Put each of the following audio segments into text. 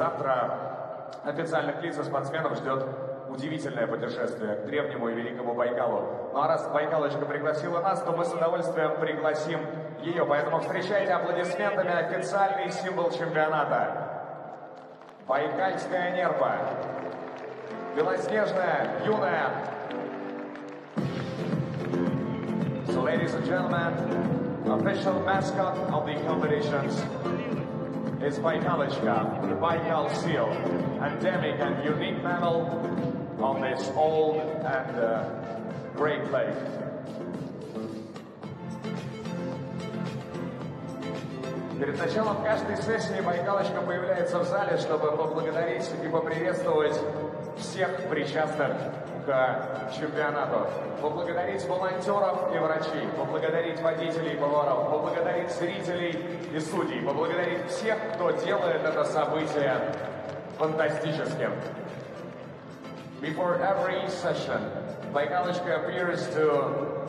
завтра официальных лиц и спортсменов ждет удивительное путешествие к древнему и великому Байкалу. Ну а раз Байкалочка пригласила нас, то мы с удовольствием пригласим ее. Поэтому встречайте аплодисментами официальный символ чемпионата. Байкальская нерпа. Белоснежная, юная. So ladies and gentlemen, official mascot of the competitions is Baikalichka, the Baikal seal, endemic and unique mammal on this old and uh, great lake. Перед началом каждой сессии Байкалочка появляется в зале, чтобы поблагодарить и поприветствовать всех причастных к чемпионату. Поблагодарить волонтеров и врачей, поблагодарить водителей и поваров, поблагодарить зрителей и судей, поблагодарить всех, кто делает это событие фантастическим. Before every session, Baikalichka appears to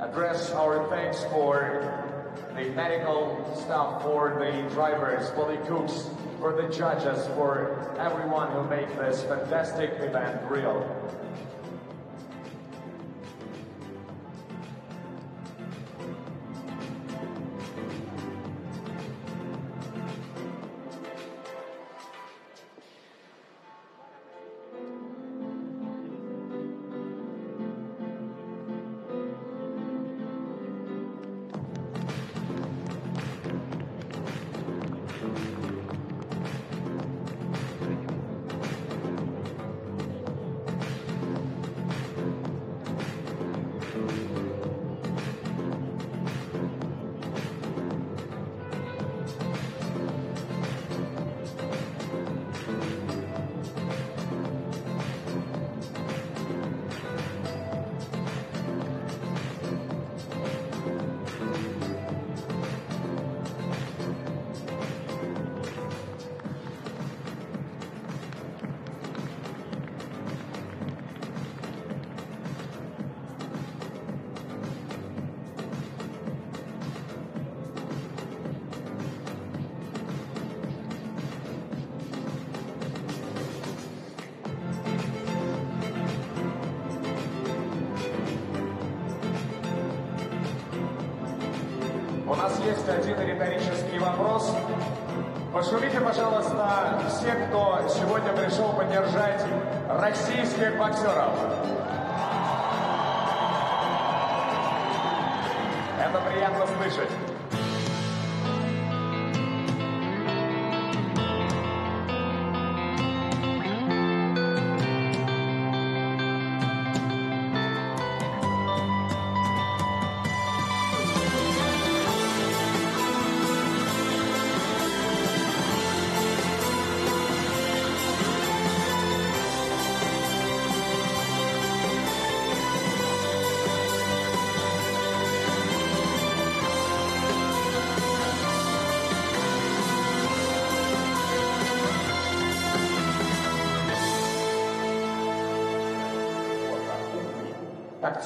address our thanks for the medical staff, for the drivers, for the cooks, for the judges, for everyone who made this fantastic event real.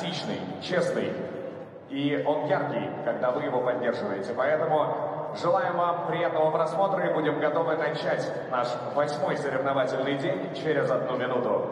Тактичный, честный. И он яркий, когда вы его поддерживаете. Поэтому желаем вам приятного просмотра и будем готовы начать наш восьмой соревновательный день через одну минуту.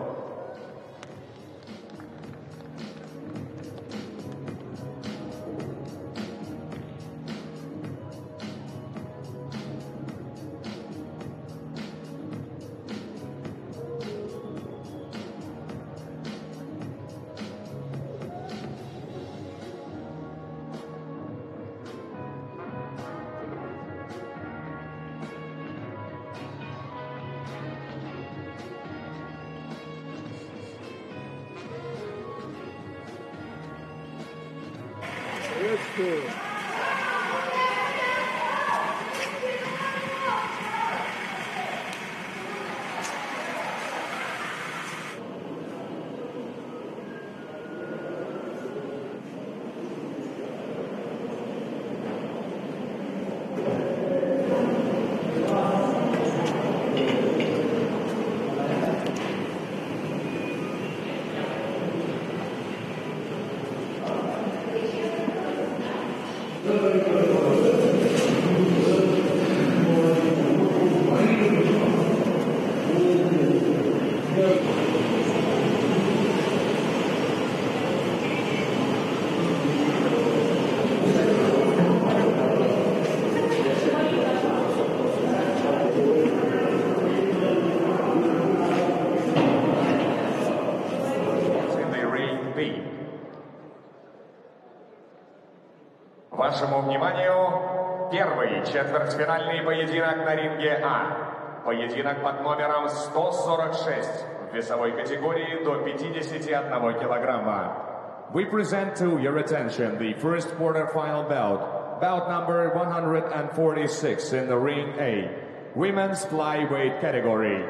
Вниманию первый четвертьфинальный поединок на ринге А. Поединок под номером 146 в весовой категории до 51 килограмма. We present to your attention the first quarterfinal bout, bout number 146 in the ring A, women's flyweight category.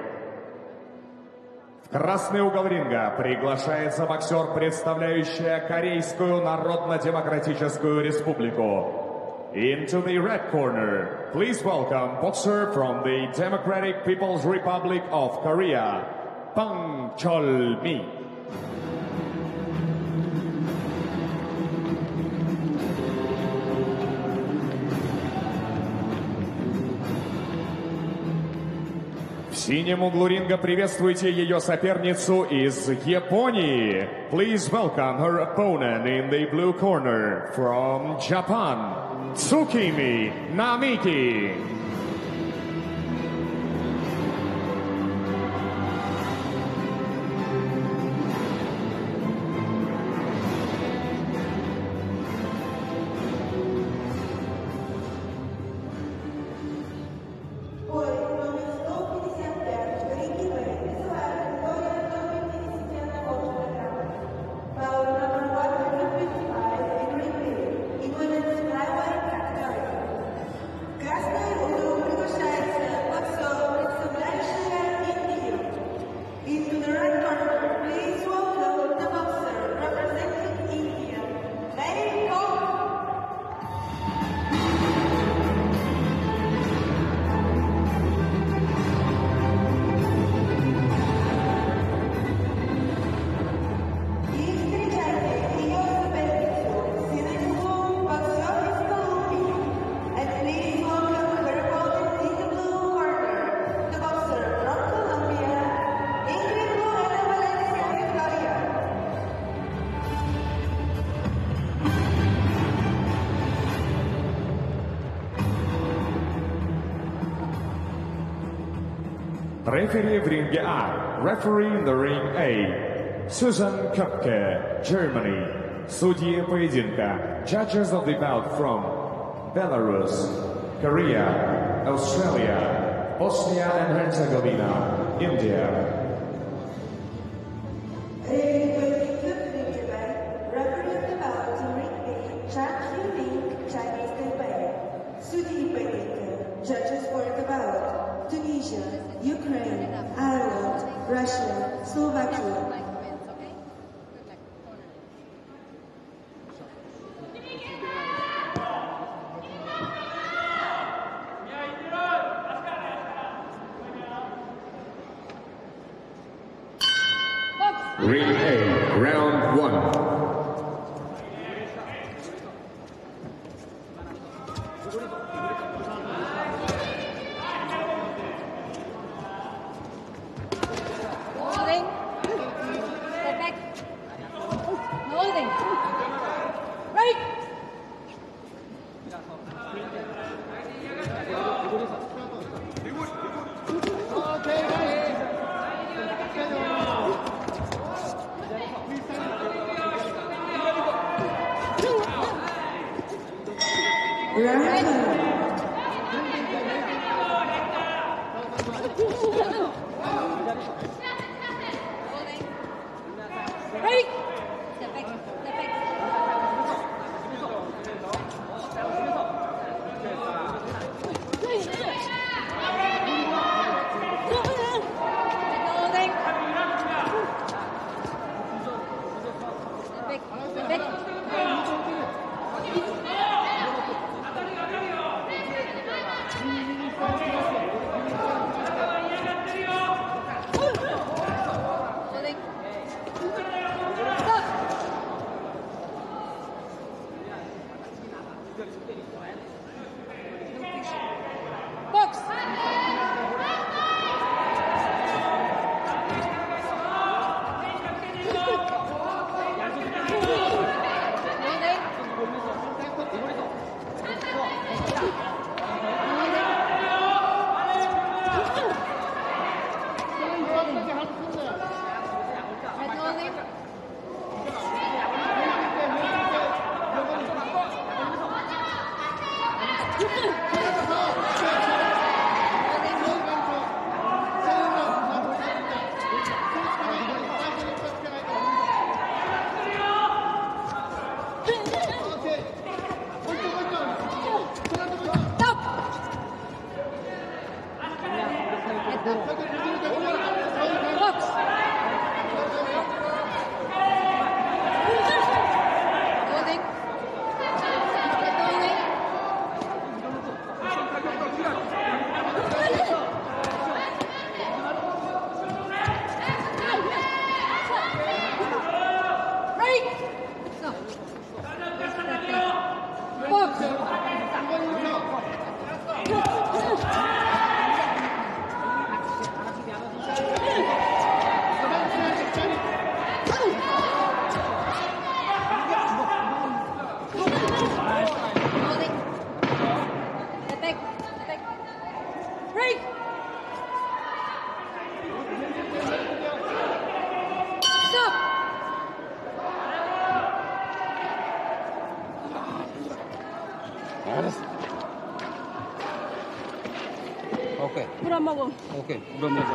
В красный угол ринга приглашается боксер, представляющий Корейскую Народно-Демократическую Республику. Into the red corner, please welcome boxer from the Democratic People's Republic of Korea, Pang Chol-mi. Синем углу ринга приветствуйте ее соперницу из Японии. Please welcome her opponent in the blue corner from Japan, Tsukimi Namiki. Referee в ринге А. Referee in the ring A. Susan Köpke, Germany. Судьи поединка. Judges of the bout from Belarus, Korea, Australia, Bosnia and Herzegovina, India. Рейд поединка в ринге Б. Referee of the bout in ring A, Chan Yu-Ling, Chinese Taipei. Судьи поединка. Judges for the bout. Tunisia, Ukraine, Ireland, Russia, Slovakia.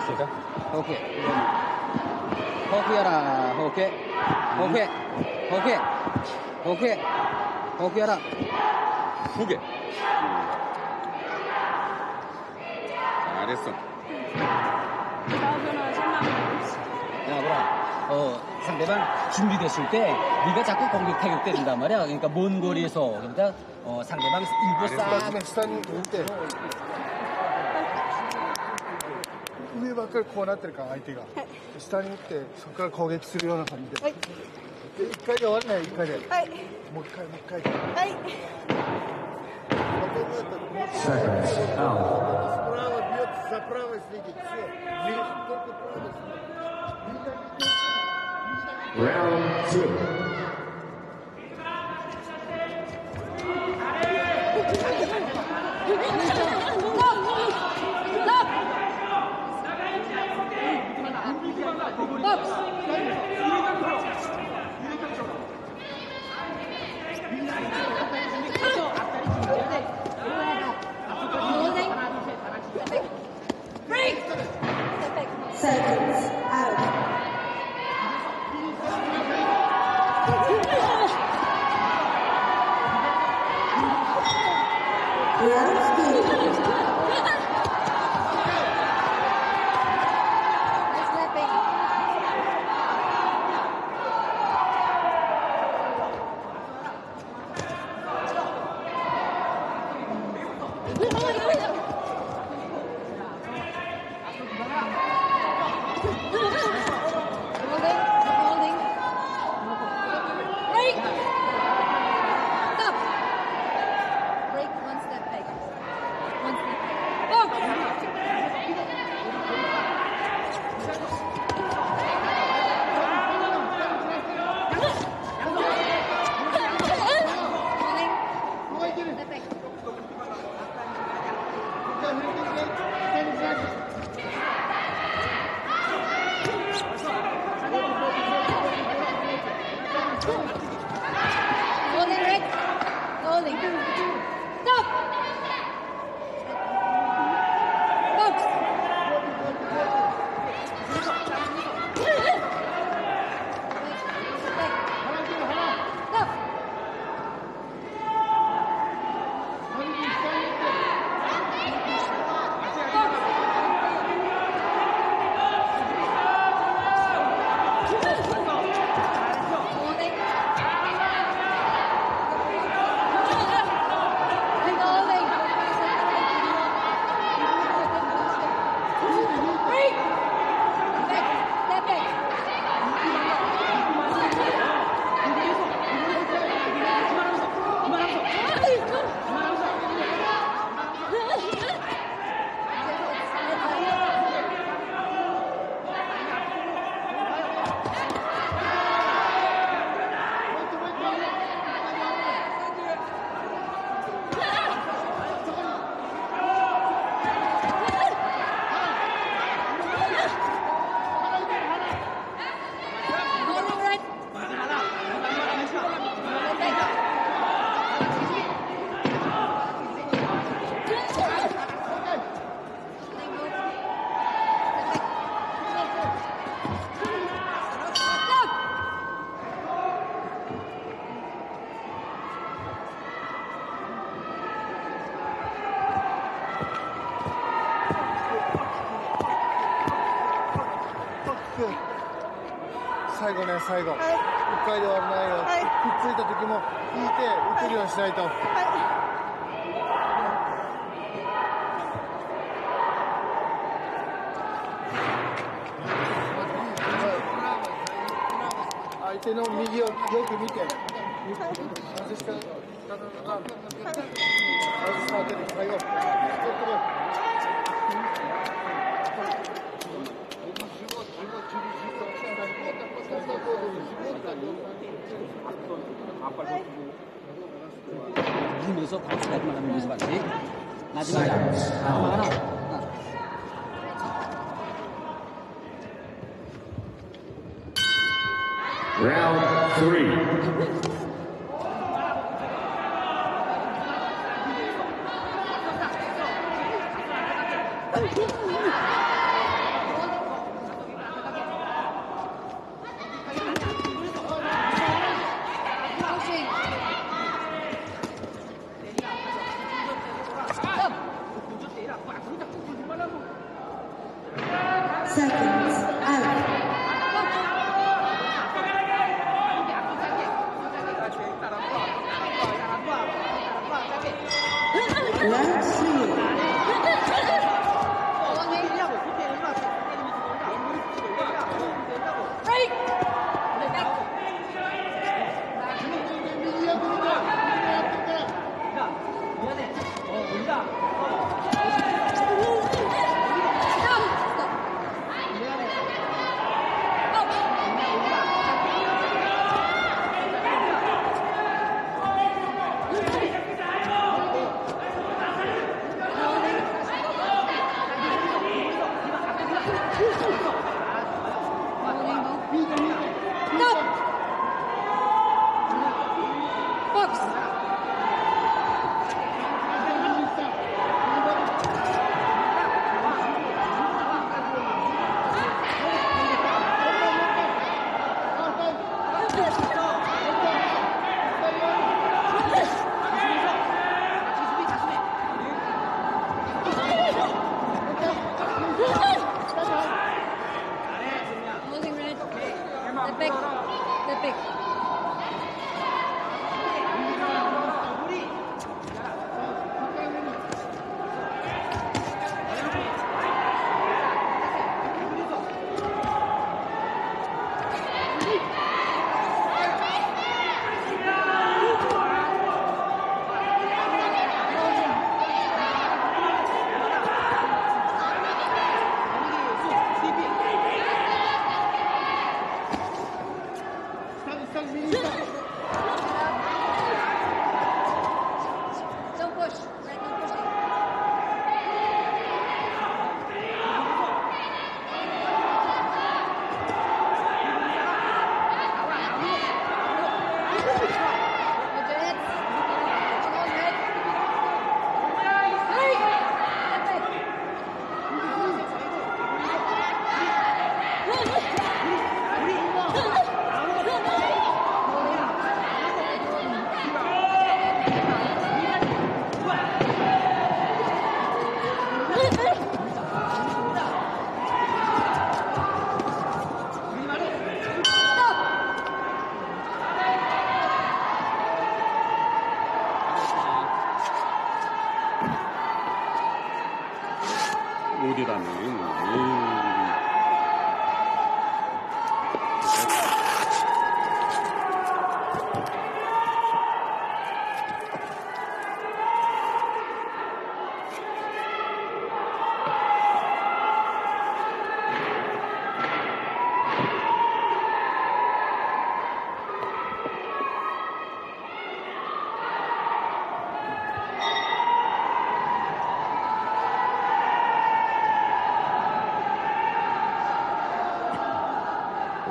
먹었을까? 오케이. 호크야라, 오케이. 오케이. 오케이. 오케이. 호크야라. 두 개. 잘했어. 나오면 10만 원. 야, 뭐라. 어, 상대방 준비됐을 때 네가 자꾸 공격 타격 때린단 말이야. 그러니까 먼 거리에서 그러니까 어, 상대방 일부 싸움 下にかりこうなってるから相手が下に打ってそこから攻撃するような感じではい。で一回で終わらない一回ではい。もう一回もう一回はい。 Seconds out. справа бьет за правой следит все Видишь, только правой Round two. しないと。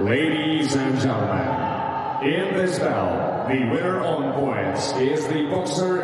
Ladies and gentlemen, in this bell, the winner on points is the boxer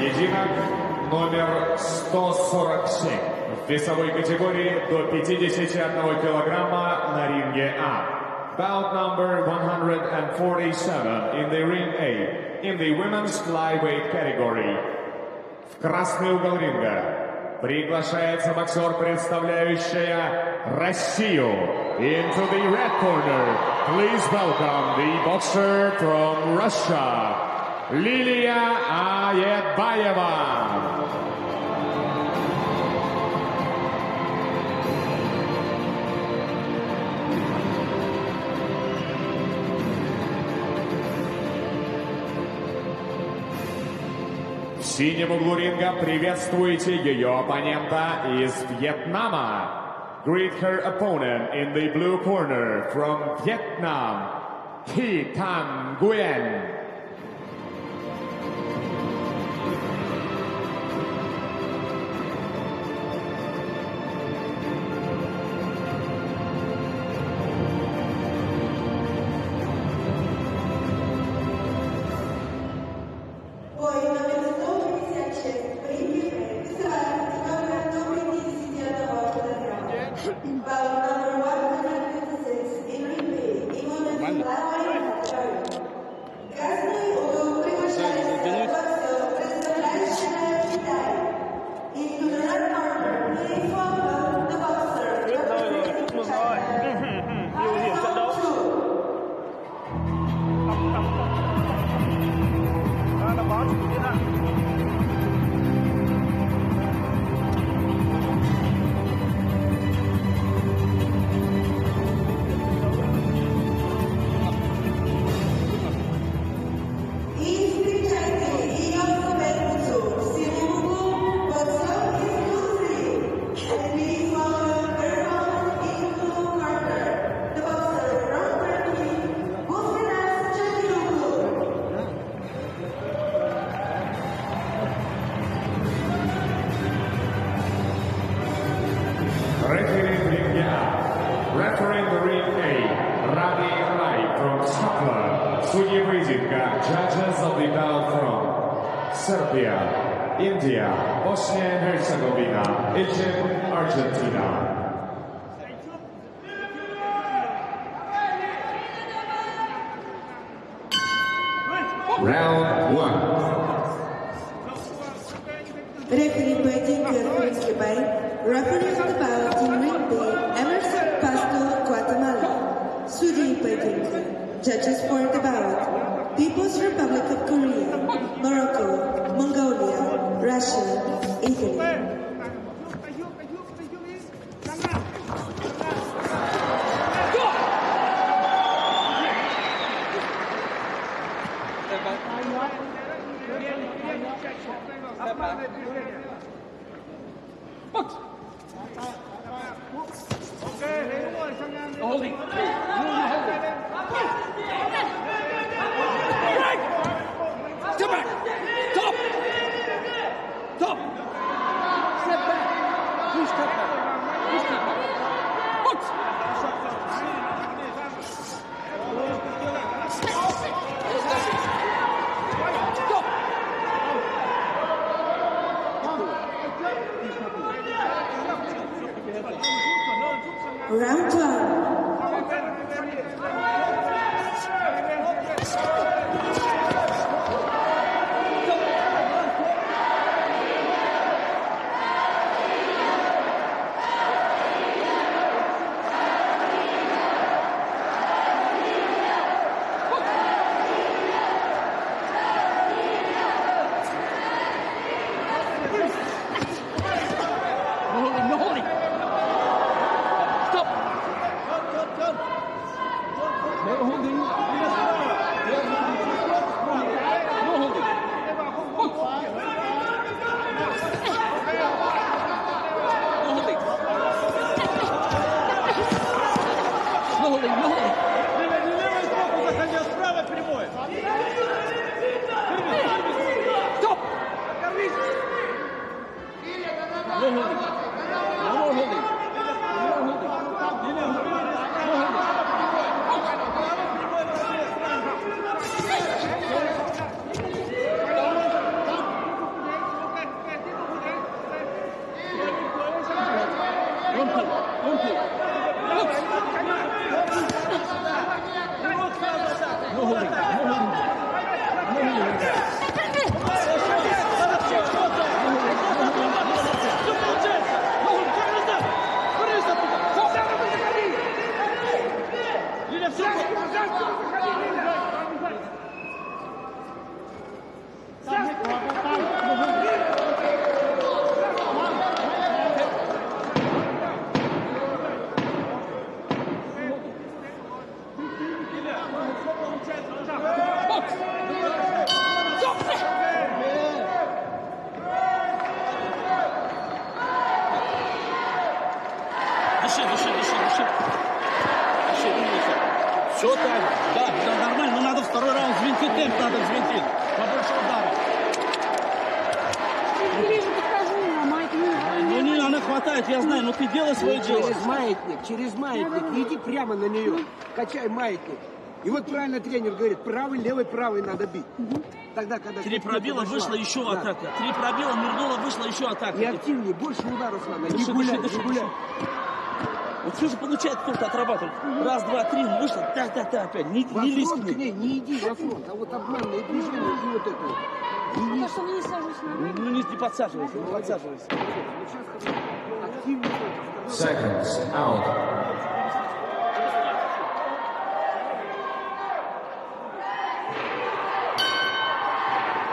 поединок номер 147 в весовой категории до 51 килограмма на ринге А. Bout number 147 in the ring A in the women's flyweight category. В красный угол ринга приглашается боксер, представляющая Россию. Into the red corner, please welcome the boxer from Russia. Лилия Аетбаева. В синем углу ринга приветствуете ее оппонента из Вьетнама. Greet her opponent in the blue corner from Vietnam, Thi Tan Nguyen. Через маятник. Не иди прямо на нее. Качай маятник. И вот правильно тренер говорит, правый, левый, правый надо бить. Тогда, когда Три пробила, подошла. вышла еще Да. атака. Три пробила, нырнула, вышла еще атака. И активнее, больше ударов надо. Не Дыши, гуляй, дыши, не гуляй. Вот все же получается только отрабатывать. Раз, два, три, вышла, так, так, так, опять. Не, Во не лезь к к ней. ней, не иди во фронт, а вот обманные движения и вот это вот. То, что не сажусь на Ну, ну, не, не подсаживайся, не подсаживайся. seconds out.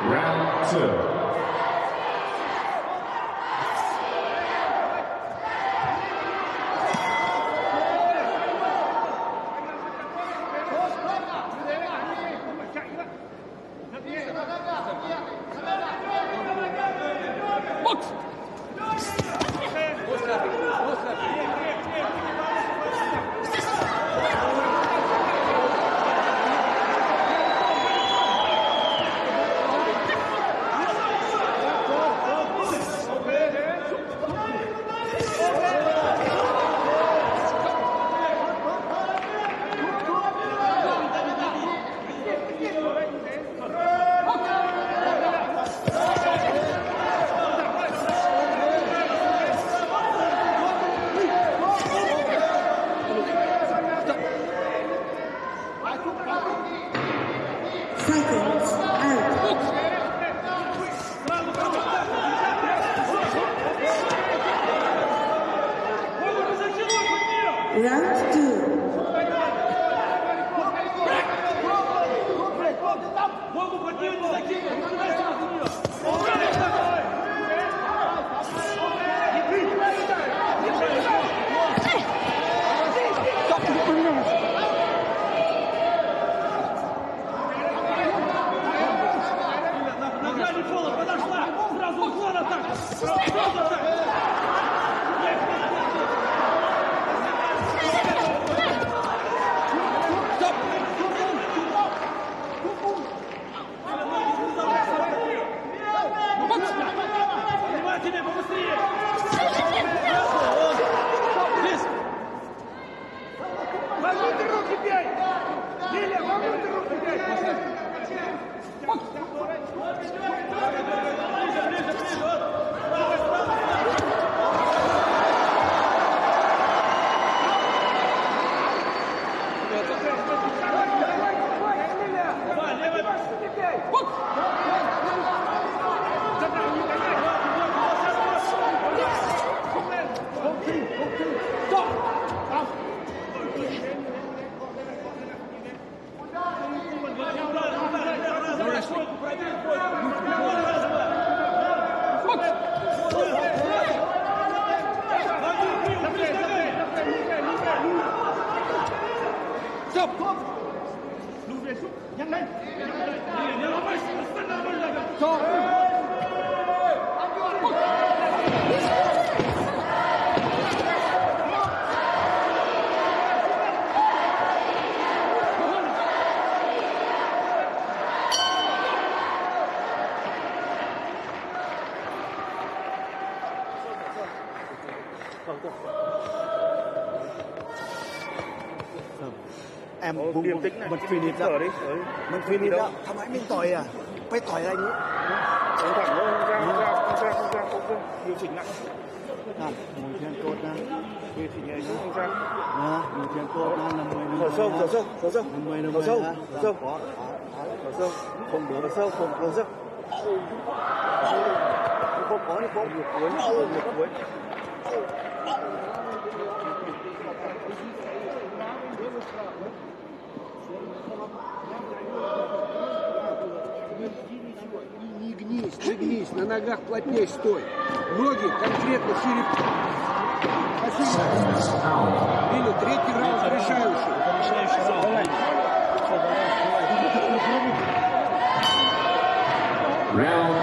Round two. vùng điềm tĩnh này. Bật phi nịt ra. đi. Bật phi nịt ra. Thằng ấy mình tỏi à? Phải tỏi anh ấy. Đánh thẳng ra, ra, ra, ra, ra, ra, điều chỉnh nặng. Nào, ngồi trên cột nào. Điều chỉnh này không ra. Nào, ngồi trên cột nào, 50 sâu Thở sâu, thở sâu, thở sâu. 50 năm. Thở sâu, thở dạ, sâu. Thở sâu, không đổ thở sâu, không thở sâu. Không có thì có được cuối, được cuối. Thank you. Не гнись, не гнись, на ногах плотнее стой. Ноги конкретно шире. Пошире. Лиля, третий раунд решающий. Решающий раунд. Round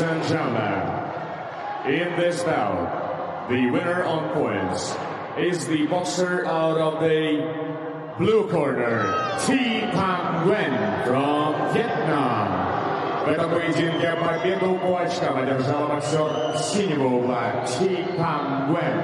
And gentlemen, in this bout, the winner on points is the boxer out of the blue corner, T. Pang Nguyen from Vietnam. В этом поединке победу почком одержал боксер синего угла Чи Пан Гуэн.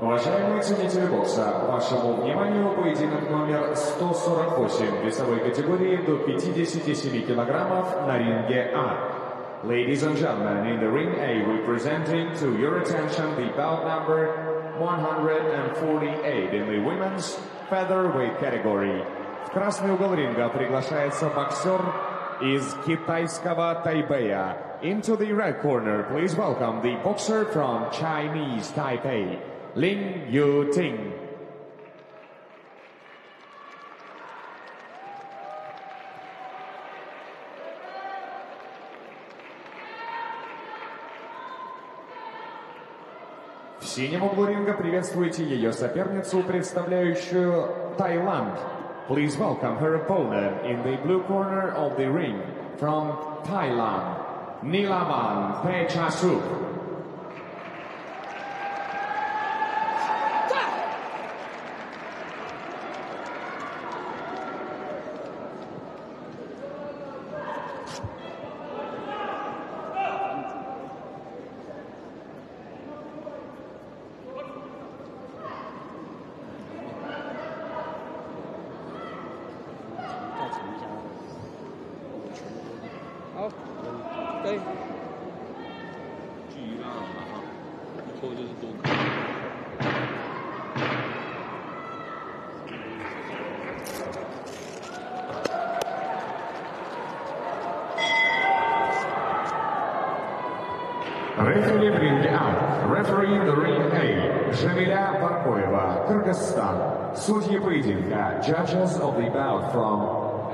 Уважаемые ценители бокса, вашему вниманию поединок номер 148 весовой категории до 57 килограммов на ринге А. Ladies and gentlemen, in the ring A, we presenting to your attention the bout number 148 in the women's featherweight category. В красный угол ринга приглашается боксер из китайского Тайбэя. Into the red corner, please welcome the boxer from Chinese Taipei, Lin Yuting. В синем углу ринга приветствуйте ее соперницу, представляющую Таиланд. Please welcome her opponent in the blue corner of the ring from Thailand, Nilaman Pechasuk.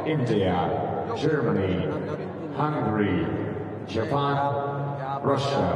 India, Germany, Hungary, Japan, Russia.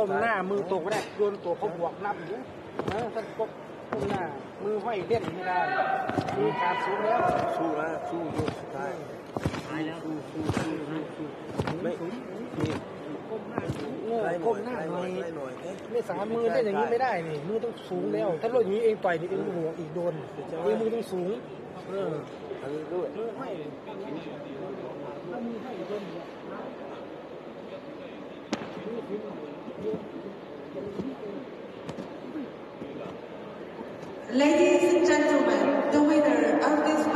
ก้มหน้ามือตกแรกโดนตัวเขาบวกนับอยู่นะท่านก้มก้มหน้ามือห้อยเล่นไม่ได้มือขาดสูงแล้วสู้นะสู้ยกสุดท้ายสู้สู้สู้สู้สู้ไม่นี่เงยก้มหน้าหน่อยไล่หน่อยเอ๊ะไม่สามมือได้อย่างนี้ไม่ได้นี่มือต้องสูงแล้ว ถ้าลดอย่างนี้เองต่อยนี่เองหัวอีกโดนเองมือต้องสูงเอออันนี้ด้วยมือห้อยถ้ามือห้อยโดน Ladies and gentlemen, the winner of this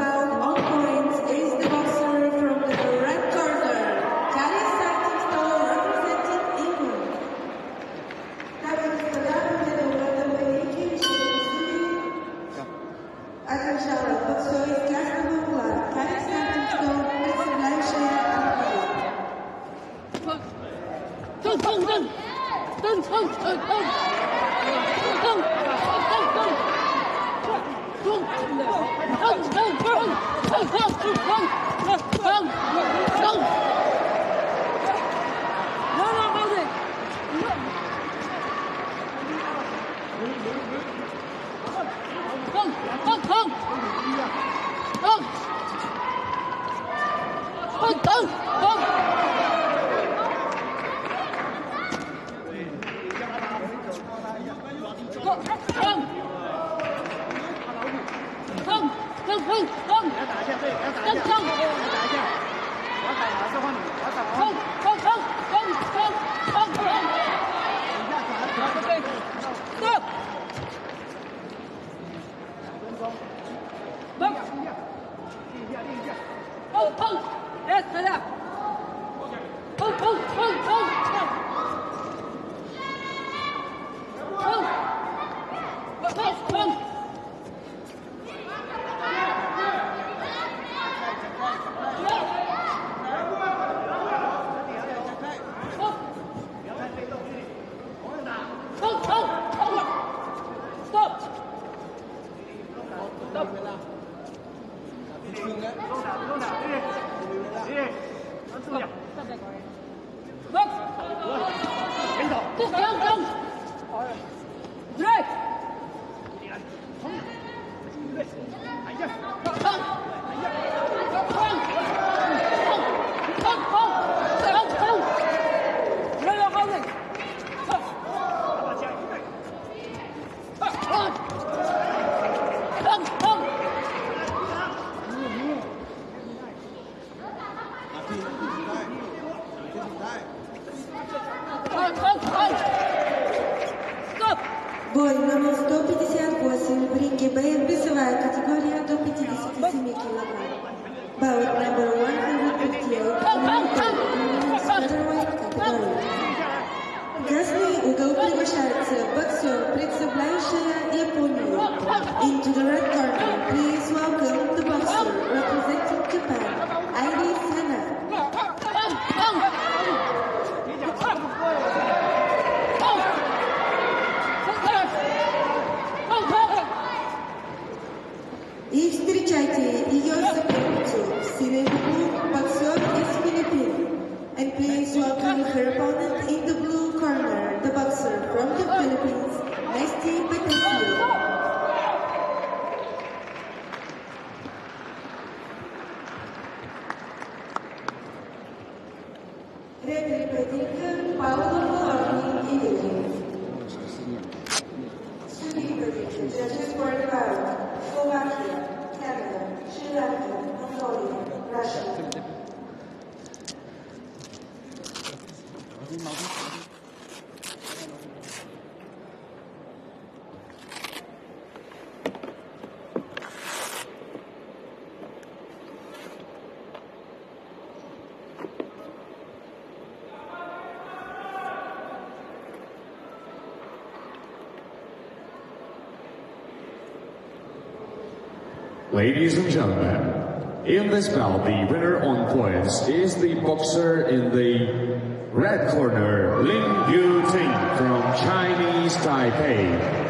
Ladies and gentlemen, in this bout, the winner on points is the boxer in the red corner, Lin Yuting from Chinese Taipei.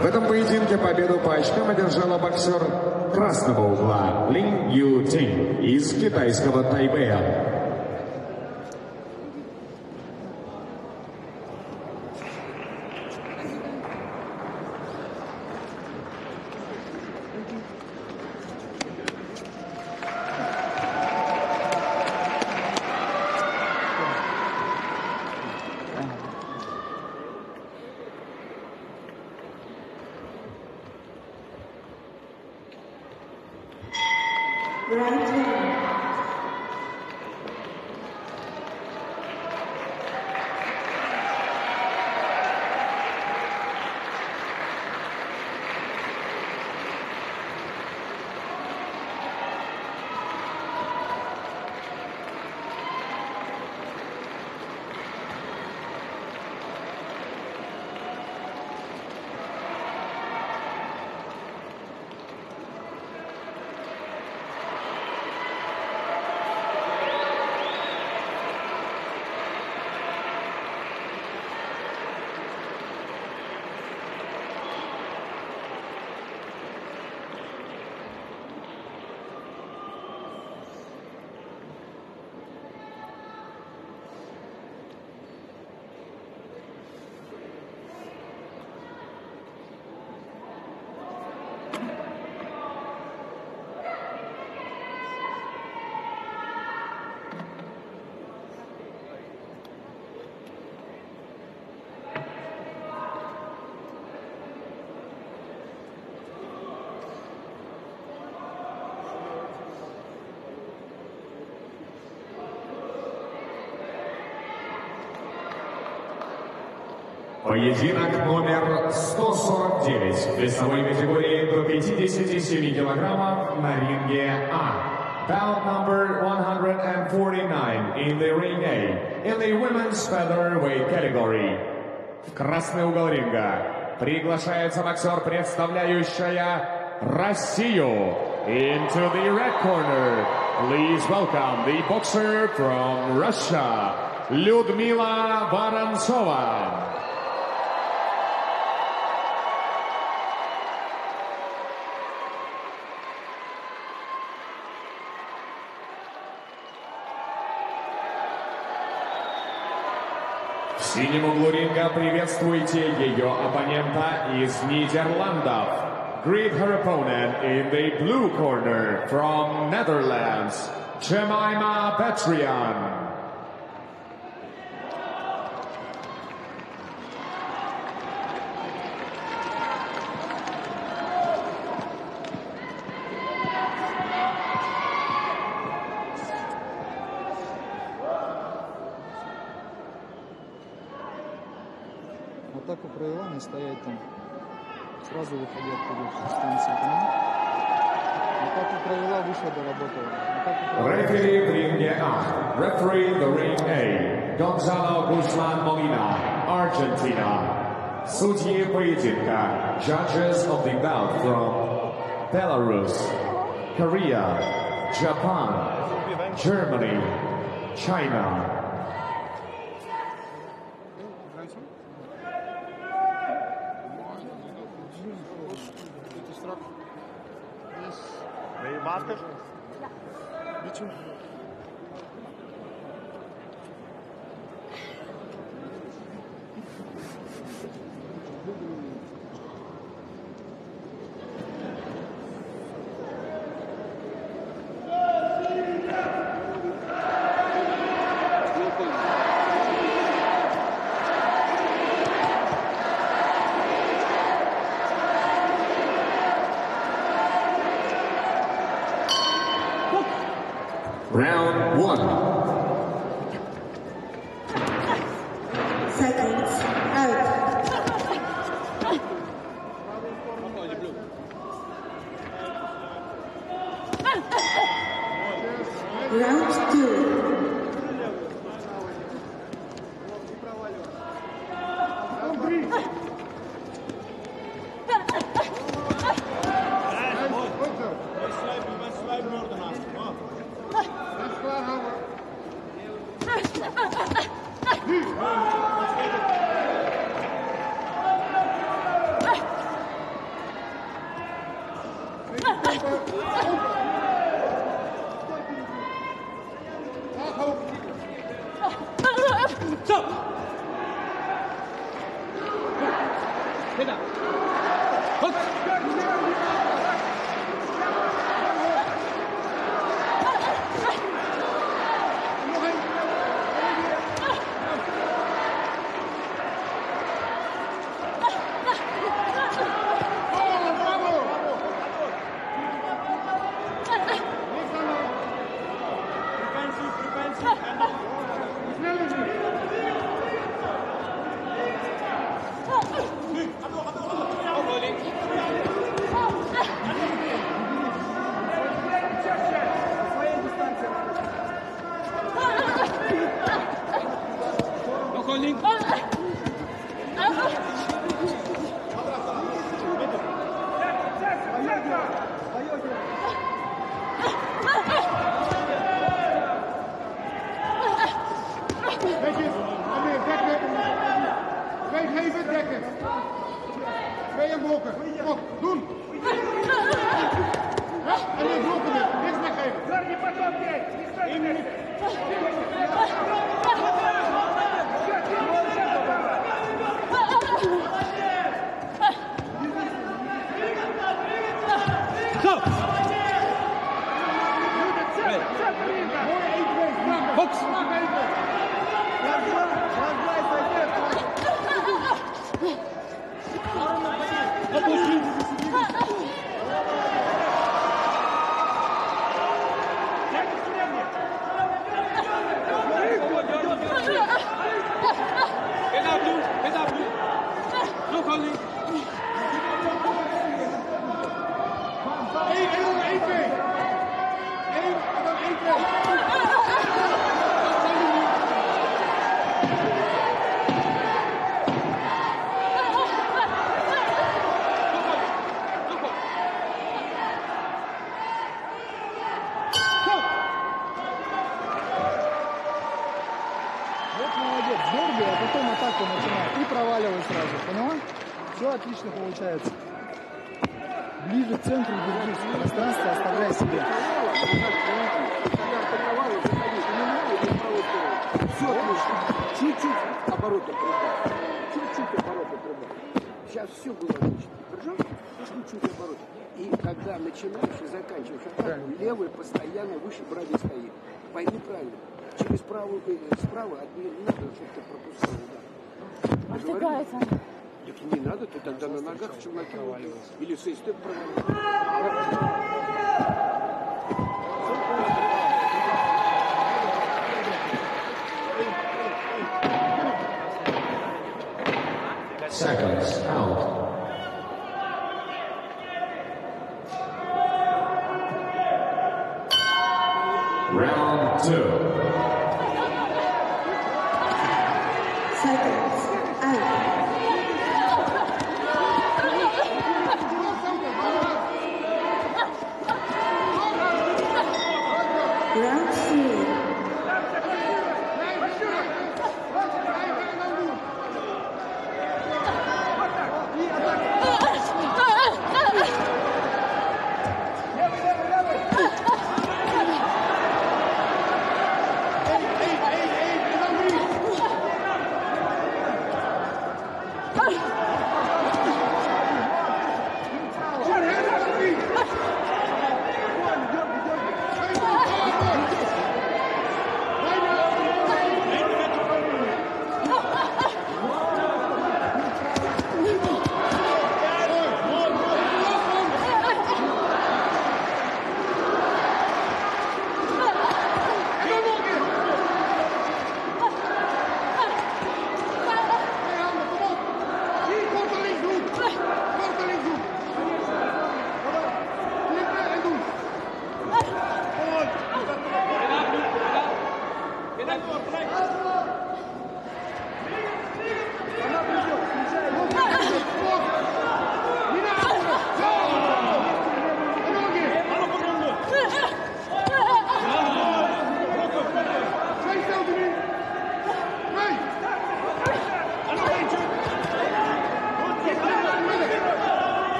В этом поединке победу по очкам одержала боксер красного угла Лин Ю Тинь из китайского Тайбэя. Поединок номер 149 в весовой категории до 57 килограммов на ринге А. Bout number 149 in the ring A, in the women's featherweight category. В красный угол ринга приглашается боксер, представляющая Россию. Into the red corner, please welcome the boxer from Russia, Людмила Воронцова. синем углу ринга приветствуйте ее оппонента из Нидерландов. Greet her opponent in the blue corner from Netherlands, Jemima Petrian. Referee в ринге А. Referee the ring A. Gonzalo Guzman Molina, Argentina. Судьи поединка. Judges of the bout from Belarus, Korea, Japan, Germany, China. National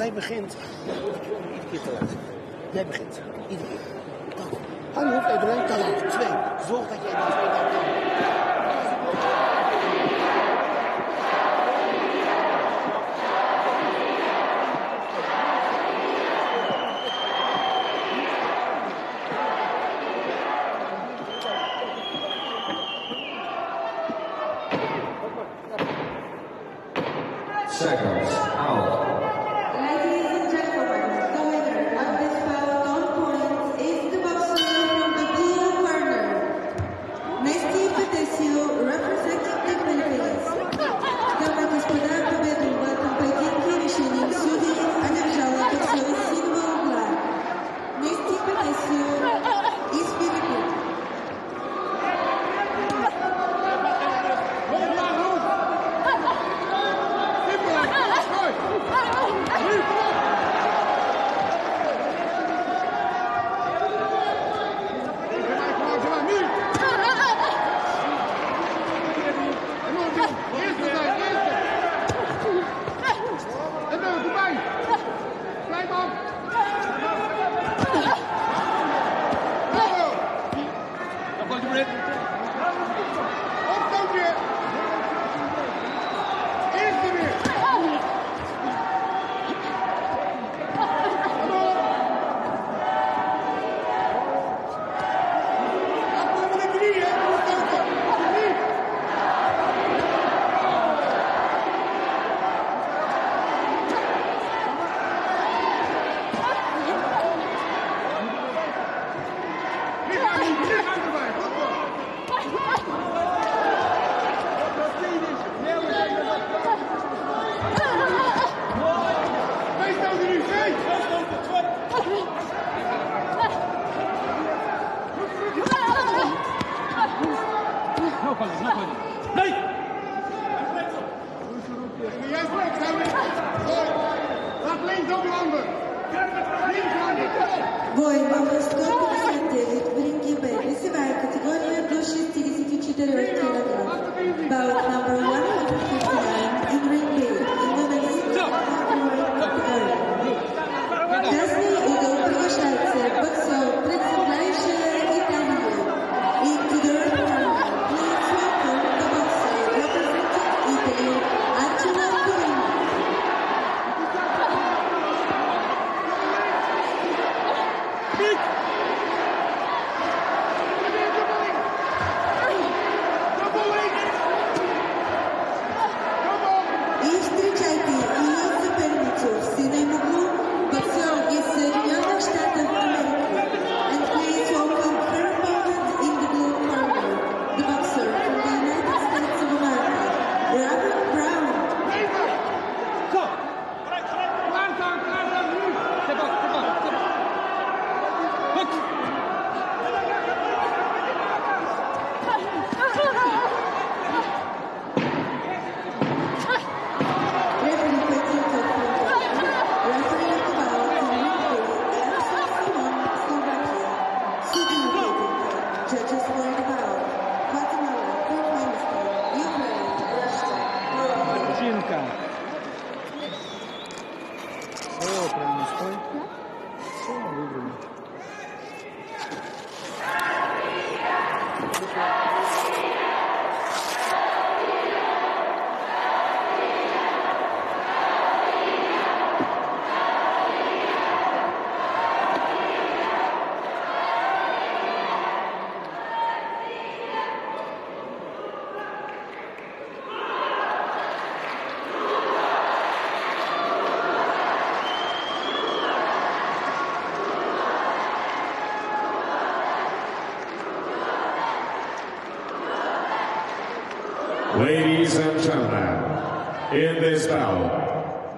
Zij begint. Iedere keer te laat. Jij begint.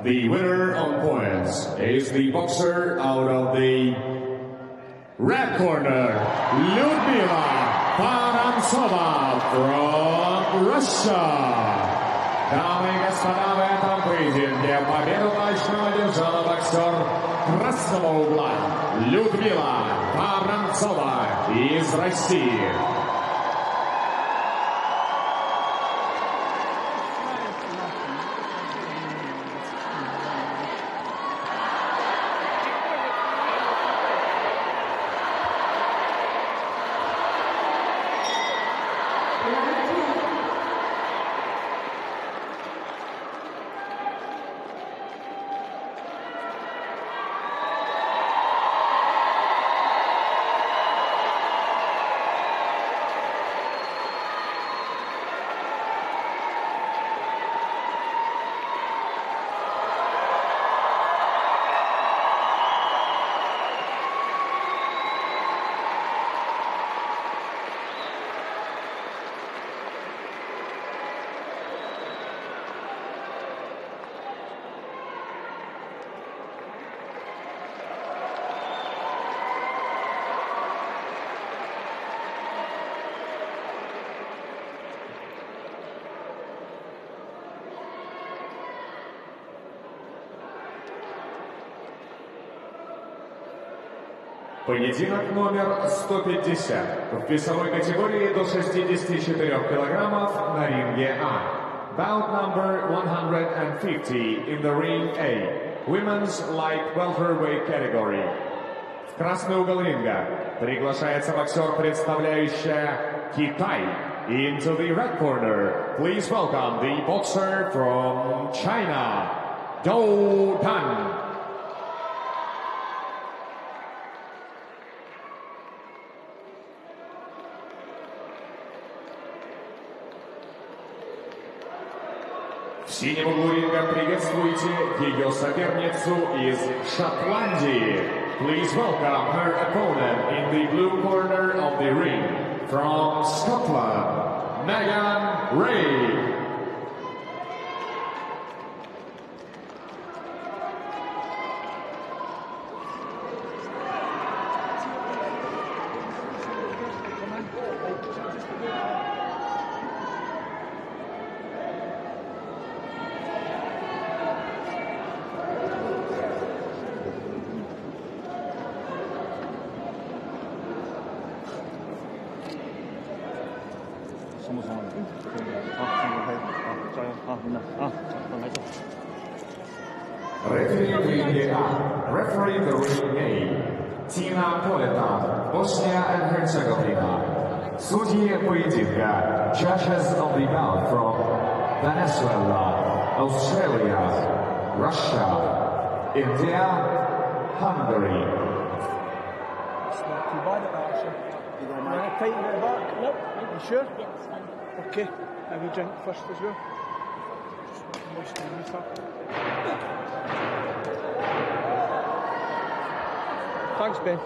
The winner on points is the boxer out of the red corner, Lyudmila Parantsova from Russia. Дамы и господа, в этом поединке победу точно одержала боксер красного угла Людмила Паранцова из России. Поединок номер 150 в весовой категории до 64 килограммов на ринге А. Bout number 150 in the ring A. Women's light welterweight category. В красный угол ринга приглашается боксер, представляющая Китай. Into the red corner, please welcome the boxer from China, Dou Dan. В синем углу ринга приветствуйте ее соперницу из Шотландии. Please welcome her opponent in the blue corner of the ring from Scotland, Megan Ray. første slå. Thanks, Ben.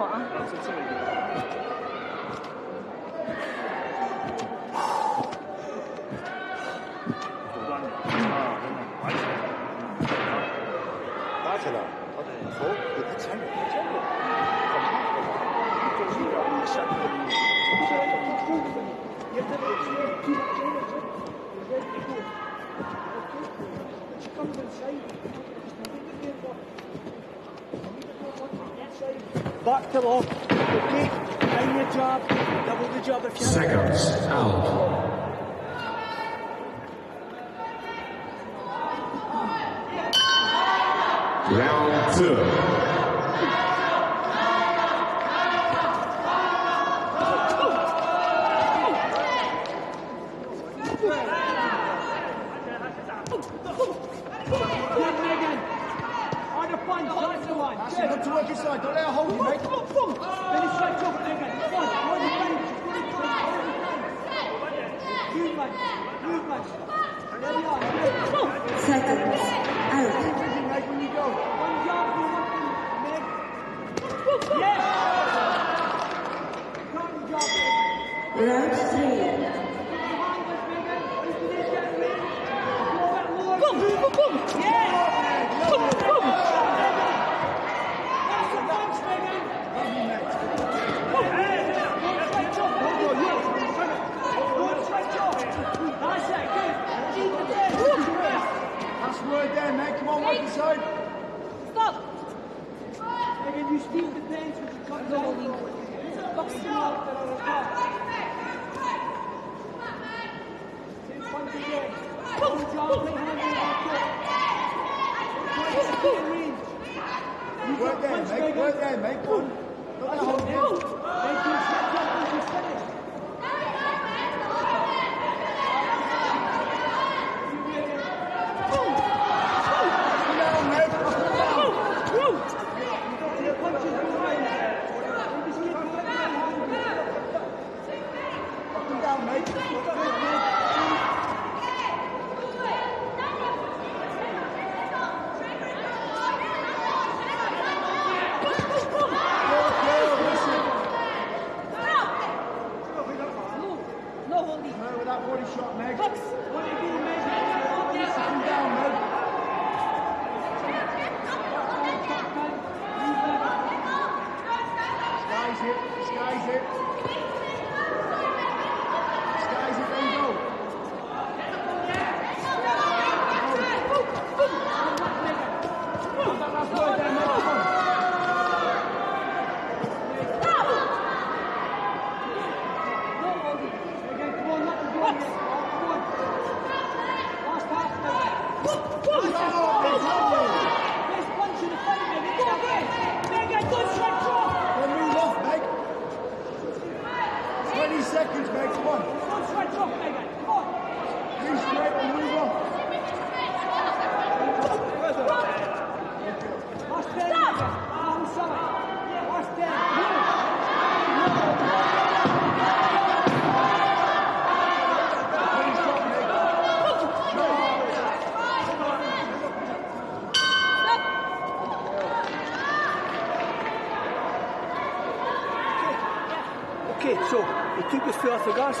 好啊，谢。Come on.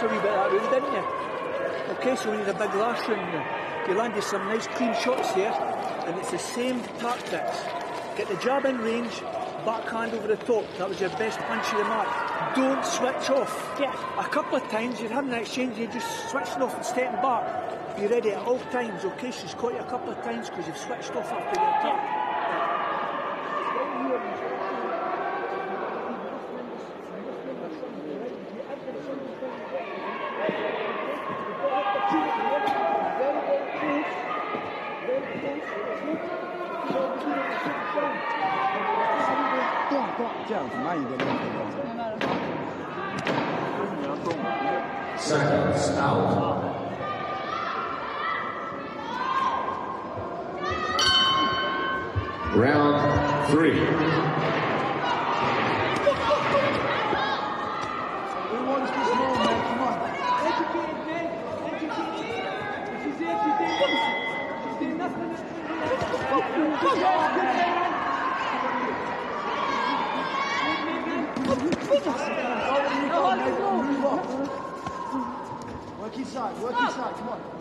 Foot off the gas a wee bit that round, didn't you? Okay, so we need a big last round now. You landed some nice clean shots there, and it's the same tactics. Get the jab in range, backhand over the top. That was your best punch of the match. Don't switch off. Yeah. A couple of times you're having an exchange, you're just switching off and stepping back. Be ready at all times, okay? She's caught you a couple of times because you've switched off after the attack. Seconds out. Round three. Work inside, work inside, come on.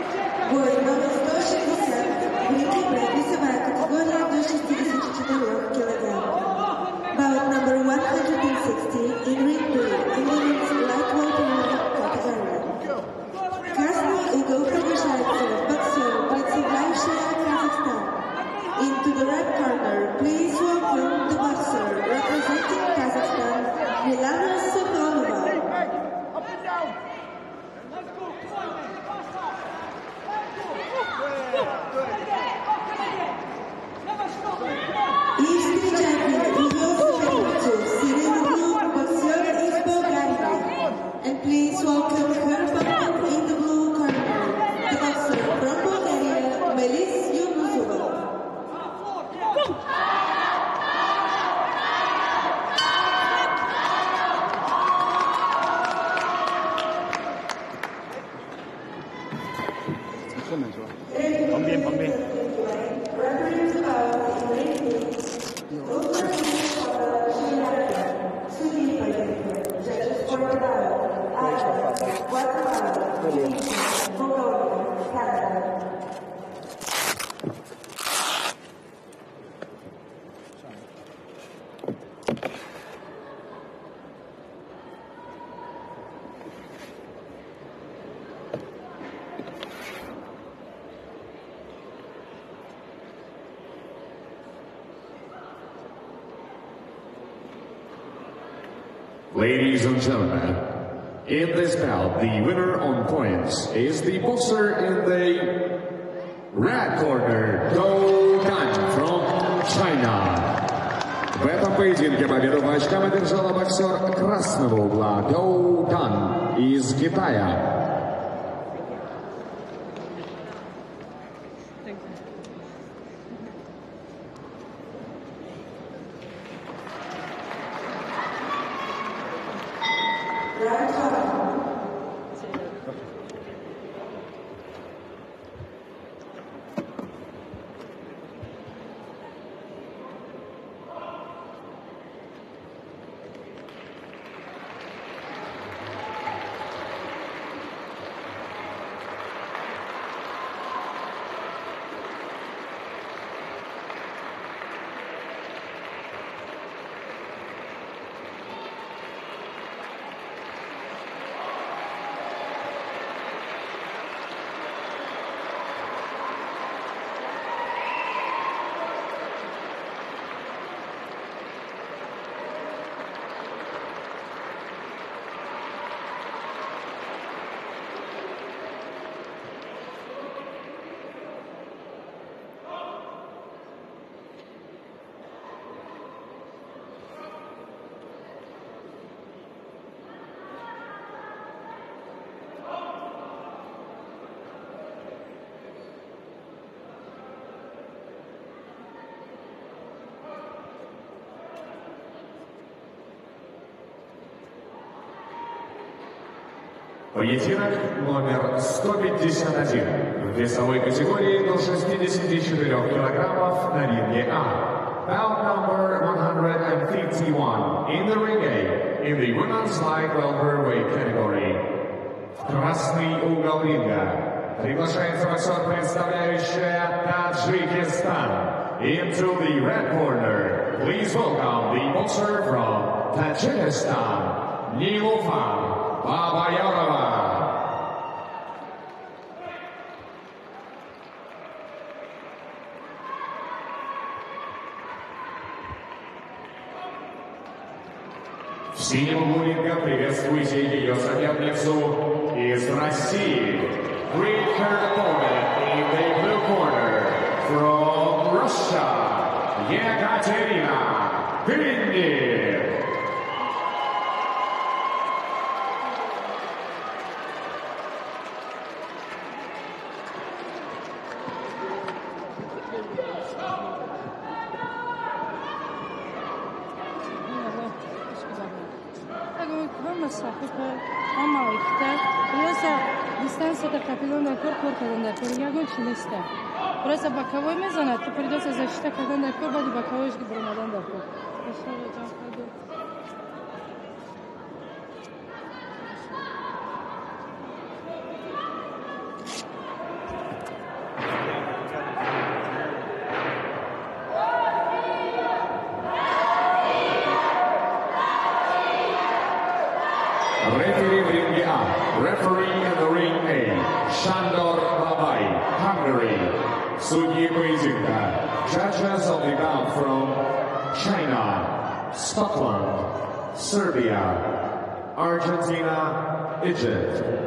Thank you, Ladies and gentlemen, in this bout, the winner on points is the boxer in the red corner, Dou Dan from China. В этом поединке победу по очкам одержала боксер красного угла Доу Дан из Китая. Поединок номер 151 в весовой категории до 64 килограммов на ринге А. Bout number 151 in the ring A in the women's light welterweight category. В красный угол ринга приглашается боксер, представляющая Таджикистан. Into the red corner, please welcome the boxer from Tajikistan, Babayarova. В синем углу ринга приветствуйте ее соперницу из России. Egypt.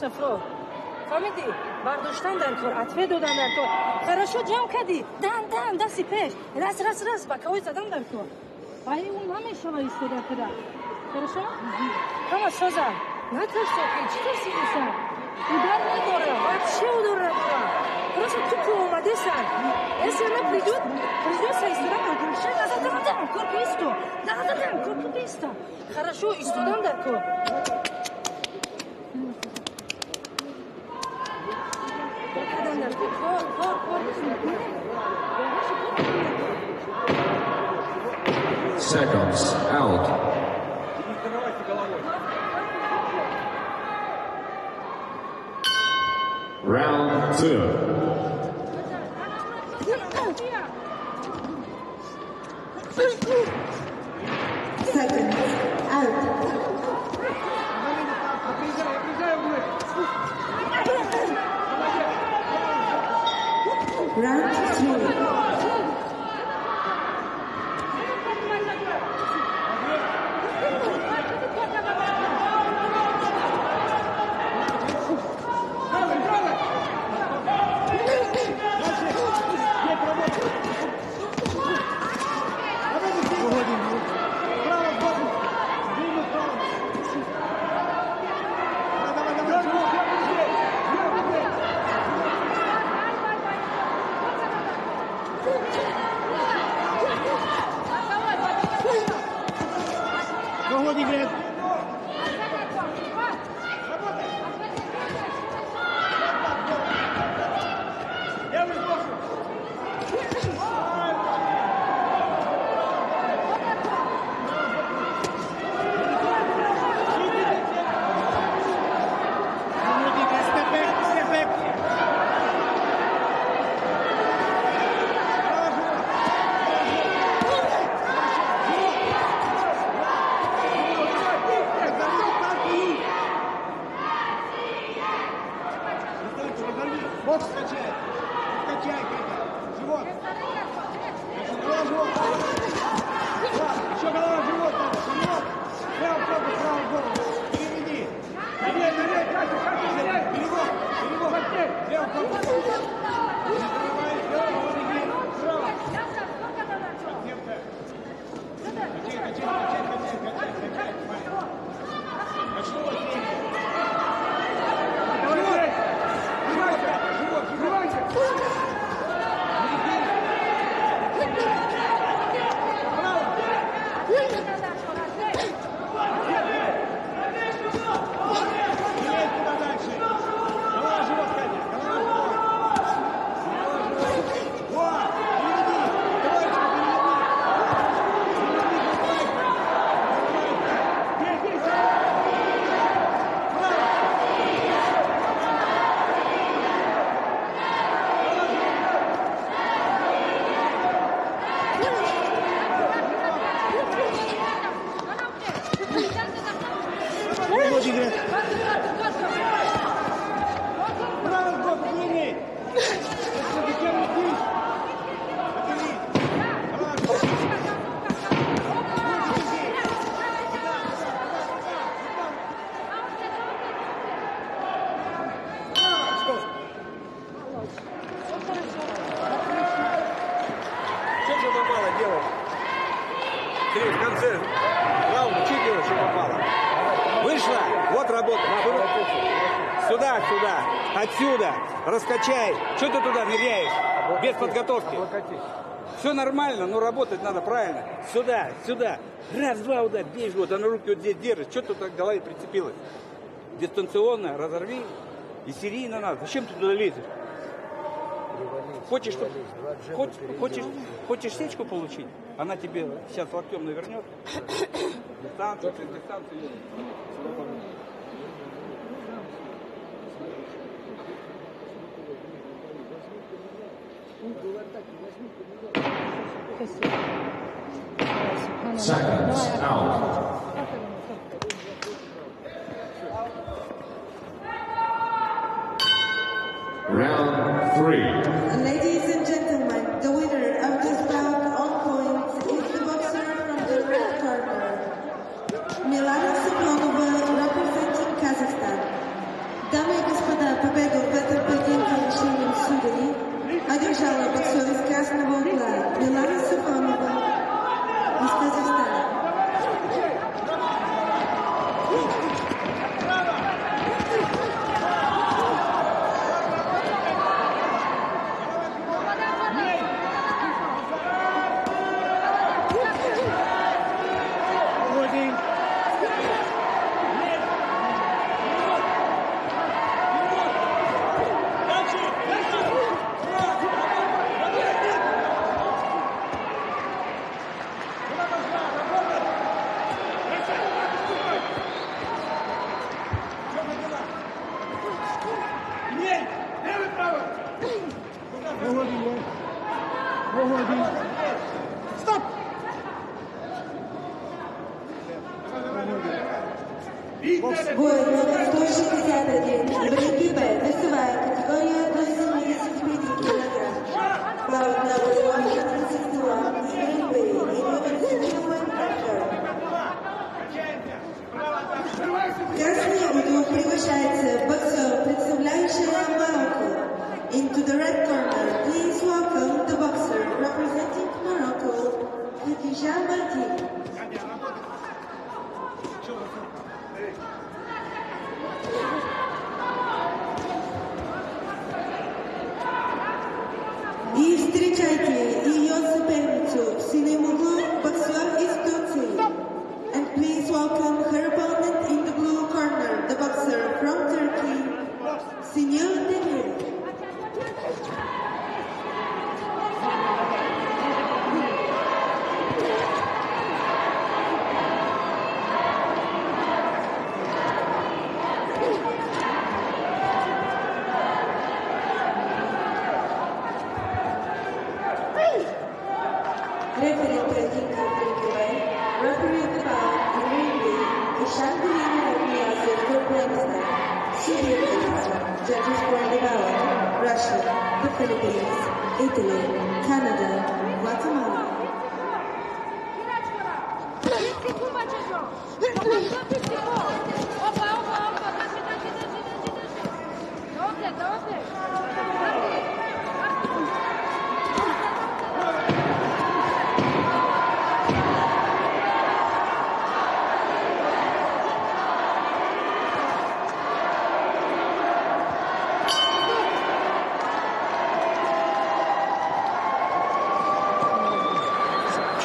сафро. Фаҳмидӣ бардоштан дар кор атве додан дар кор хорошо ҷамъ кардӣ? Дан дан дасти пеш. Раз раз раз бакаҳои задан дар кор ай он ҳамешава истода куда хорошо ҳама соза. Натарсо ки чӣ тарси иса удар надора вообще удар надора просто тупо омадесан если она придет придется истодан дар кор шай назад дан дан корписто дан дан корписто хорошо истодан дар кор soon. Подготовки. Все нормально, но работать надо правильно. Сюда, сюда. Раз, два, удар, бей вот, она руки вот здесь держит. Что ты так к голове прицепилась? Дистанционно разорви. И серийно надо. Зачем ты туда лезешь? Хочешь, чтоб- хочешь, хочешь, хочешь сечку получить? Она тебе сейчас локтем навернет. Дистанцию, дистанцию. Seconds out. Round three.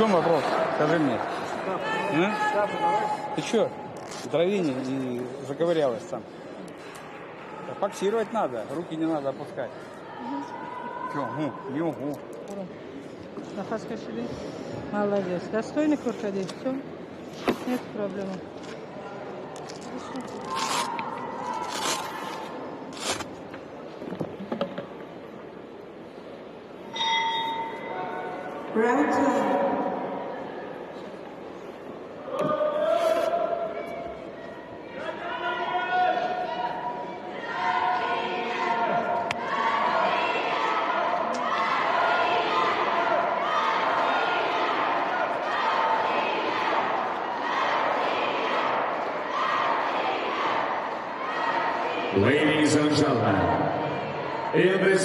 Чем вопрос? Скажи мне. А? Ты что? Дровине и заковырялась. Да Фоксировать надо, руки не надо опускать. Че, ну, не угу. Нахас кашили. Молодец. Достойный крокодил. Все. Нет проблемы. Round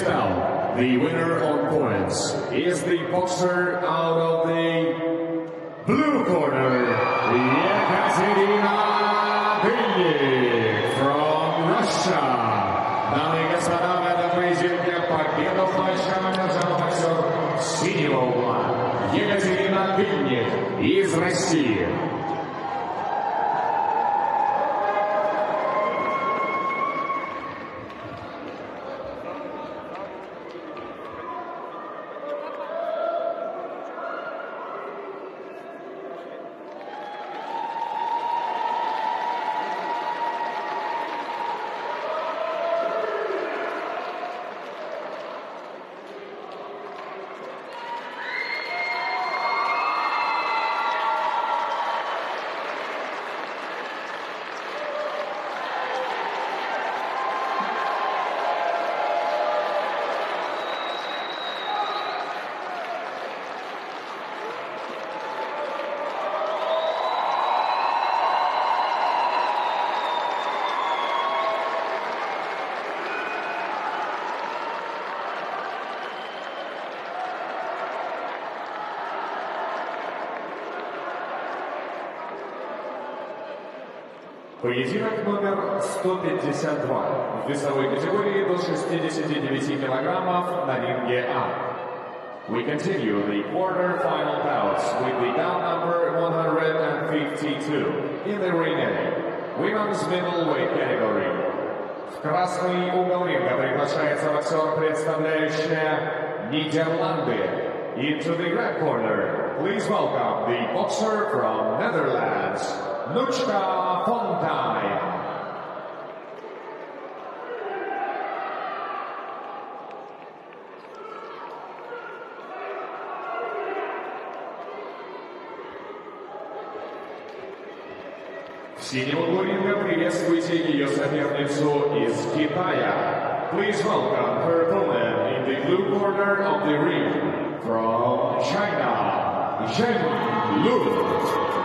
one. Ladies and gentlemen, in this bout, the winner on points is the boxer out of the blue corner, Yekaterina Billik from Russia. Дамы и господа, в этом поединке победу большая одержала боксер синего угла Екатерина Бильник из России. Поединок номер 152 в весовой категории до 69 килограммов на ринге А. We continue the quarter-final bouts with the bout number 152 in the ring A, women's middleweight category. В красный угол ринга приглашается боксер, представляющая Нидерланды. Into the red corner, please welcome the boxer from Netherlands, Nuchka Fontaine. В синем углу ринга приветствуйте ее соперницу из Китая. Please welcome her opponent in the blue corner of the ring from China, Zheng Lu.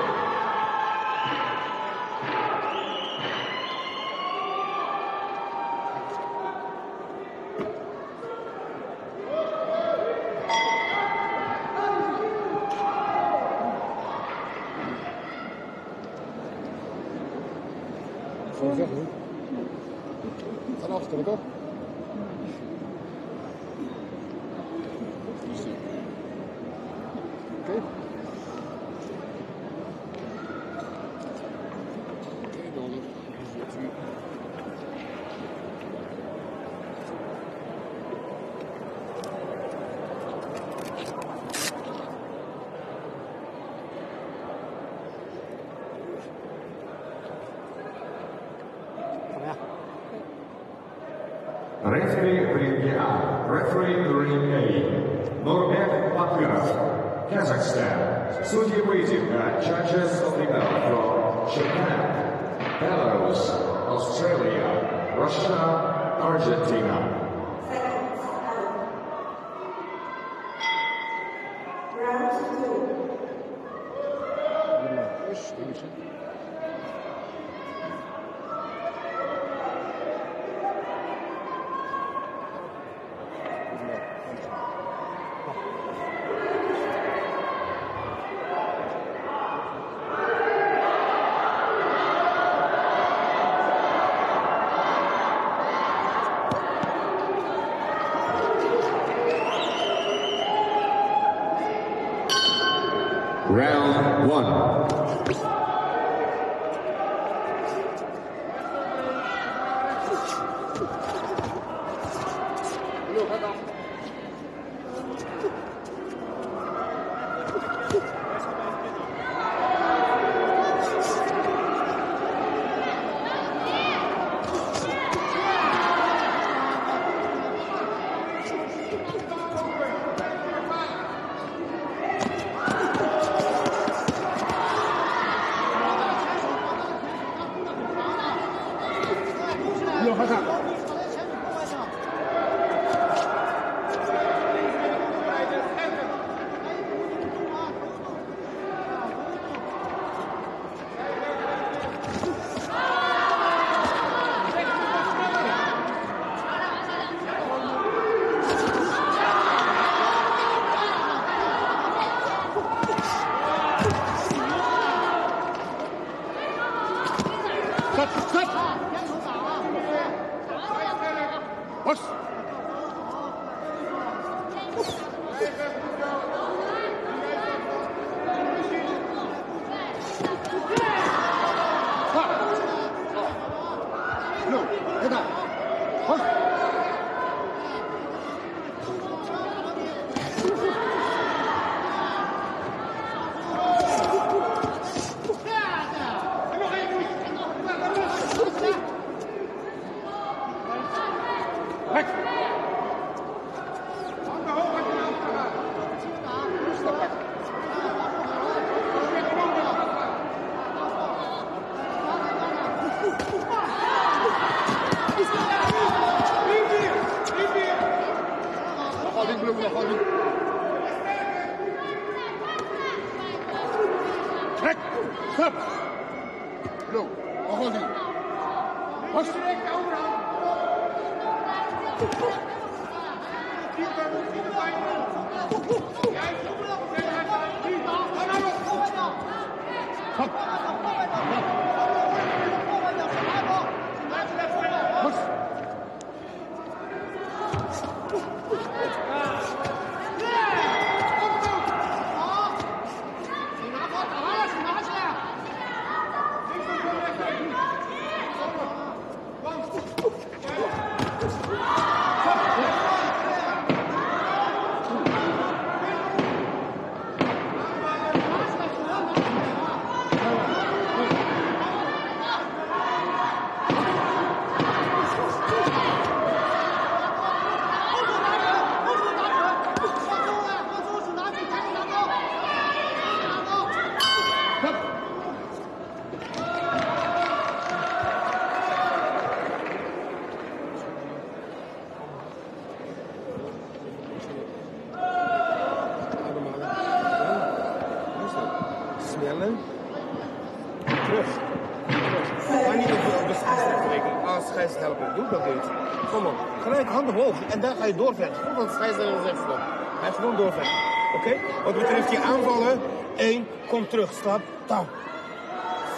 En dan ga je doorvechten. De scheidsrechter zegt stop. Hij gewoon doorvechten. Oké? Wat betreft je aanvallen. 1. Kom terug. Stap. Tam.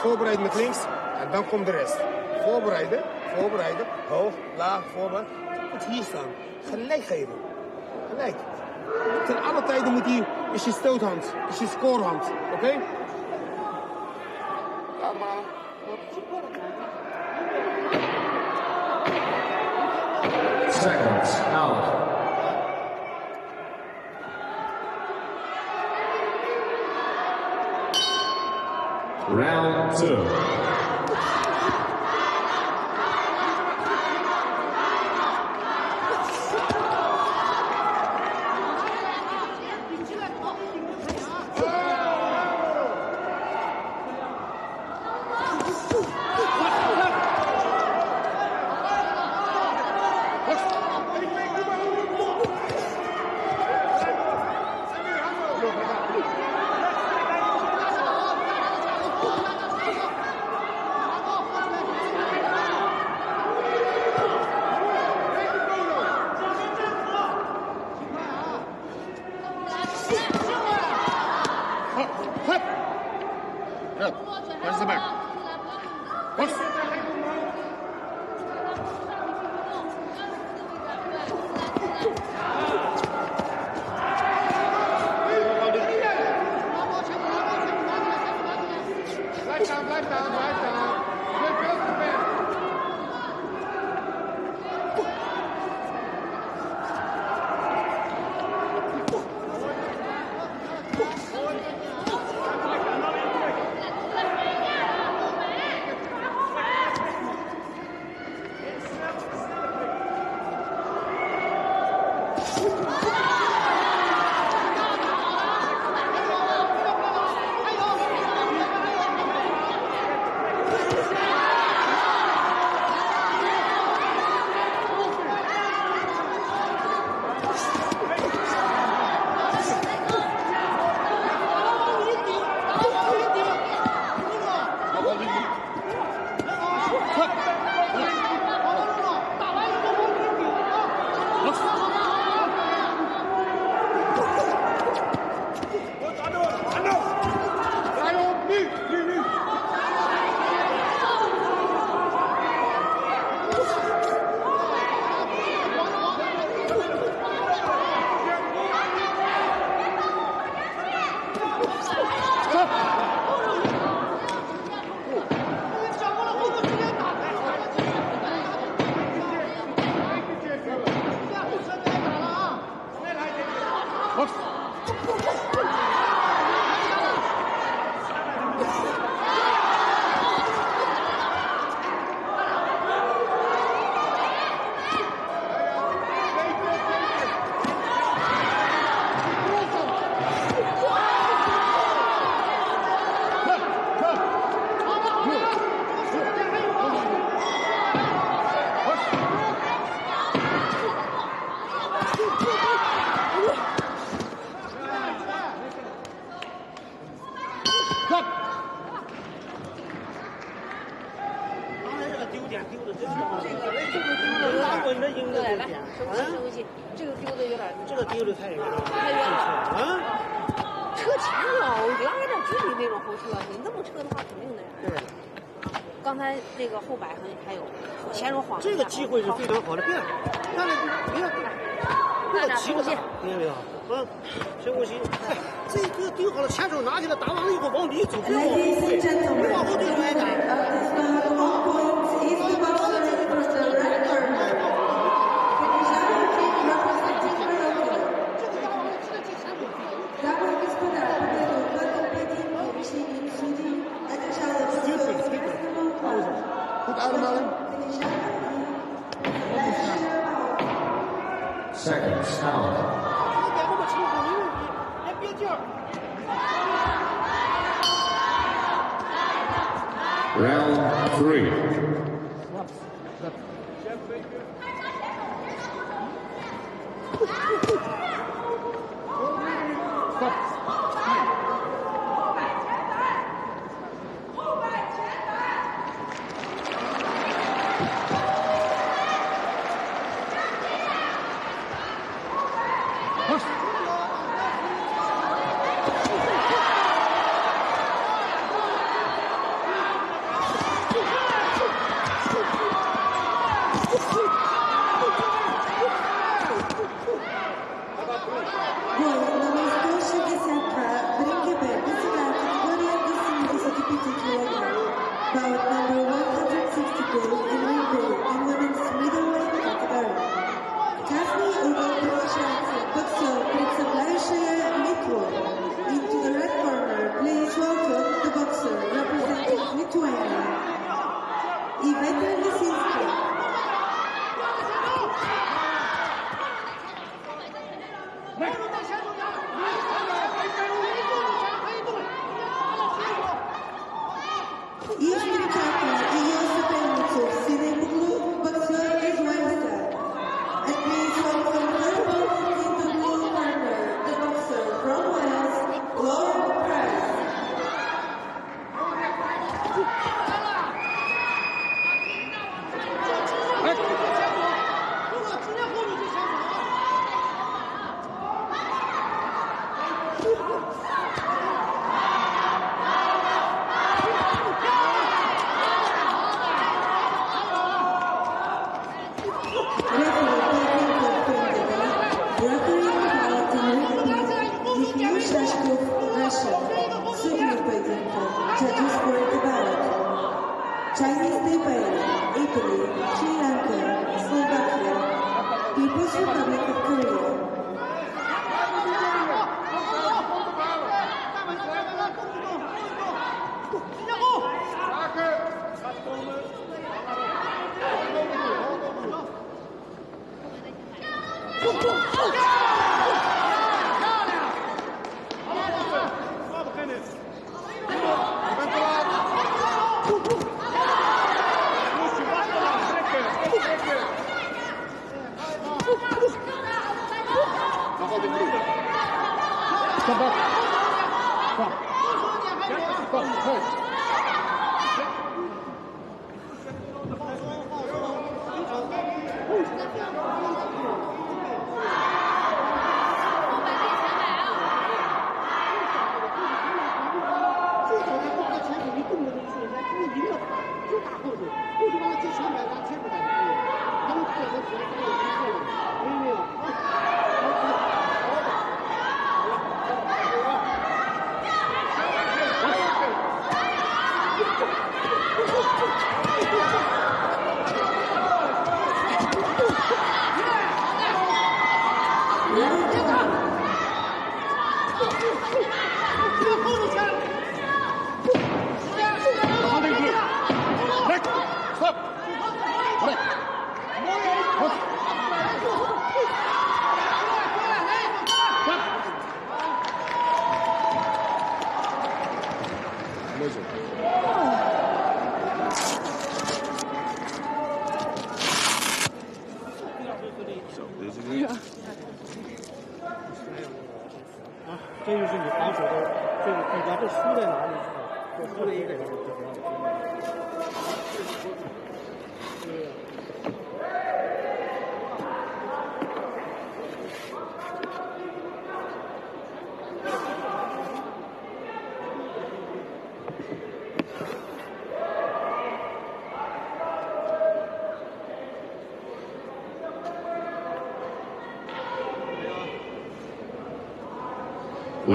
Voorbereid met links. En dan komt de rest. Voorbereiden. Voorbereiden. Hoog. Laag. Voorbereid. Moet hier staan. Gelijk geven. Gelijk. Ten alle tijden moet hij, is je stoothand, is je scorehand. Oké? Two. 那个后摆还还有，前手晃。这个机会是非常好的，别，看看，别，别急，别急，听见没有？嗯，深呼吸。哎，这个盯好了，前手拿起来，打完了以后往里走，不要往后退，不往后退，快打。Please.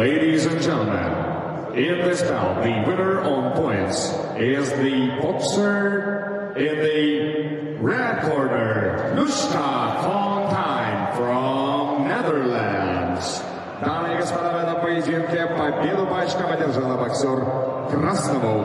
Ladies and gentlemen, in this bout, the winner on points is the boxer in the red corner, Nushka Fontaine from Netherlands. Дамы и господа, в этом поединке победу пачком одержала боксер красного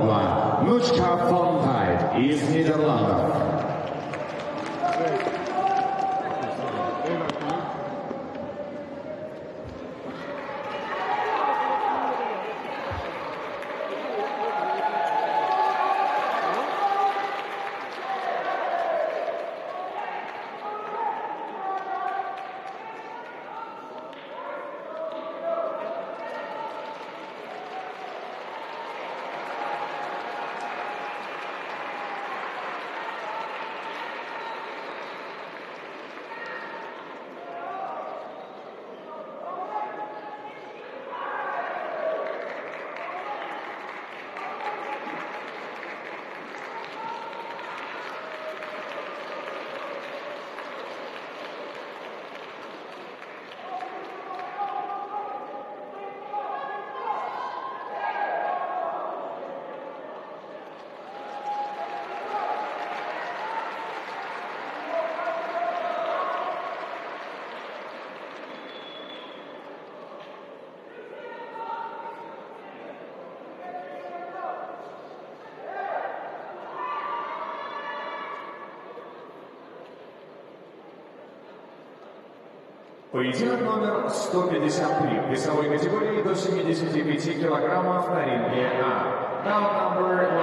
Поединок номер 153 в весовой категории до 75 килограммов на ринге А. Bout number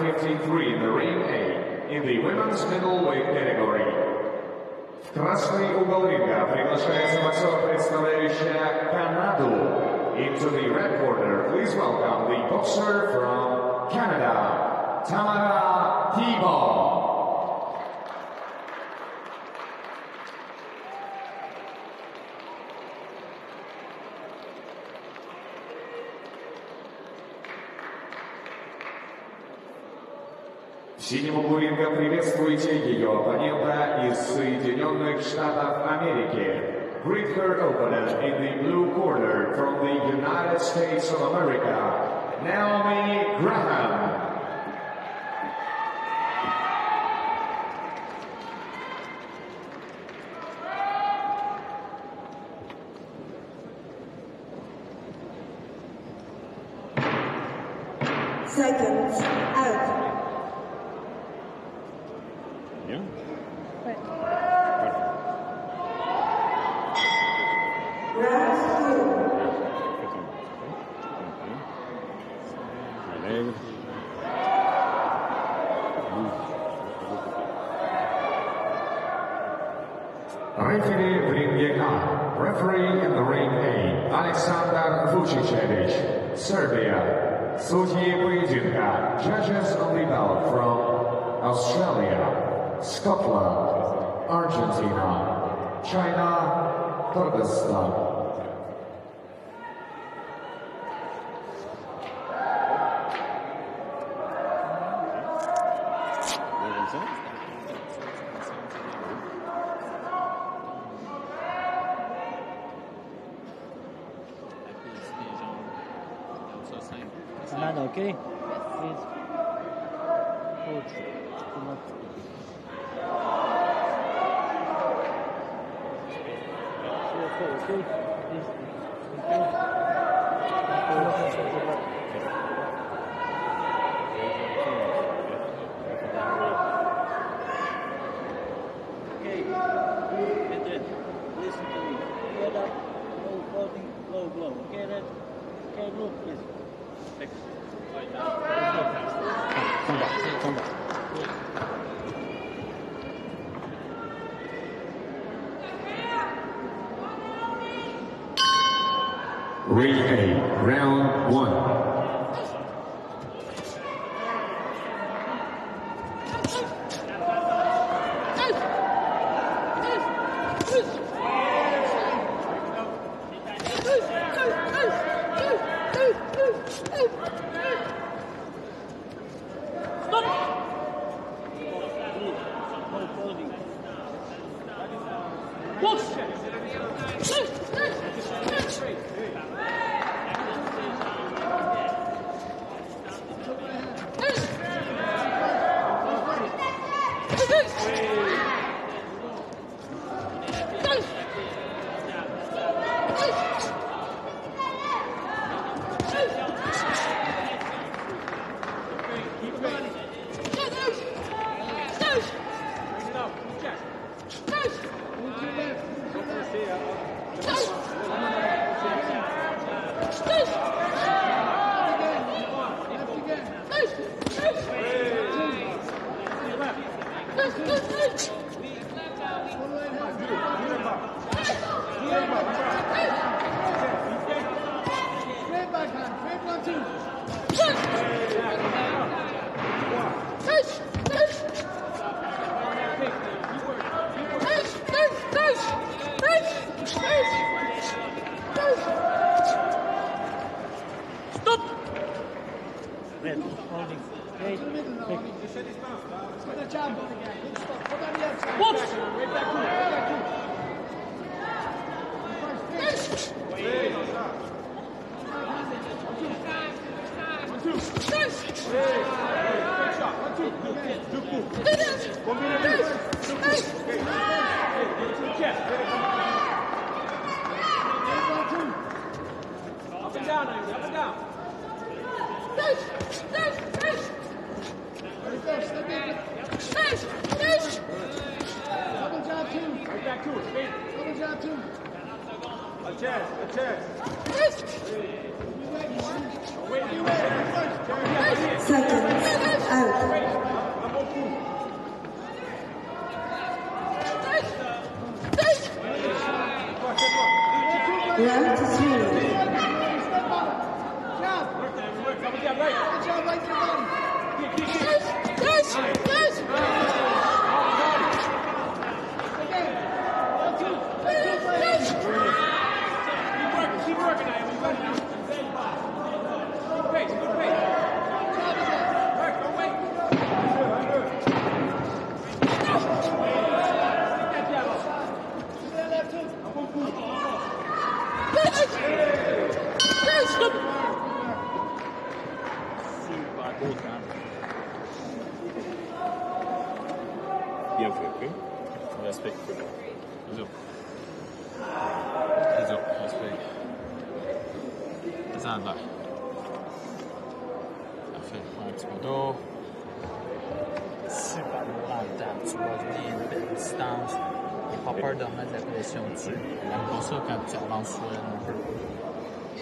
153 in the ring A in the women's middleweight category. В красный угол ринга приглашается боксер, представляющая Канаду. Into the red corner, please welcome the boxer from Canada, Tamara Tebow. В синем углу ринга приветствуйте ее оппонента из Соединенных Штатов Америки. Greet her opponent in the blue corner from the United States of America, Naomi Graham.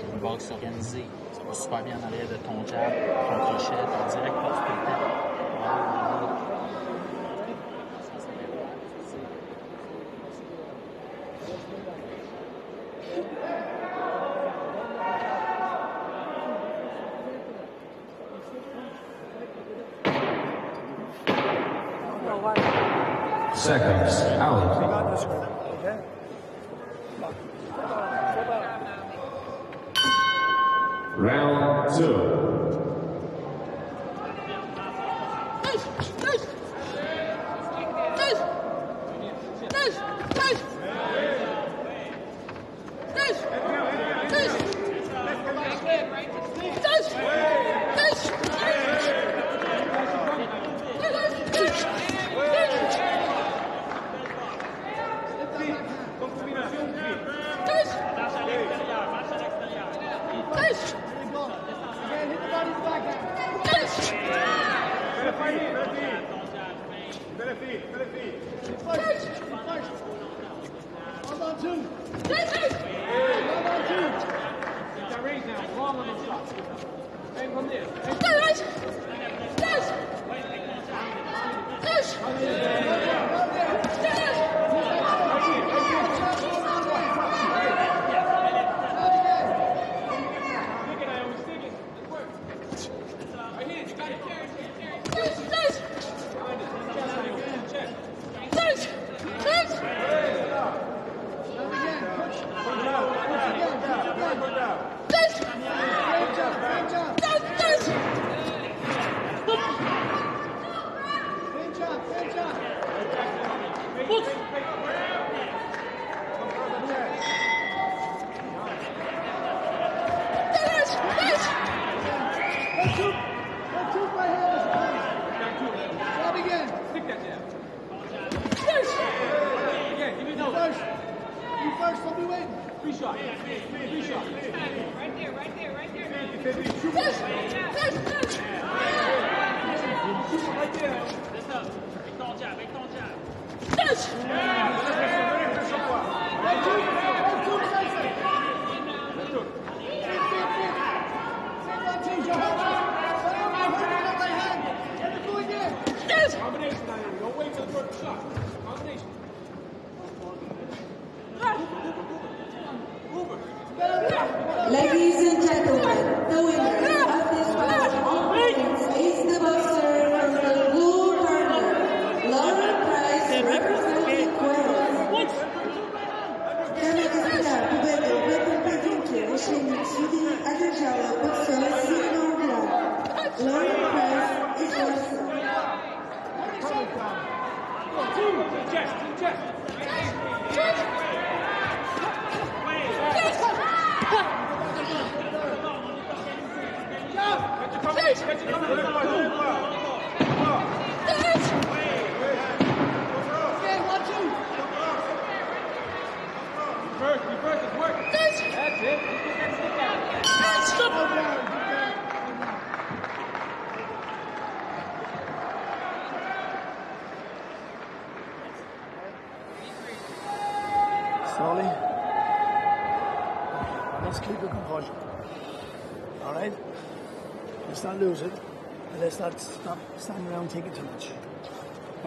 une boxe organisée. Ça va super bien en arrière de ton jab, ton crochet, ton direct passe tout le temps. Seconds.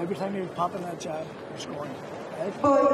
every time he would pop in that jab, you're scoring. Right?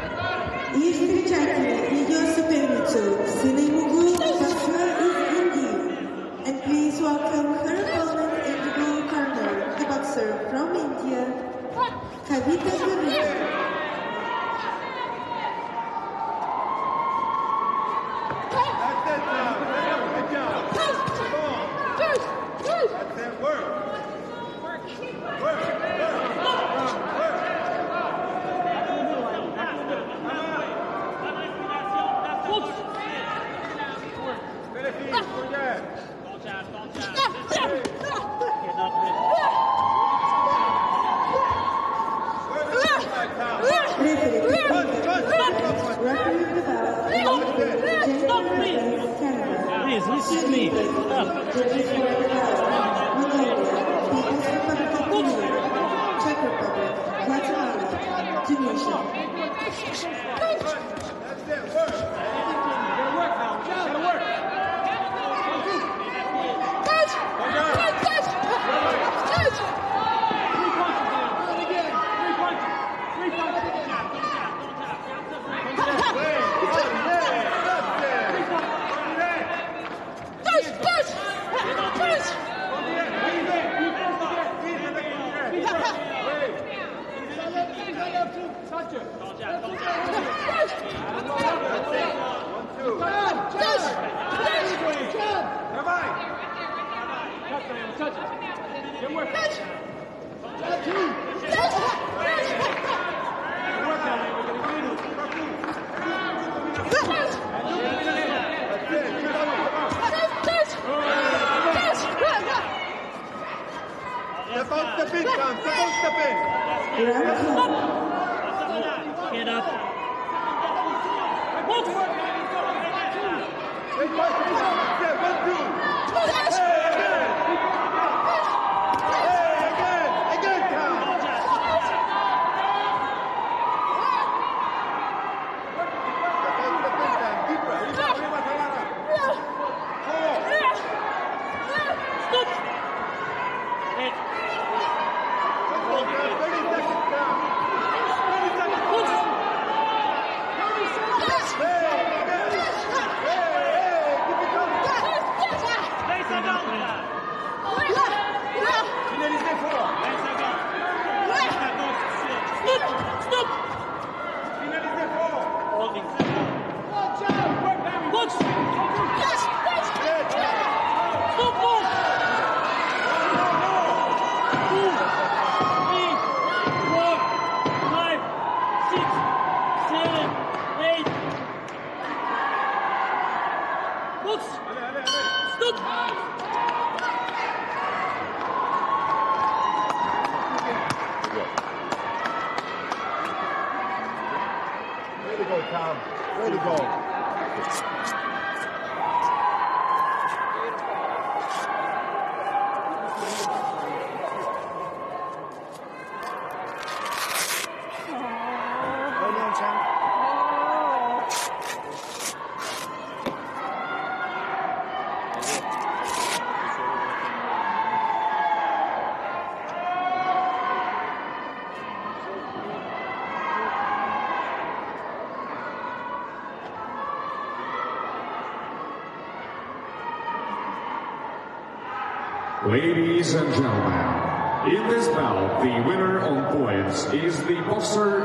Ladies and gentlemen, in this bout, the winner on points is the boxer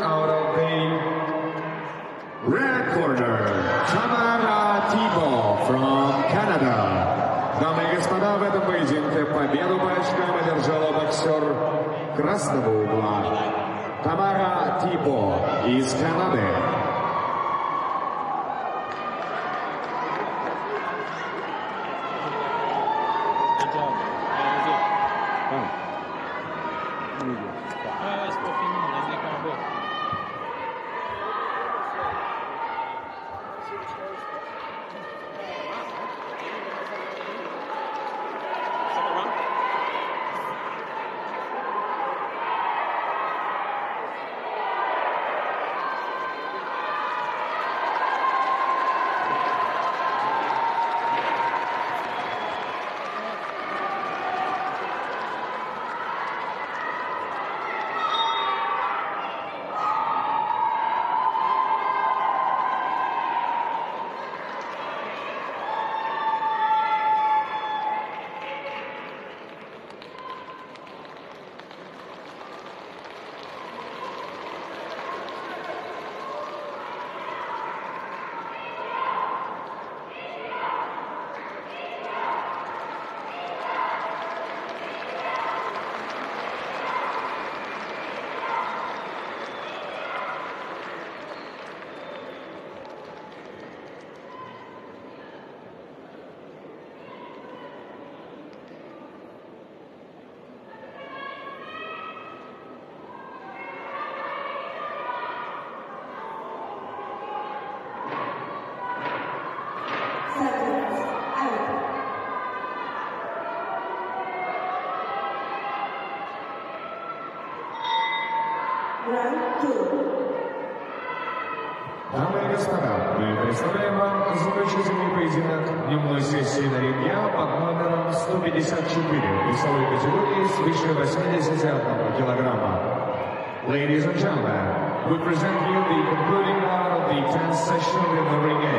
we present you the concluding round of the 10th session in the ring A.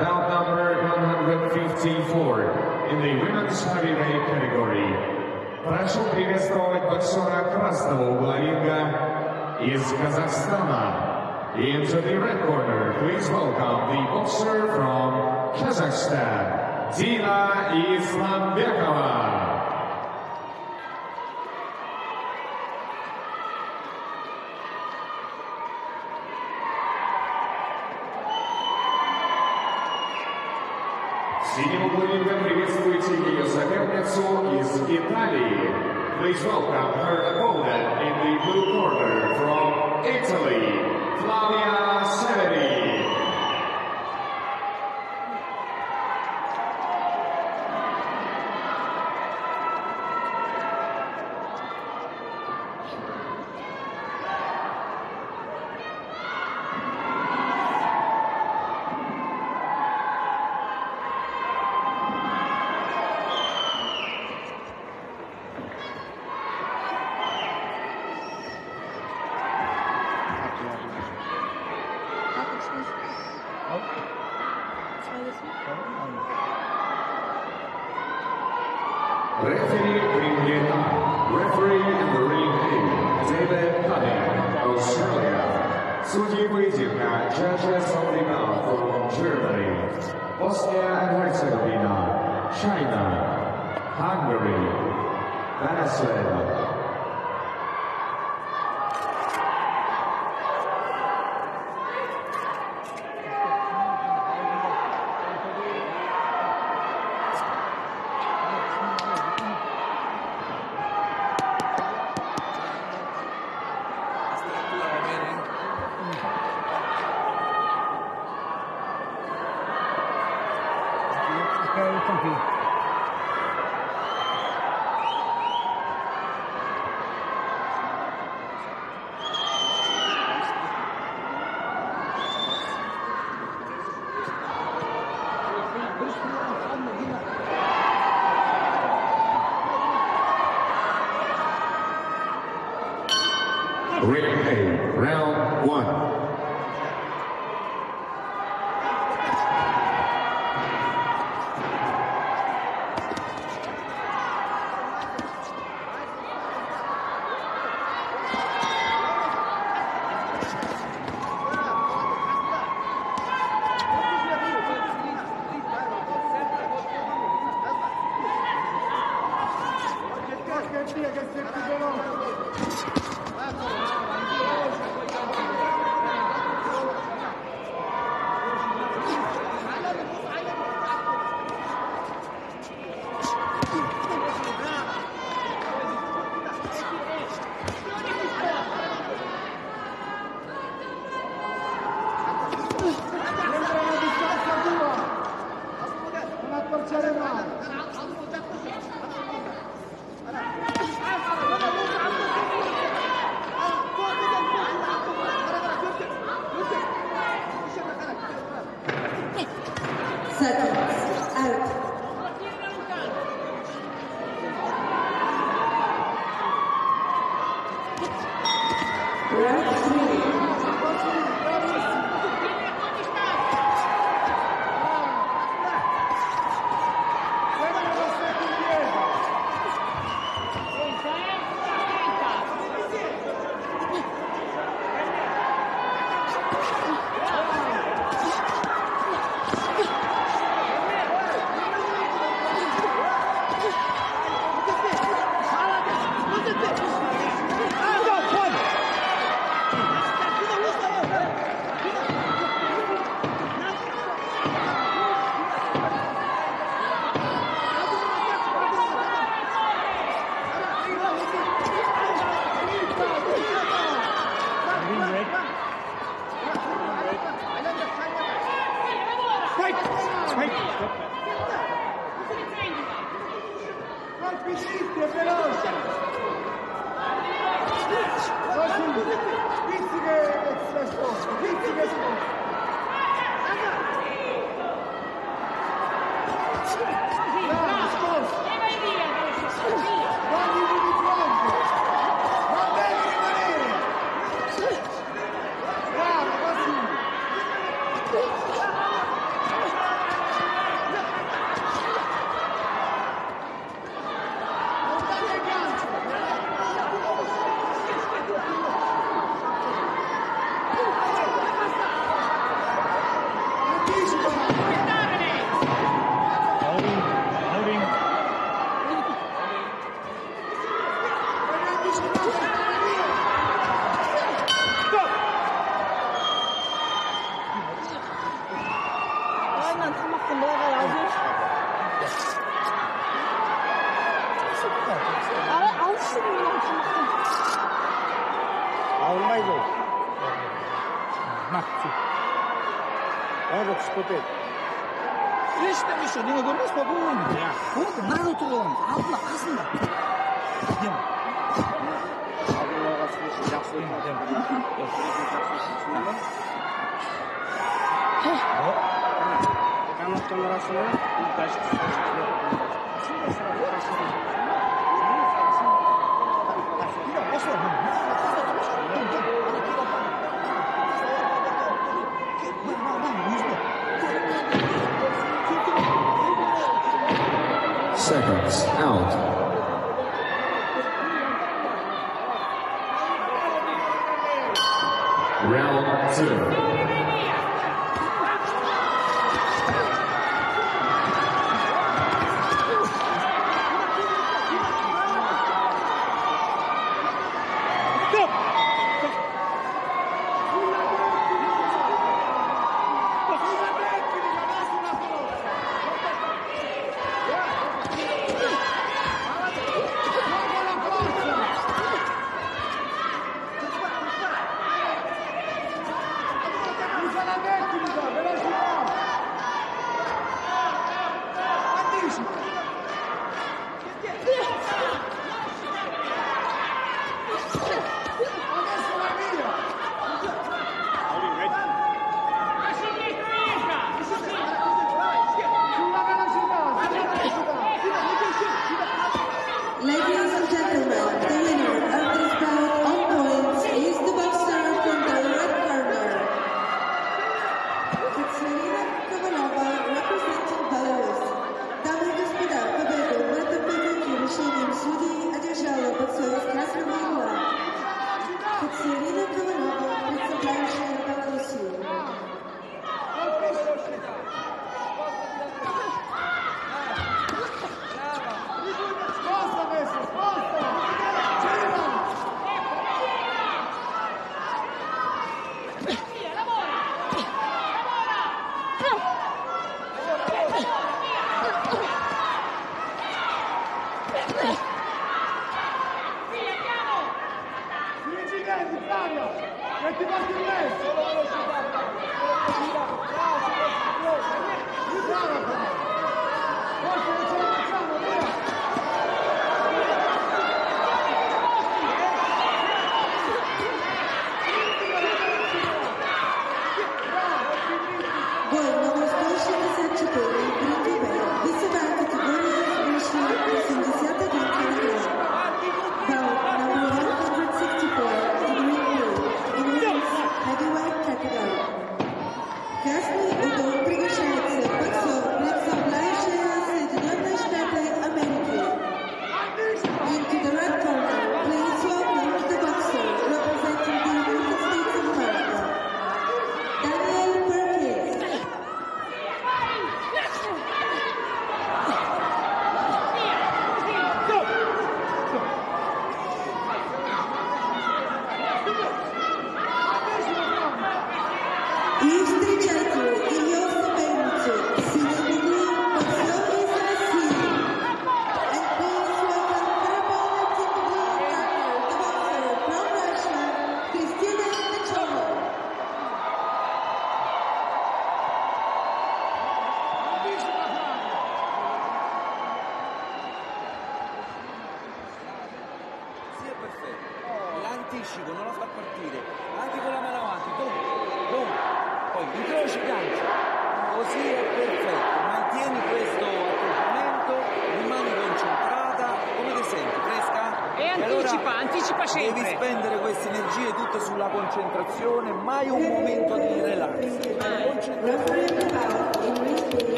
Bout number 154 in the women's heavyweight category. Прошу приветствовать боксера красного угла из Казахстана. Into the red corner, please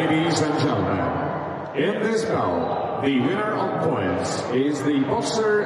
Ladies and gentlemen, in this bout, the winner of points is the boxer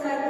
Sir,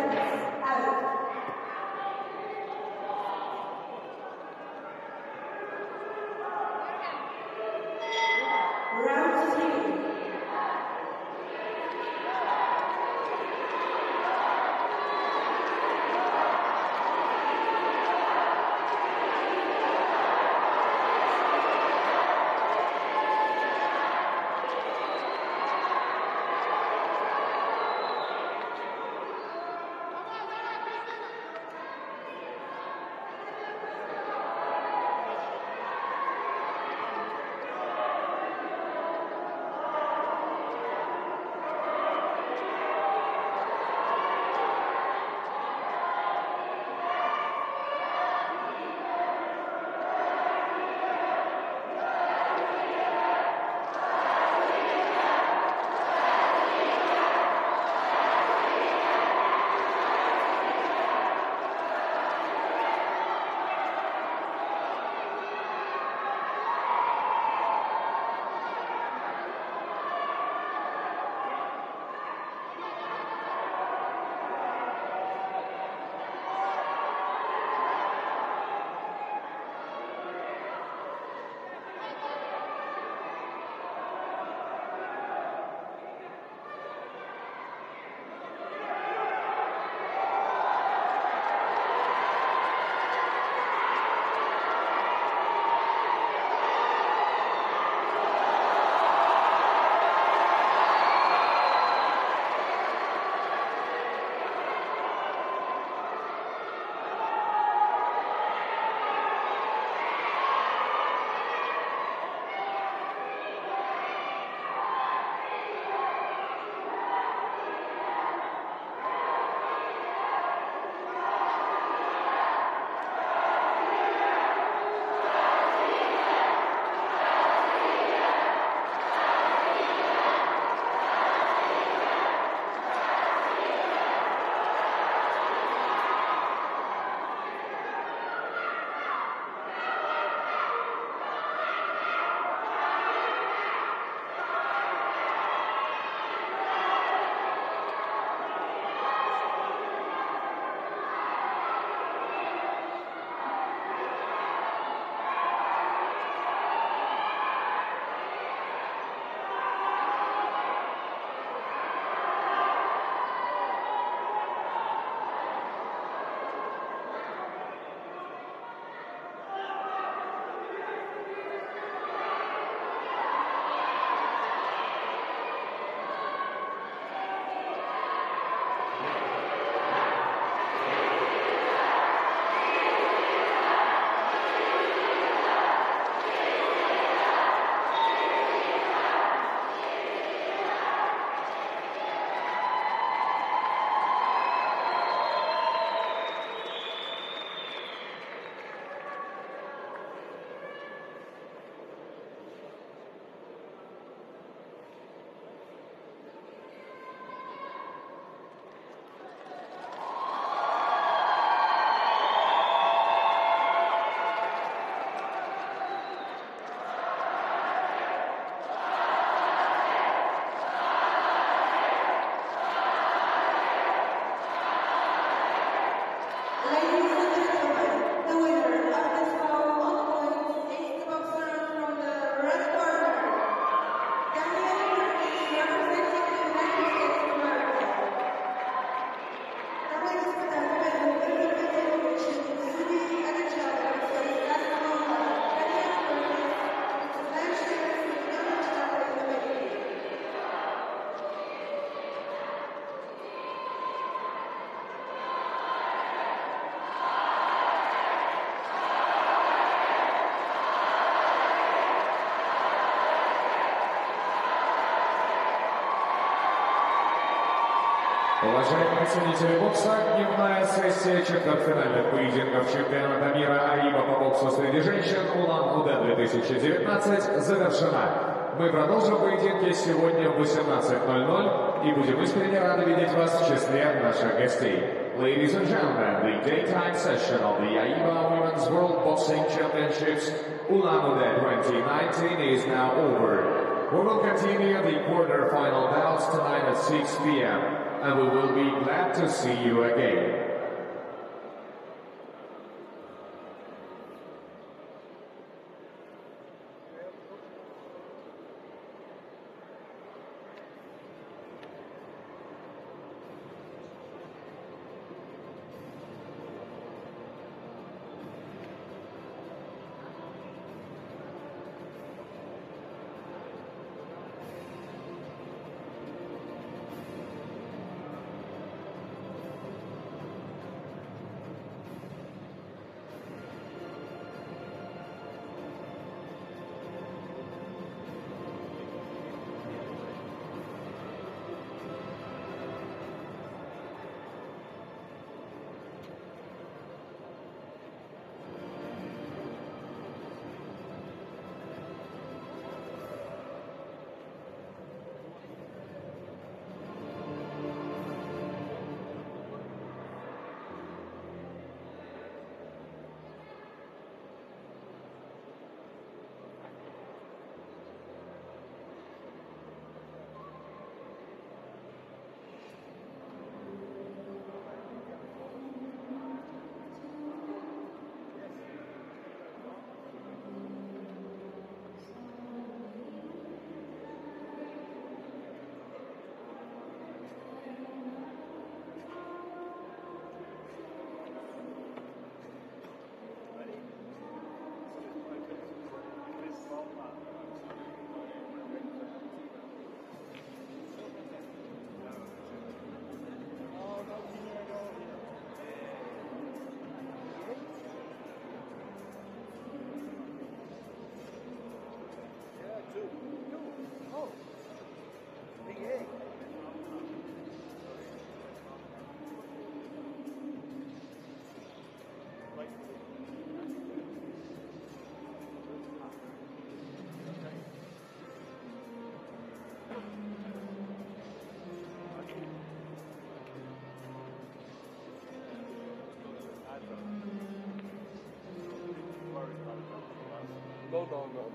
Уважаемые ценители бокса, дневная сессия четвертьфинальных поединков чемпионата мира АИБа по боксу среди женщин Улан-Удэ 2019 завершена. Мы продолжим поединки сегодня в 18.00 и будем искренне рады видеть вас в числе наших гостей. Ladies and gentlemen, the daytime session of the AIBA Women's World Boxing Championships Ulan-Ude 2019 is now over. We will continue the quarter-final bouts tonight at 6 p.m. and we will be glad to see you again. low down, bro.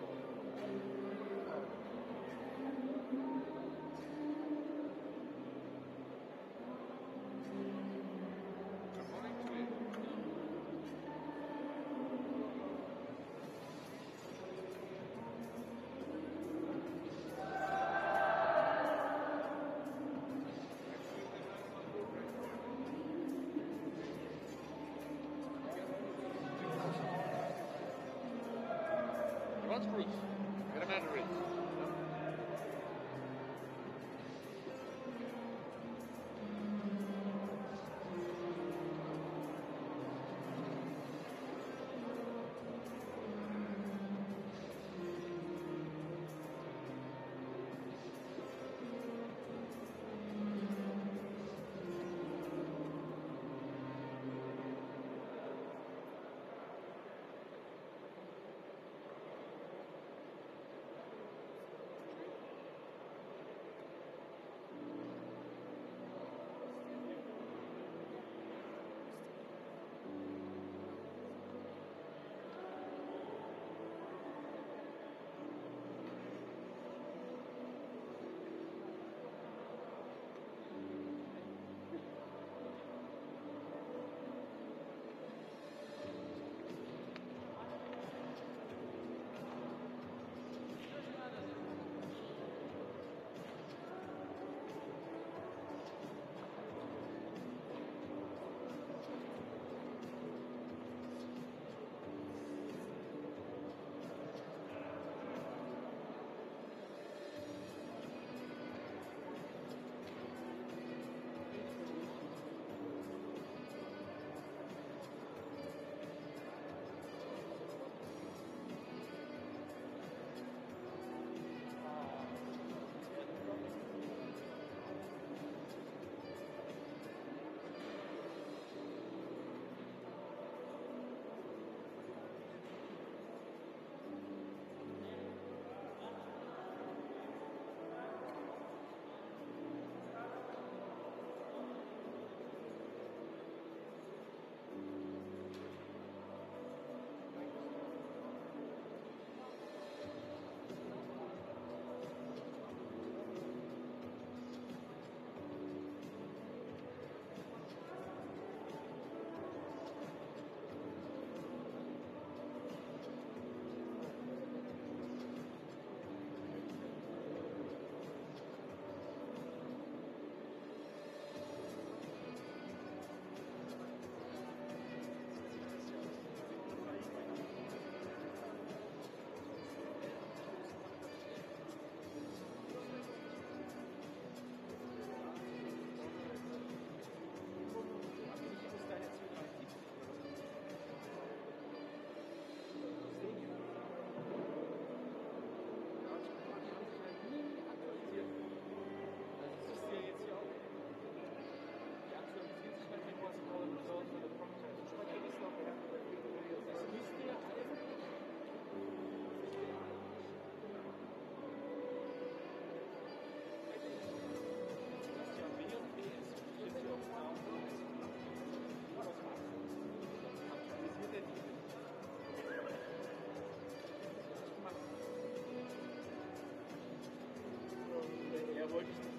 Erfolg ist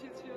心情。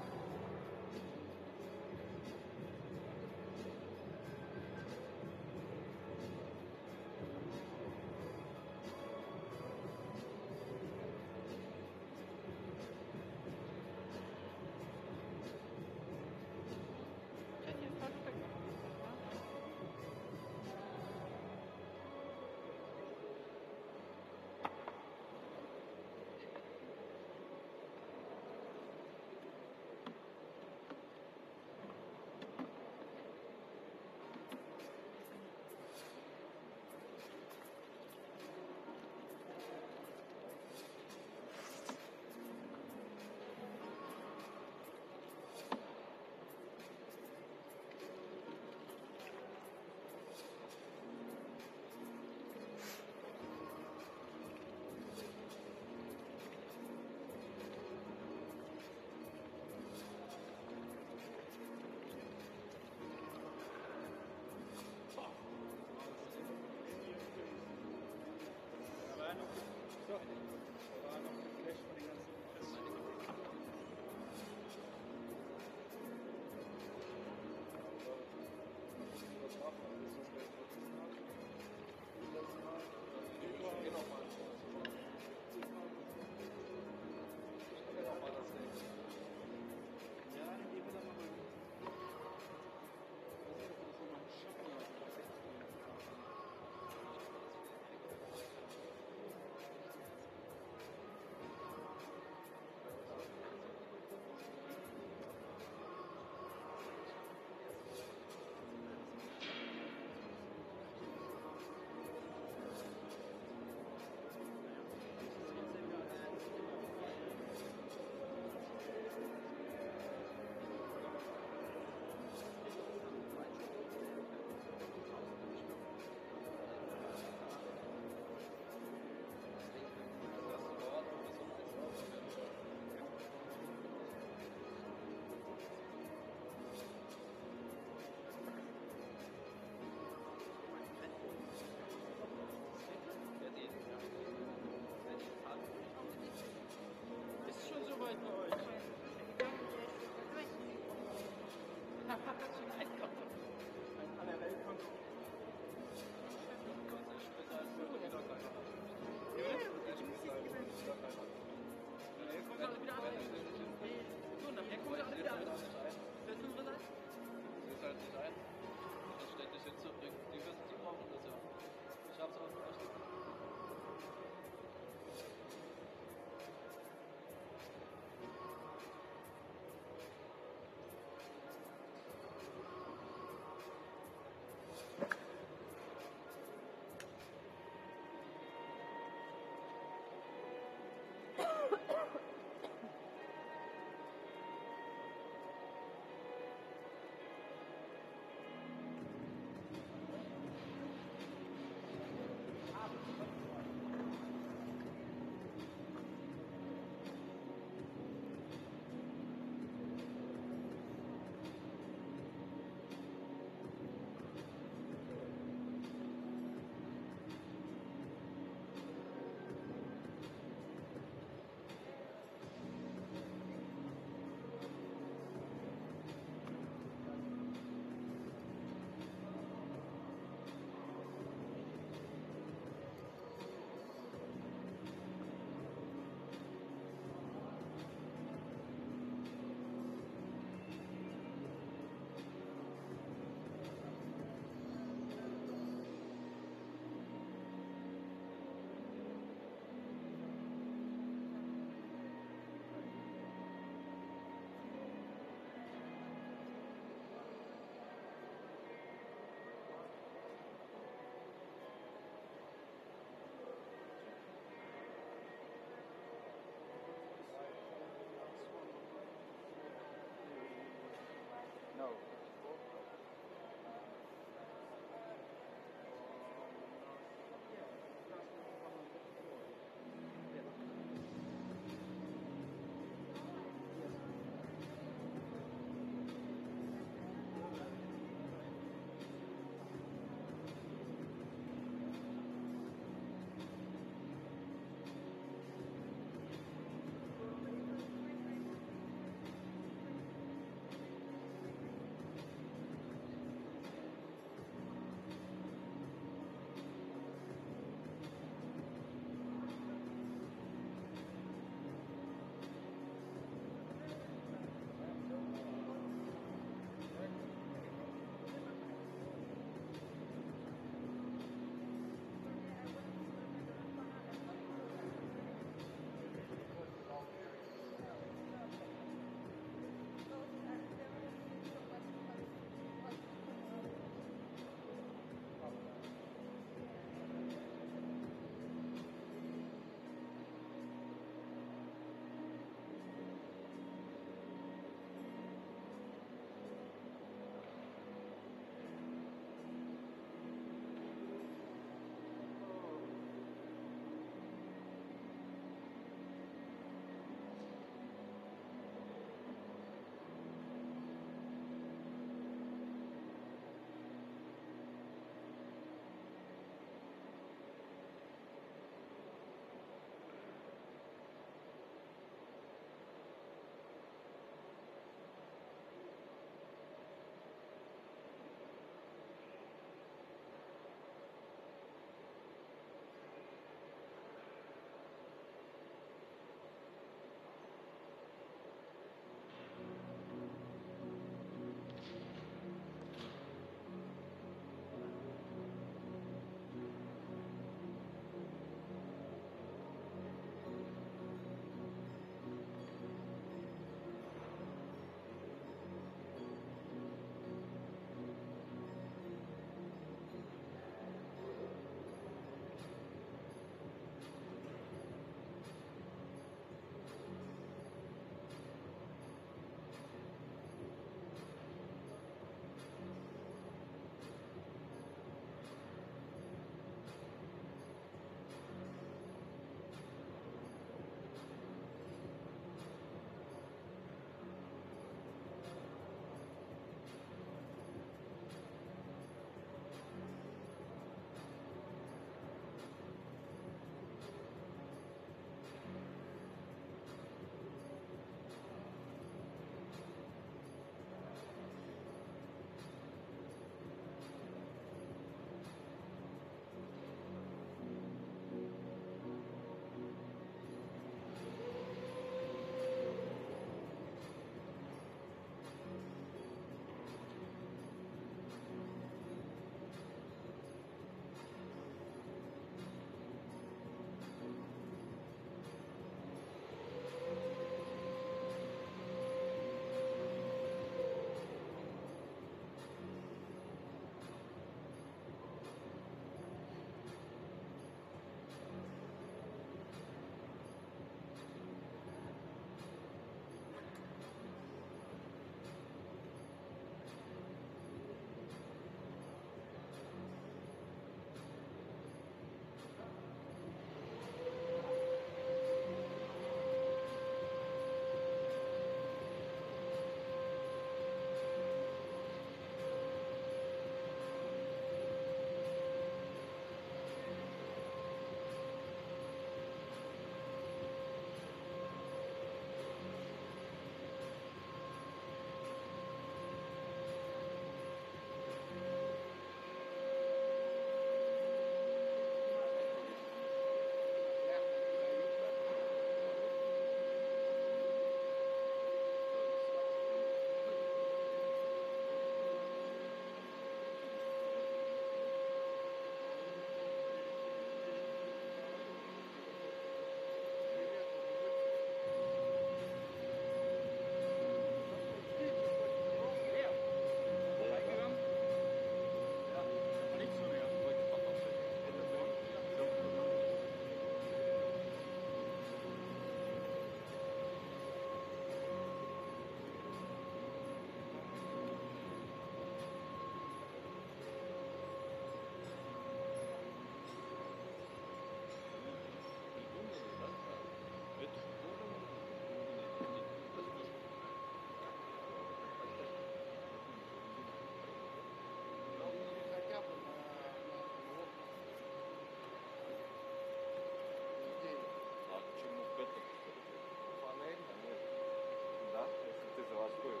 was good.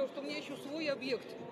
Потому что у меня еще свой объект.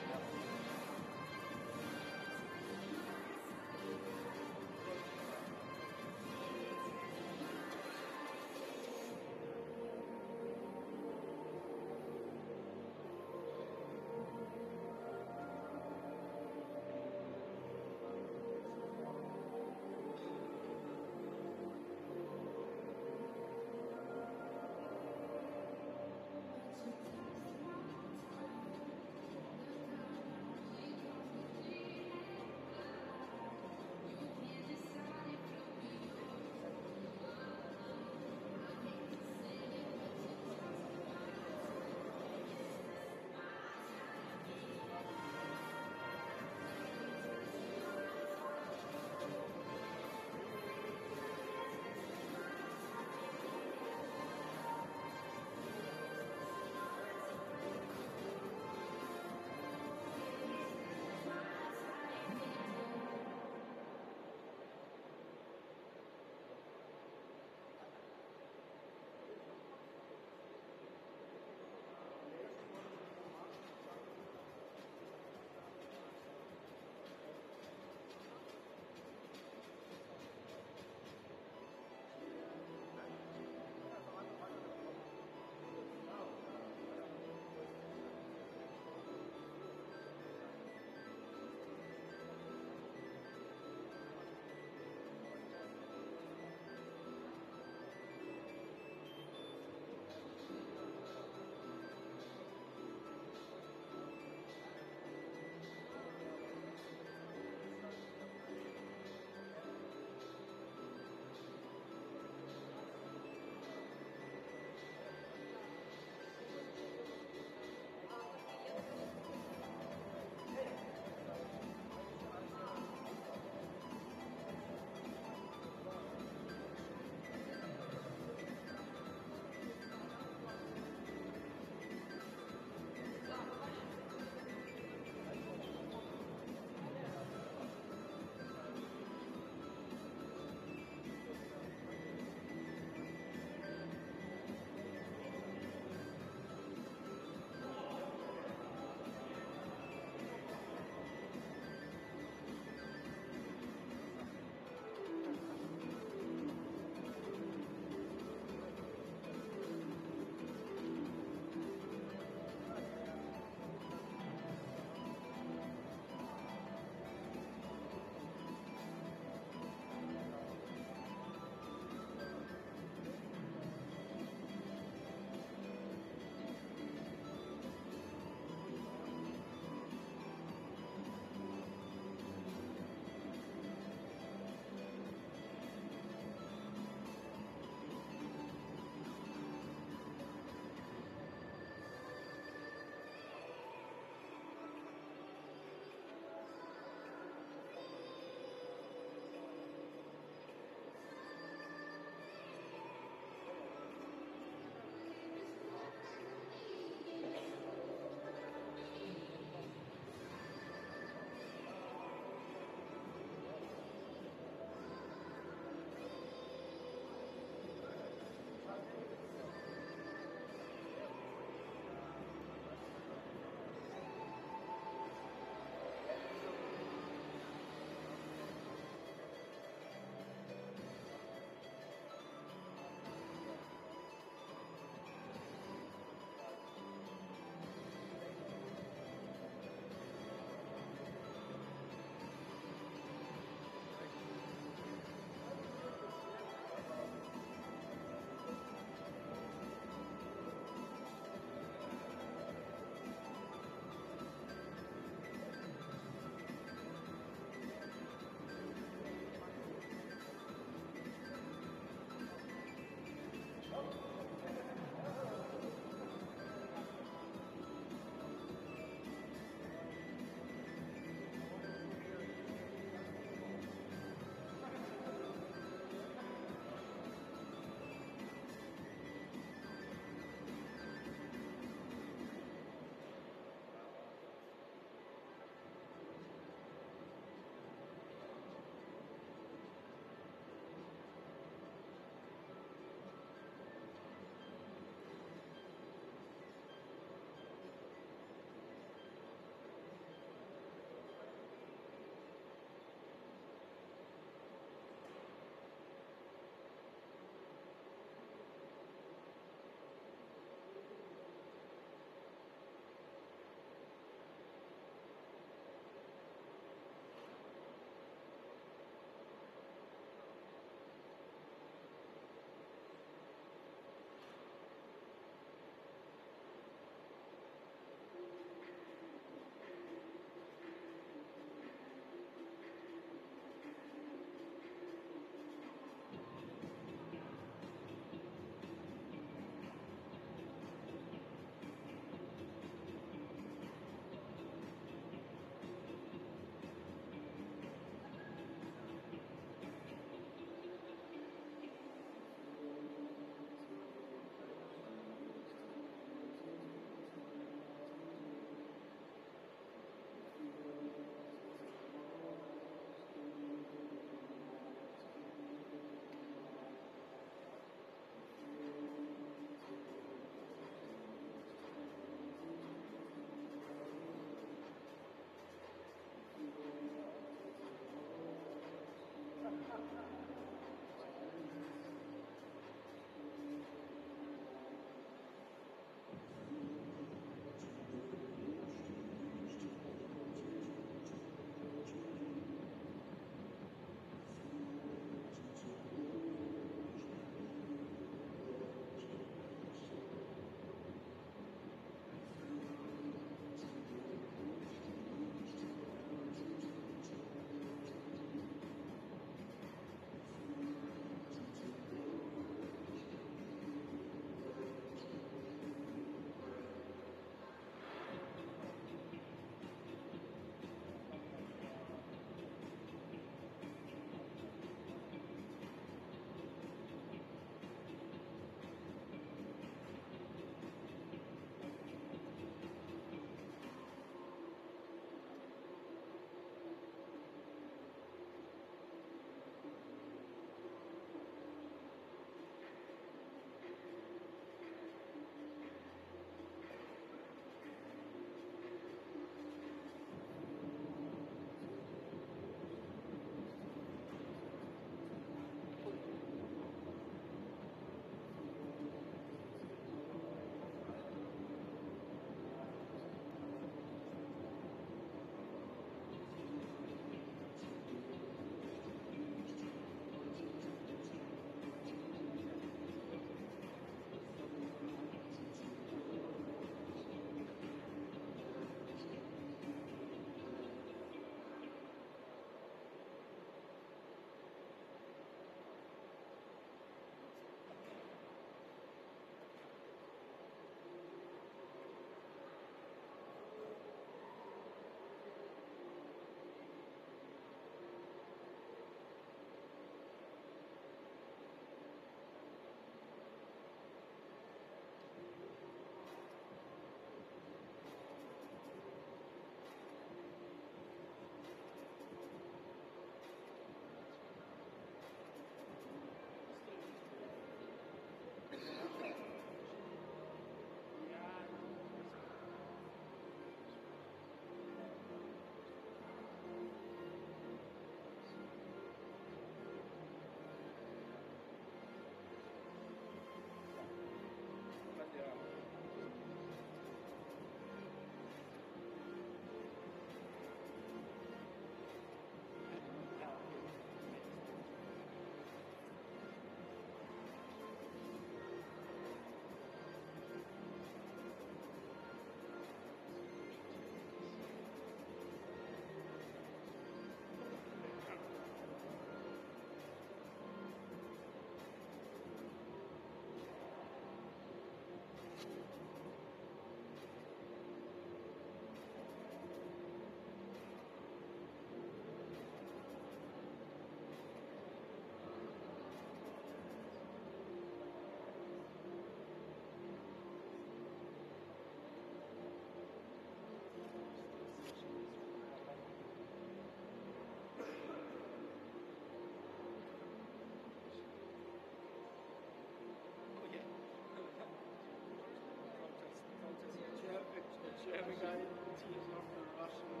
decided the team's not for the Russian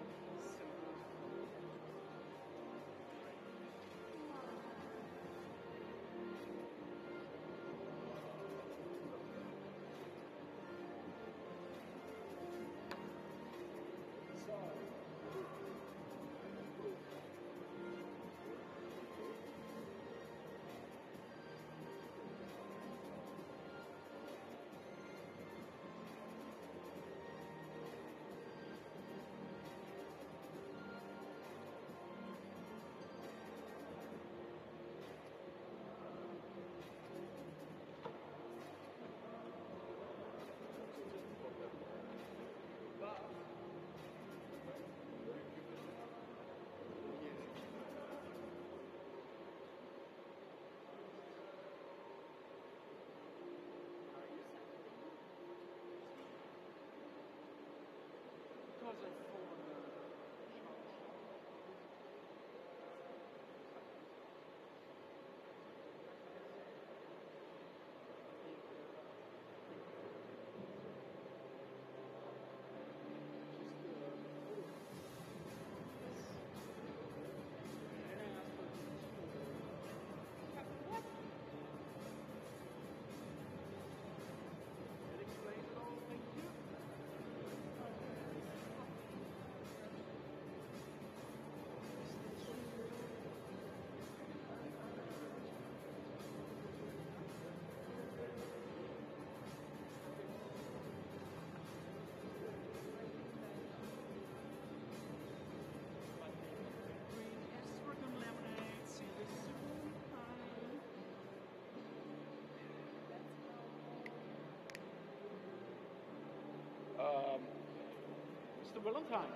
Mr. Valentine,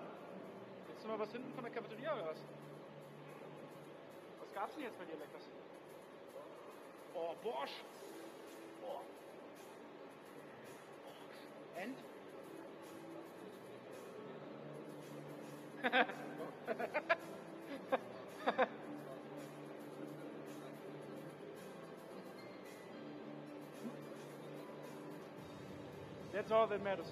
willst du mal was hinten von der Cafeteria oder was? Was gab's denn jetzt bei dir Leckers? Oh, Bosch! Oh. And? That's all that matters.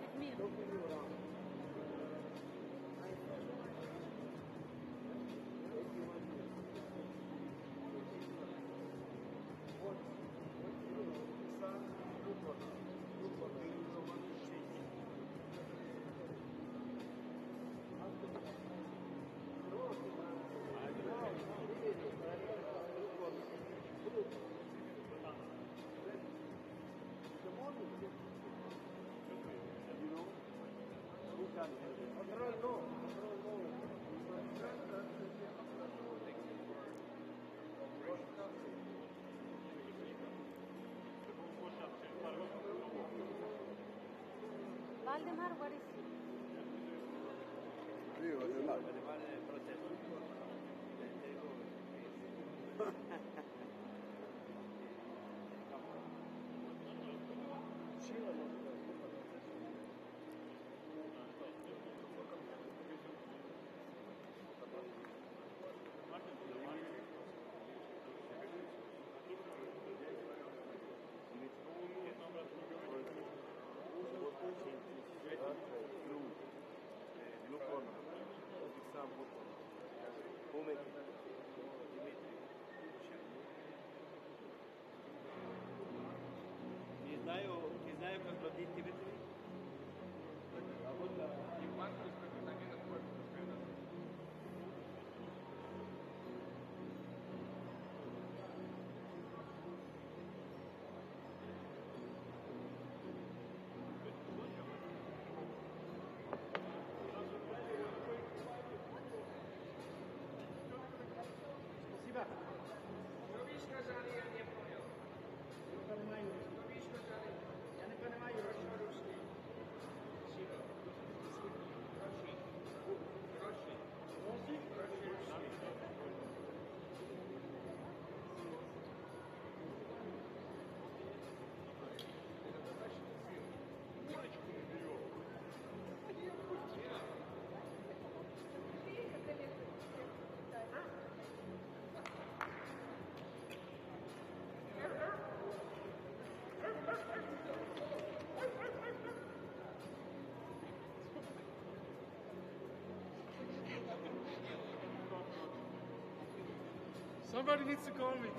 Take me. Valdemar Húmedo. Somebody needs to call me.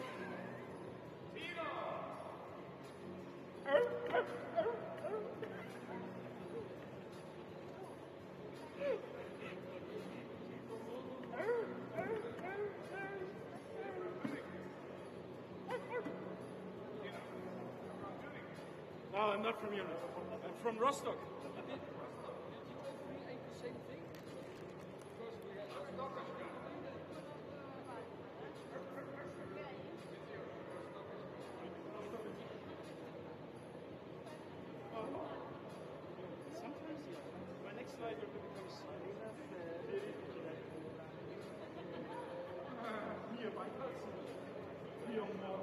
No, I'm not from Munich. I'm from Rostock. Sometimes, yeah. My next slide will become slightly less. More.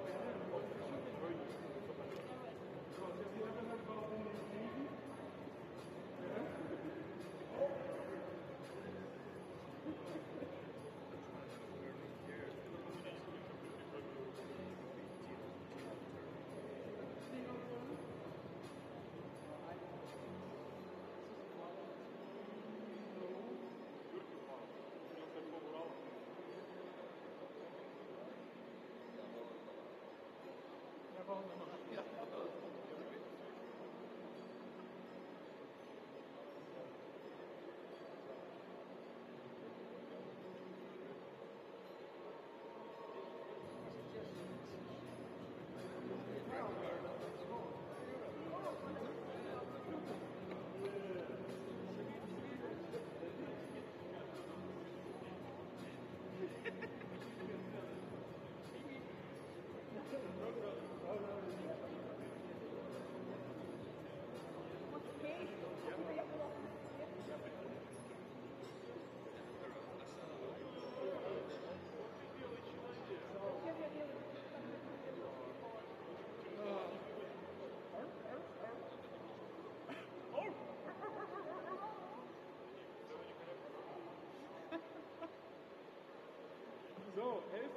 problem So, helft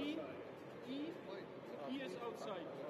He, he, he is outside.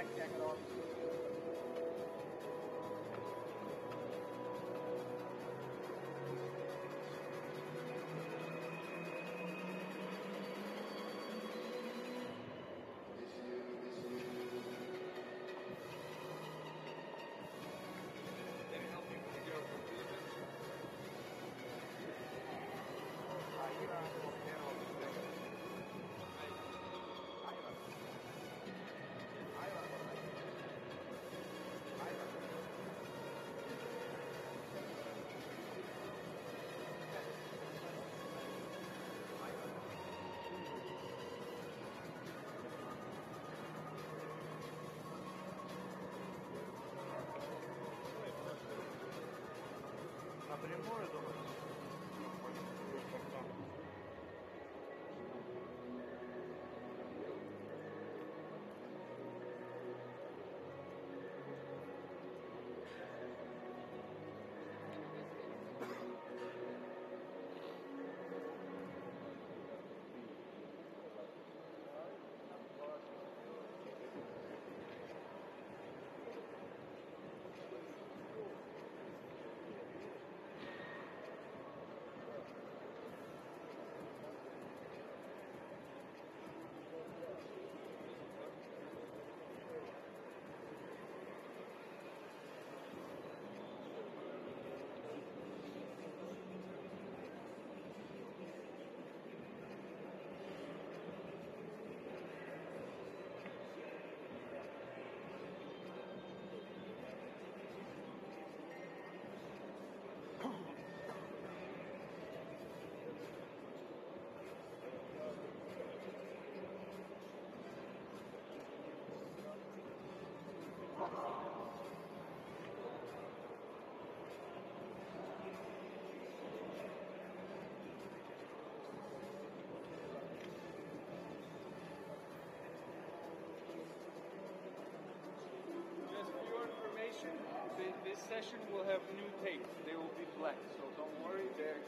neck jacket on. Thank you. But in session will have new tapes. They will be black, so don't worry, they're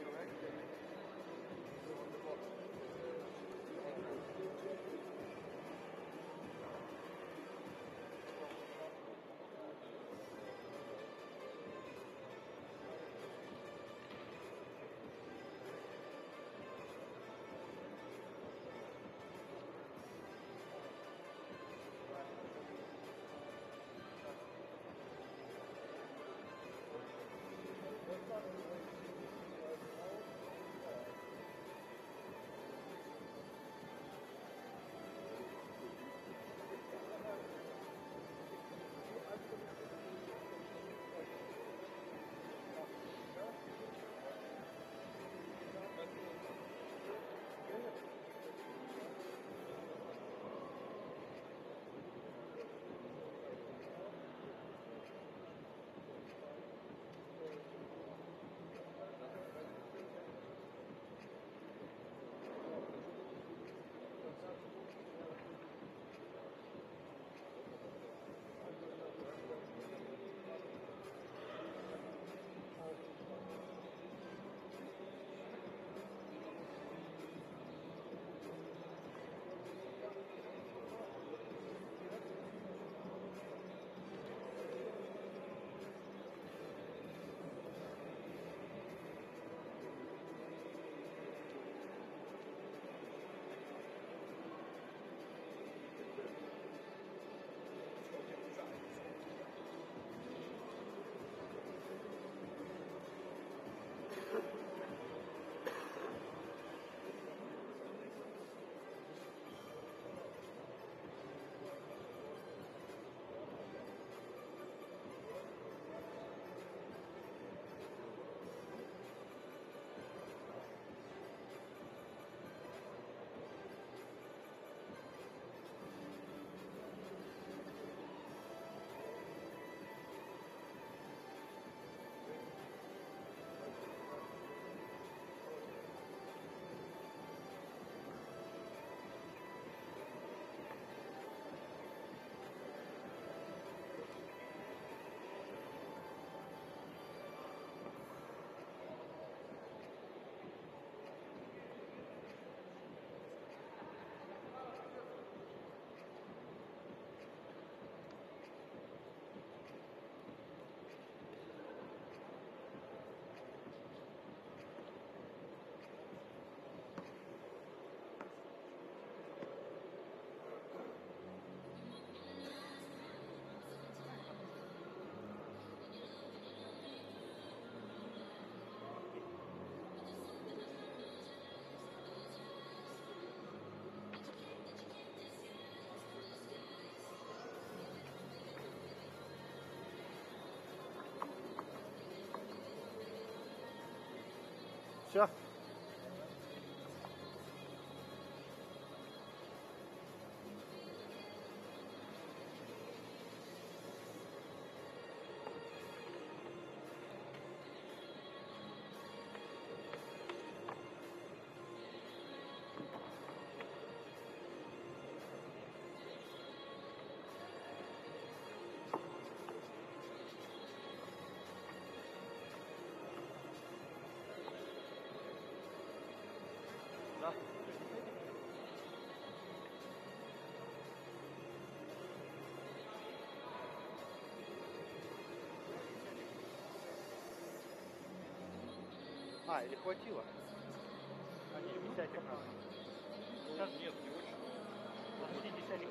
Sure. А, или хватило? Они десятик надо. Сейчас нет, не очень. Подожди, десятик.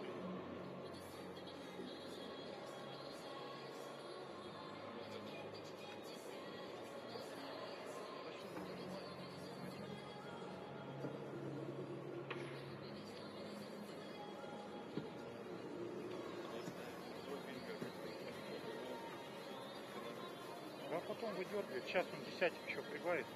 Да потом выдергивает. Сейчас он десятик еще прибавит.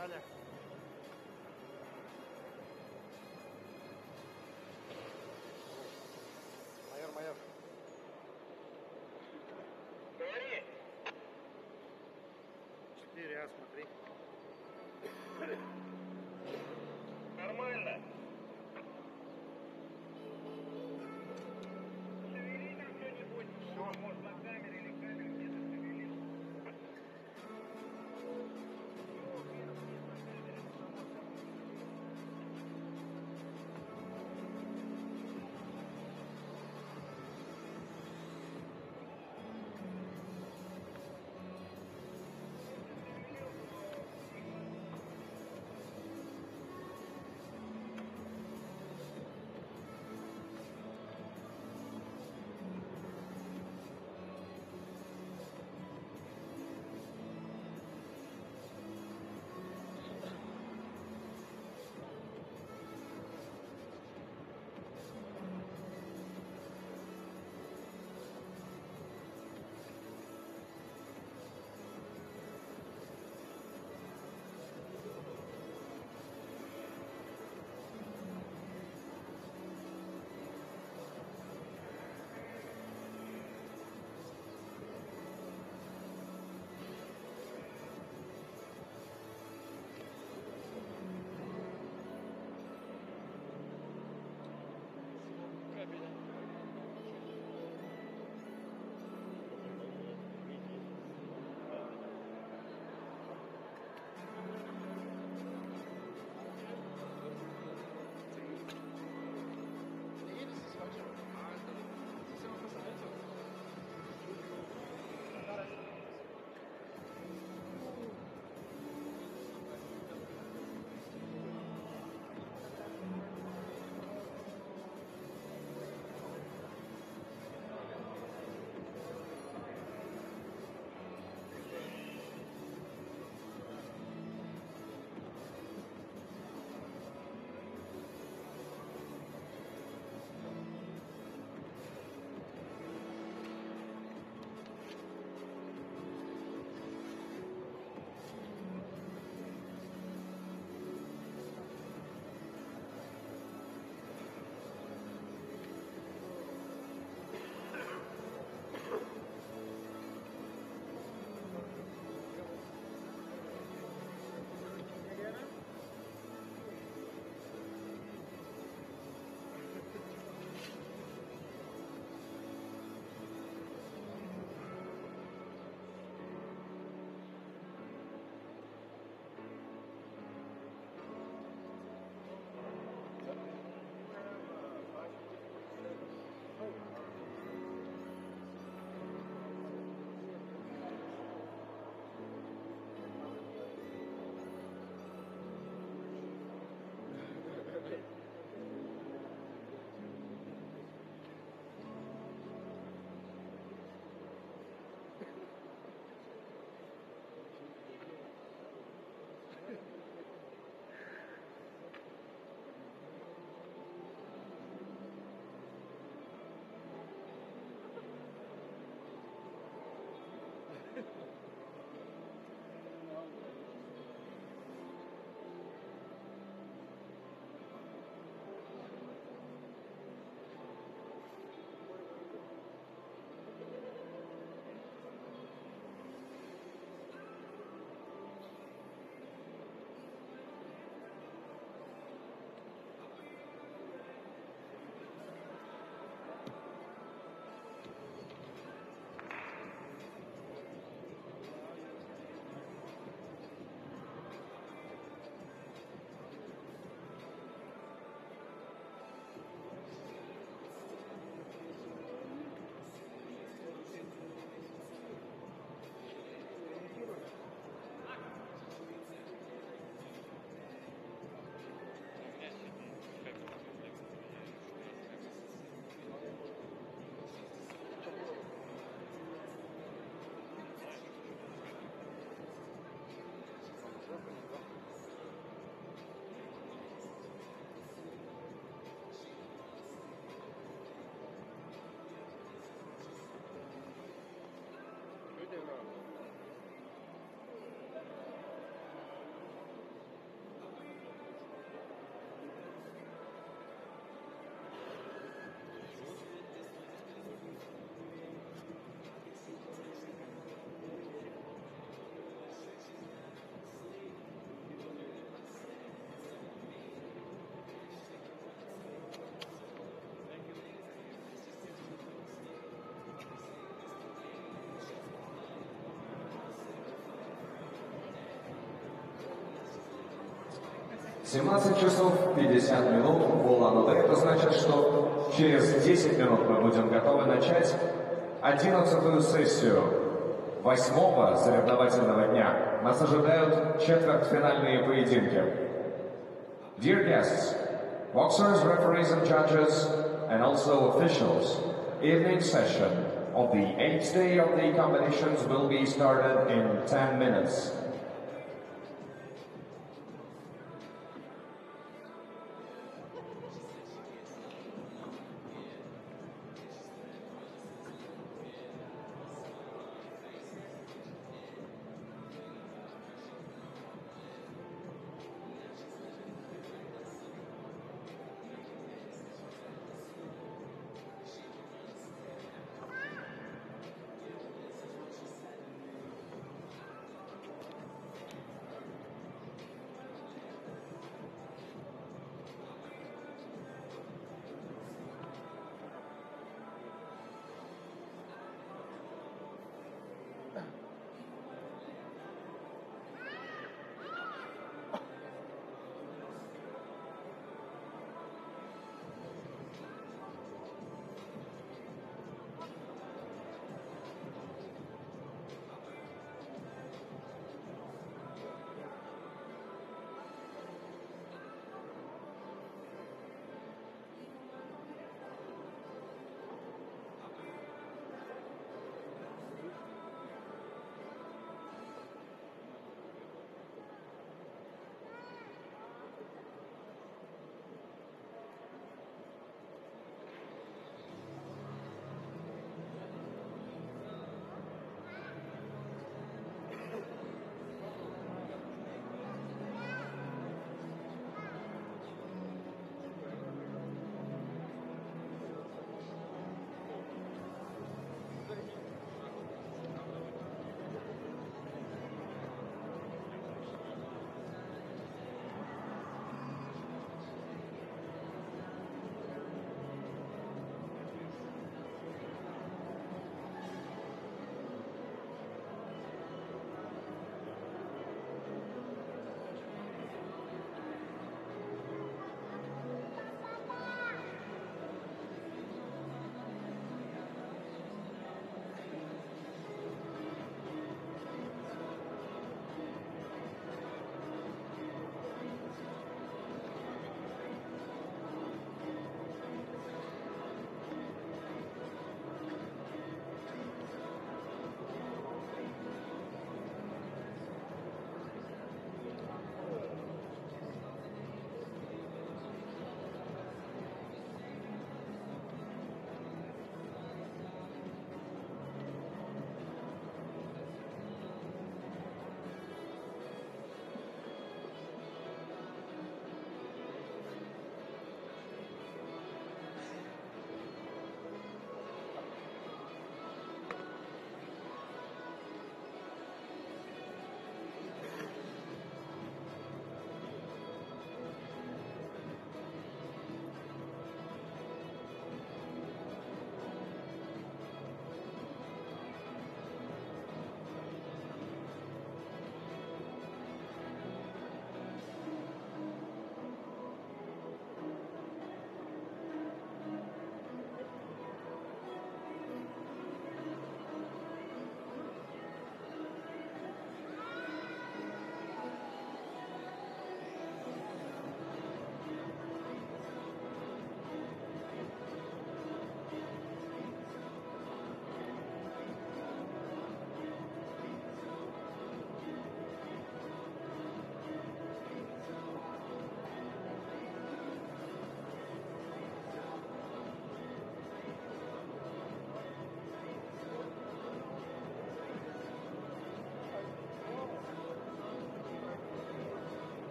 Далее. Майор, майор. Говори. Четыре, а, смотри. do wrong. 17 часов 50 минут Улан-Удэ. Это значит, что через 10 минут мы будем готовы начать 11 сессию восьмого соревновательного дня. Нас ожидают четвертьфинальные поединки. Dear guests, boxers, referees and judges, and also officials, evening session of the eighth day of the competitions will be started in 10 minutes.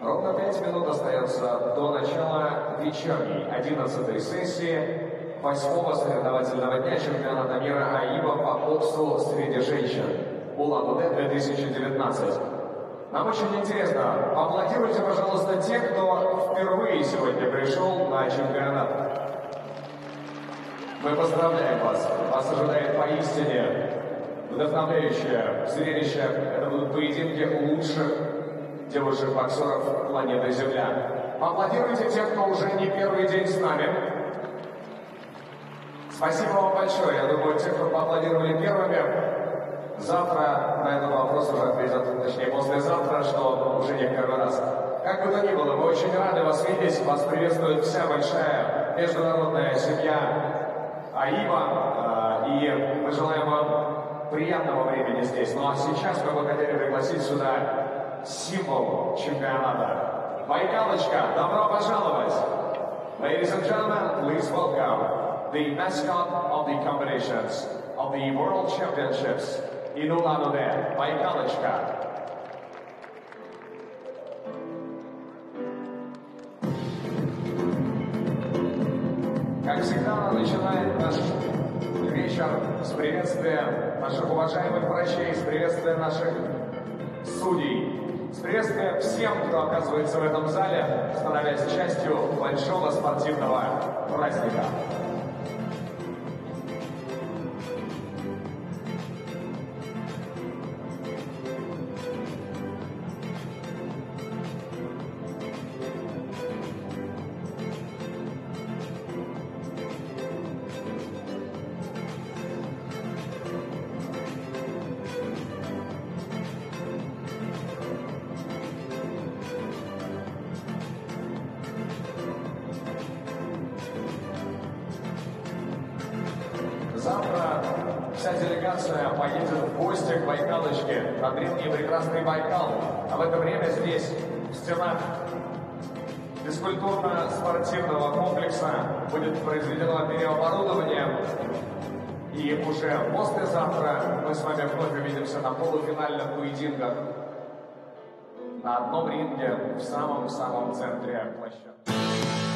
Ровно пять минут остается до начала вечерней 11 сессии восьмого соревновательного дня чемпионата мира АИБа по боксу среди женщин Улан-Удэ 2019. Нам очень интересно, поаплодируйте, пожалуйста, те, кто впервые сегодня пришел на чемпионат. Мы поздравляем вас. Вас ожидает поистине Вдохновляющее зрелище. Это будут поединки лучших девушек-боксеров планеты Земля. Поаплодируйте тех, кто уже не первый день с нами. Спасибо вам большое. Я думаю, те, кто поаплодировали первыми, завтра на этот вопрос уже ответят, точнее, послезавтра, что уже не первый раз. Как бы то ни было, мы очень рады вас видеть. Вас приветствует вся большая международная семья АИБа. э, И мы желаем вам приятного времени здесь. Ну а сейчас мы бы хотели пригласить сюда символ чемпионата. Байкалочка, добро пожаловать! Ladies and gentlemen, please welcome the mascot of the competitions of the World Championships in Ulan-Ude, Байкалочка. Как всегда, начинает наш вечер с приветствия наших уважаемых врачей, с приветствия наших судей, с приветствия всем, кто оказывается в этом зале, становясь частью большого спортивного праздника. Будет произведено переоборудование. И уже послезавтра мы с вами вновь увидимся на полуфинальных поединках на одном ринге в самом-самом центре площадки.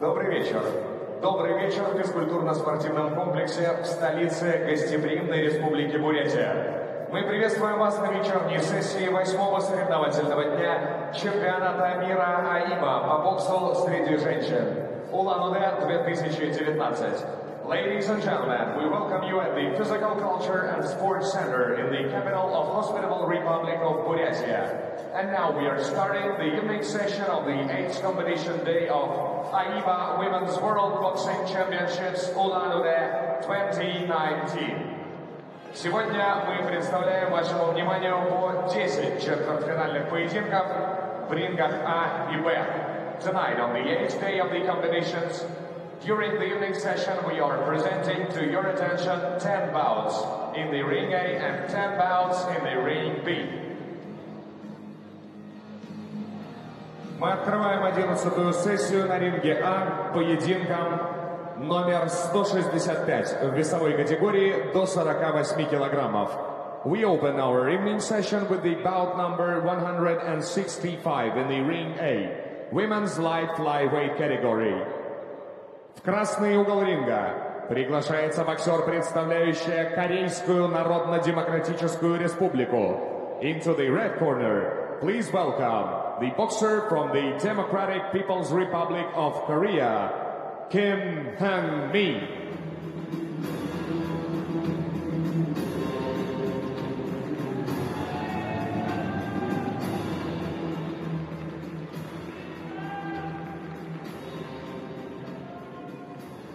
Добрый вечер. Добрый вечер в физкультурно-спортивном комплексе в столице гостеприимной республики Бурятия. Мы приветствуем вас на вечерней сессии восьмого соревновательного дня чемпионата мира АИБа по боксу среди женщин. Улан-Удэ 2019. Ladies and gentlemen, we welcome you at the Physical Culture and Sports Center in the capital of Hospitable Republic of Buryatia. And now we are starting the evening session of the 8th competition day of AIBA Women's World Boxing Championships Ulan-Ude 2019. Сегодня мы представляем вашему вниманию по 10 четвертьфинальных поединков в рингах А и Б. Tonight, on the eighth day of the competitions, during the evening session, we are presenting to your attention 10 bouts in the ring A and 10 bouts in the ring B. Мы открываем одиннадцатую сессию на ринге А поединком номер 165 в весовой категории до 48 килограммов. We open our evening session with the bout number 165 in the ring A. Women's Light Flyweight category. В красный угол ринга приглашается боксер, представляющий Корейскую Народно-Демократическую Республику. Into the red corner, please welcome the boxer from the Democratic People's Republic of Korea, Kim Han-mi.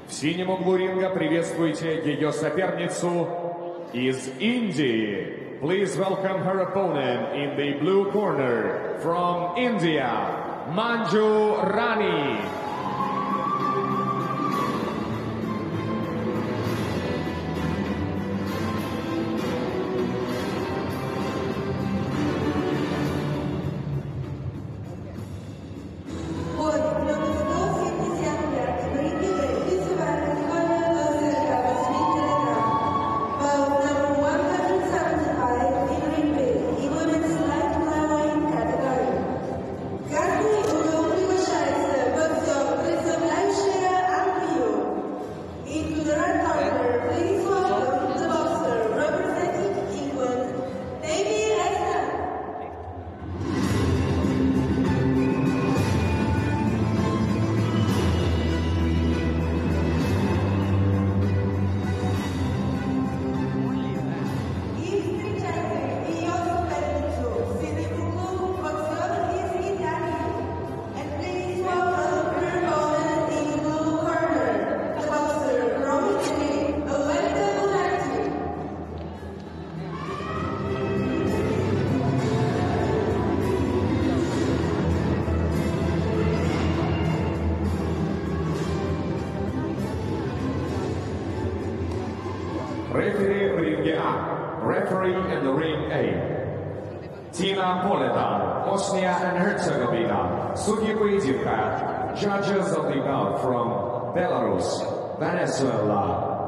В синем углу ринга приветствуйте ее соперницу из Индии. Please welcome her opponent in the blue corner from India, Manju Rani.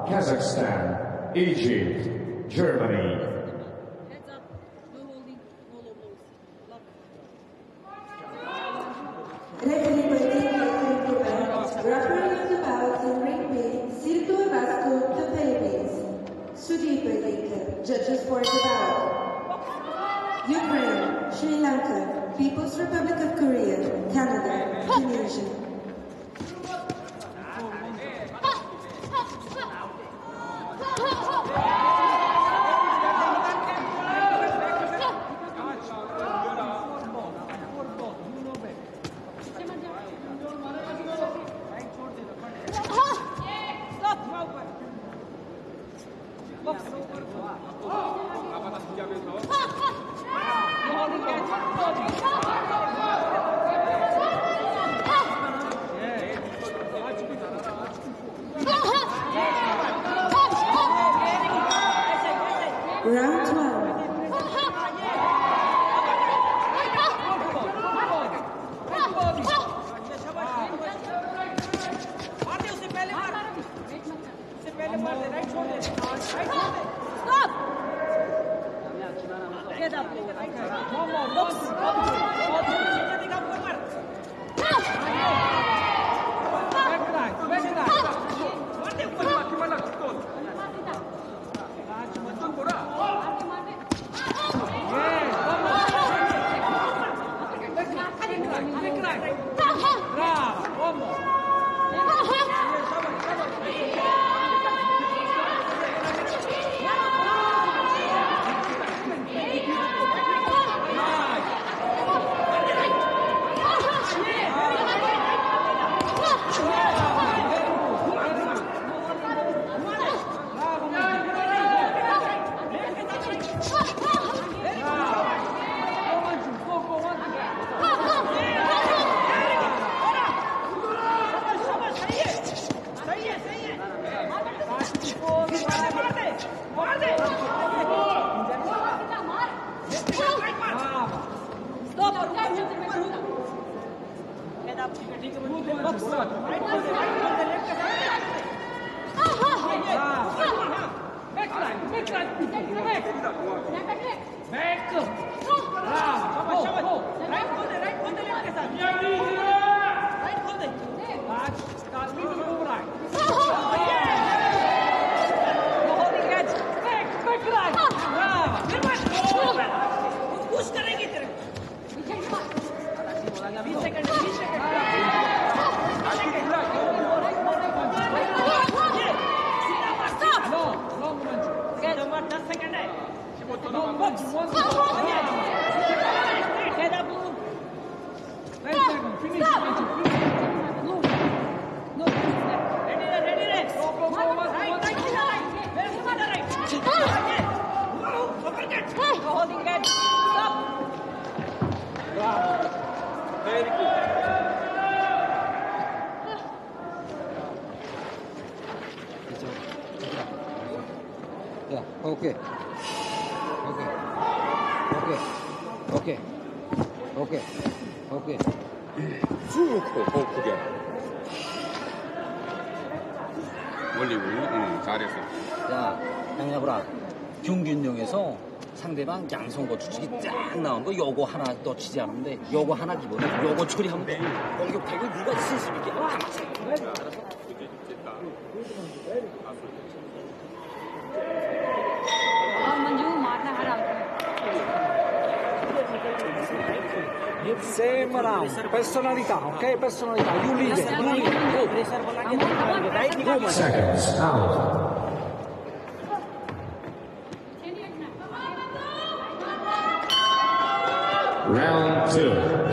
Kazakhstan, Egypt, Germany. 생선 고추찌개 쫙 나온 거 요거 하나 넣치지 않는데 요거 하나 기본에 요거 처리하면 돼. 공격되고 네가 쓸수 있게 하면 다 맞춰. Sembra personalità, ok? Personalità, you leader, you leader. Seconds out. round two.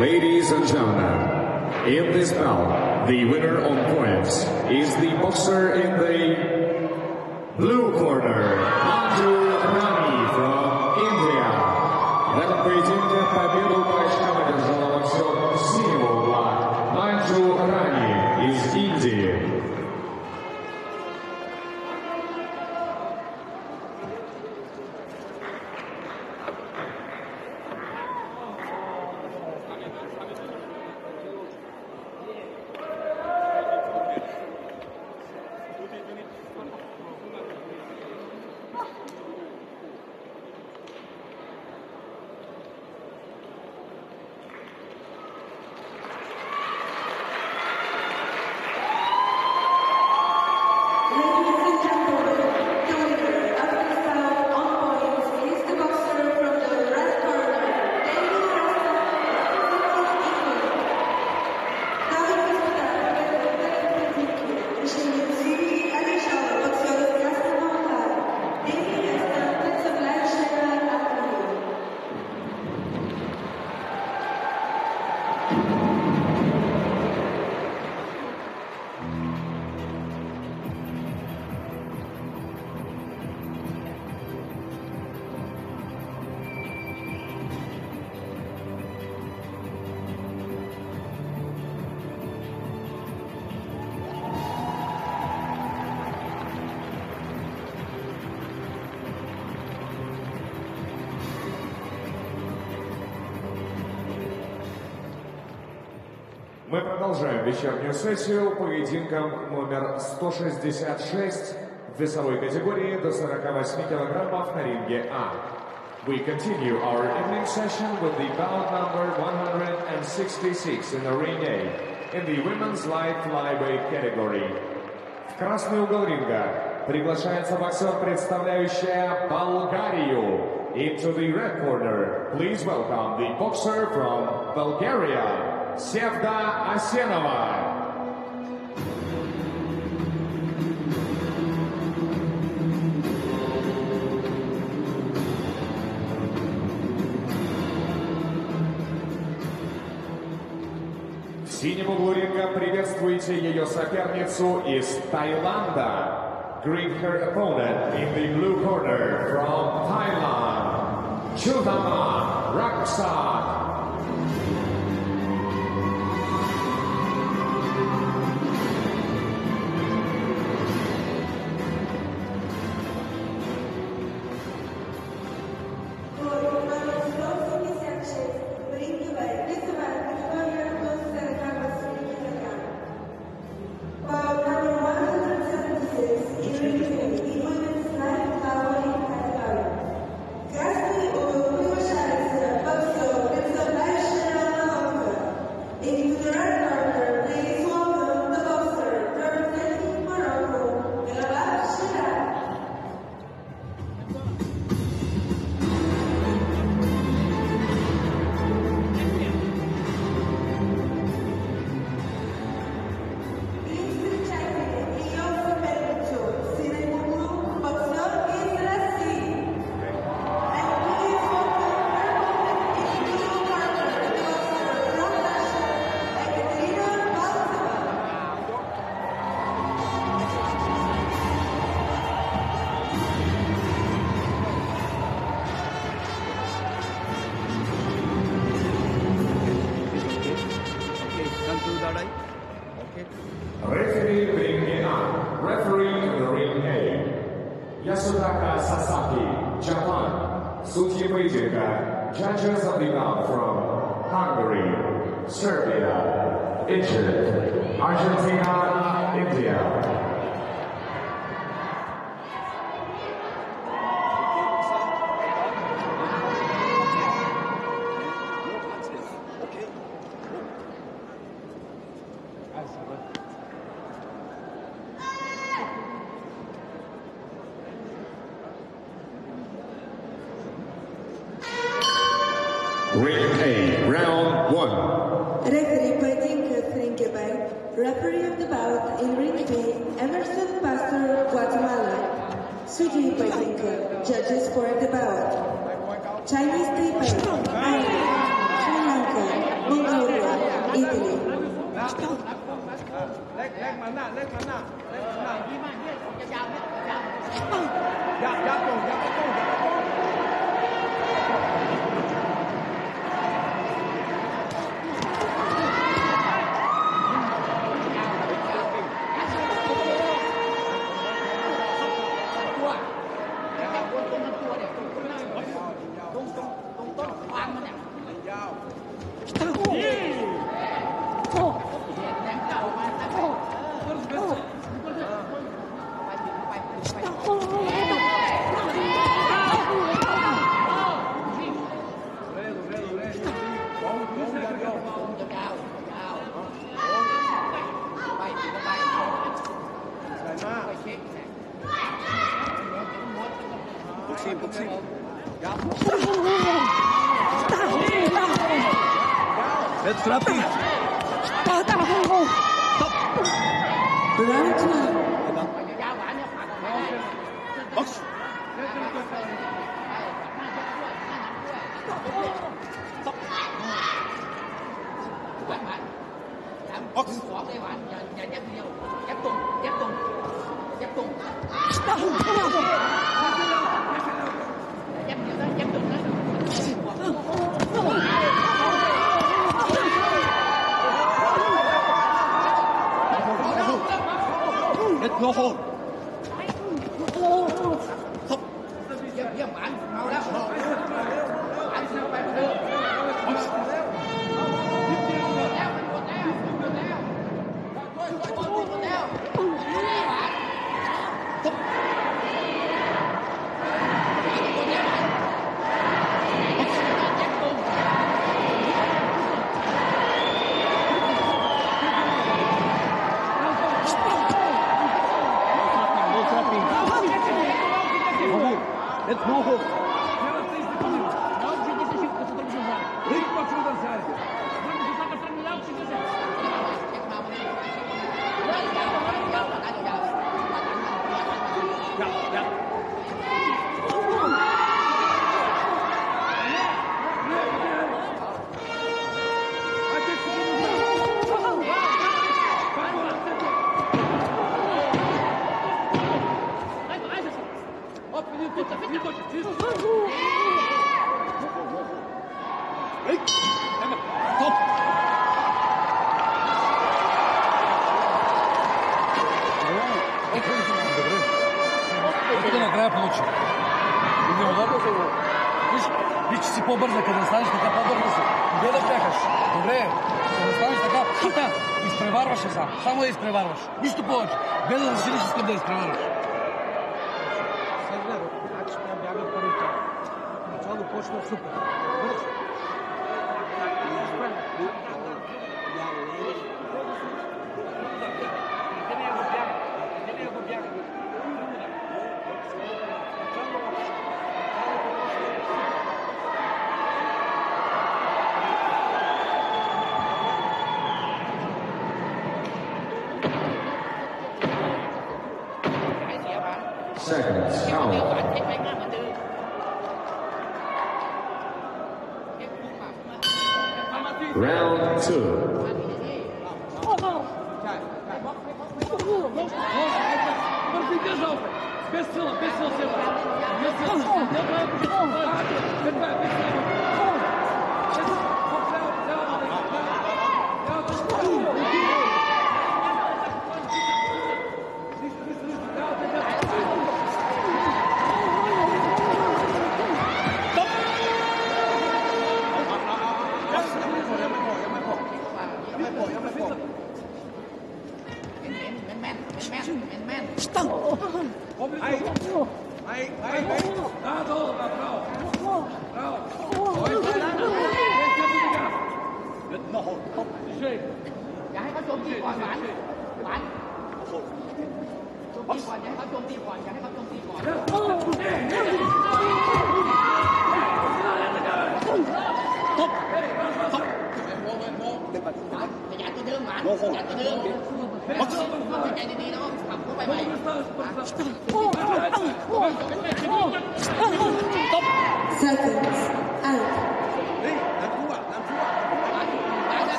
Ladies and gentlemen, in this bout, the winner on points is the boxer in the продолжаем вечернюю сессию поединком номер 166 в весовой категории до 48 килограммов на ринге А. We continue our evening session with the bout number 166 in the ring A in the women's light flyweight category. В красный угол ринга приглашается боксер, представляющая Болгарию. Into the red corner, please welcome the boxer from Bulgaria, Sevda Asenova. В синем углу ринга приветствуйте ее соперницу из Таиланда. Greet her opponent in the blue corner from Thailand, Chudama Raksa.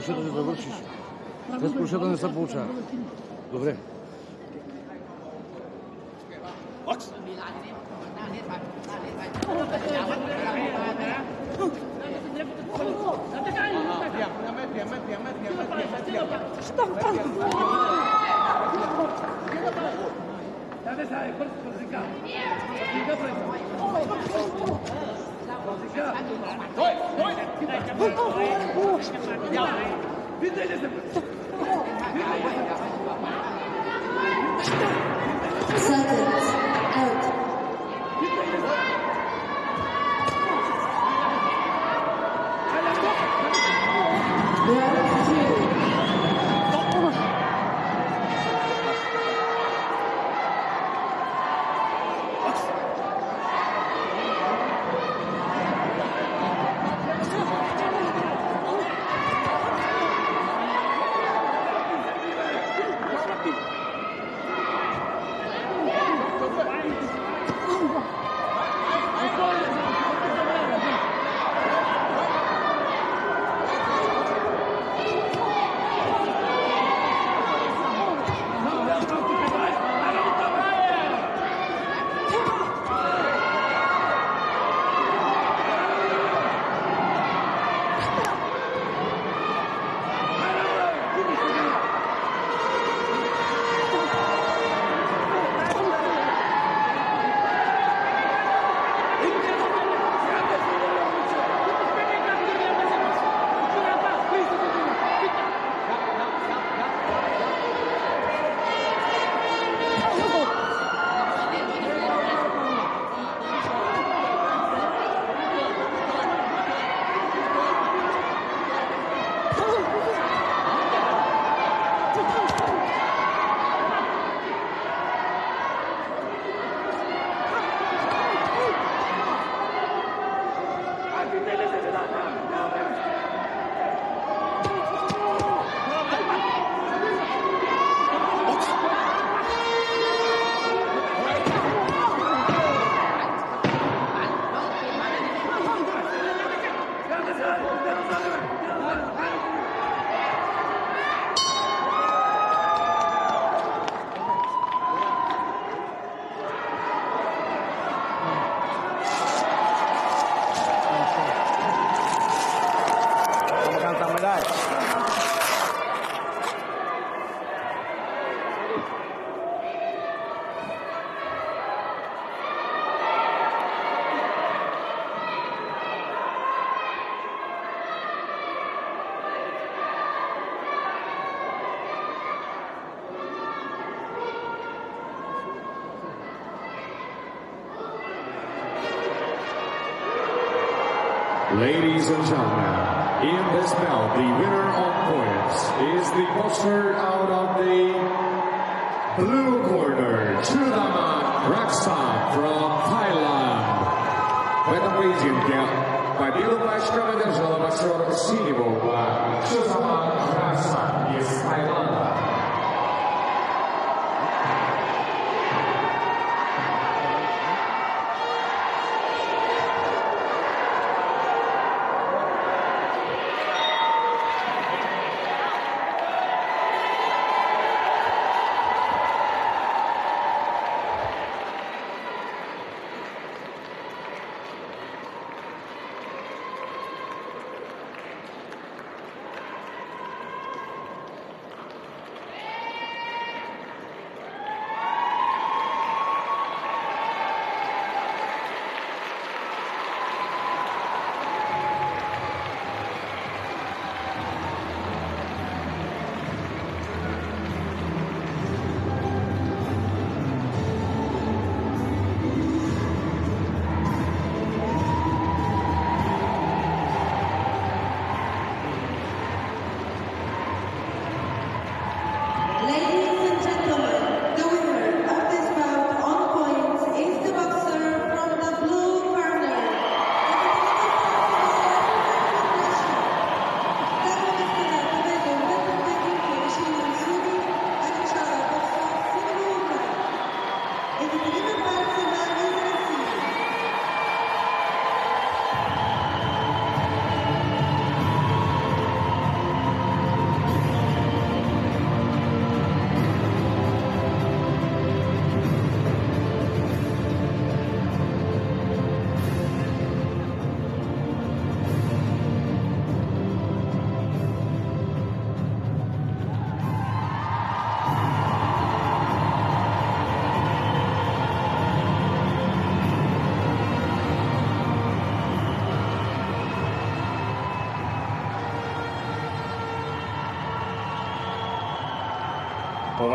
poszedł do Wrocławia. Teraz poszedł na Sapłucza. Ladies and gentlemen, in this bout, the winner on points is the boxer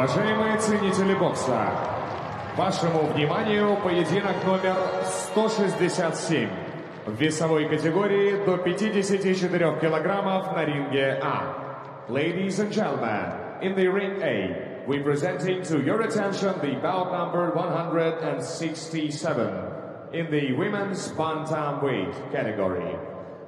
Уважаемые ценители бокса, вашему вниманию поединок номер 167 в весовой категории до 54 килограммов на ринге А. Ladies and gentlemen, in the ring A, we presenting to your attention the bout number 167 in the women's bantamweight category.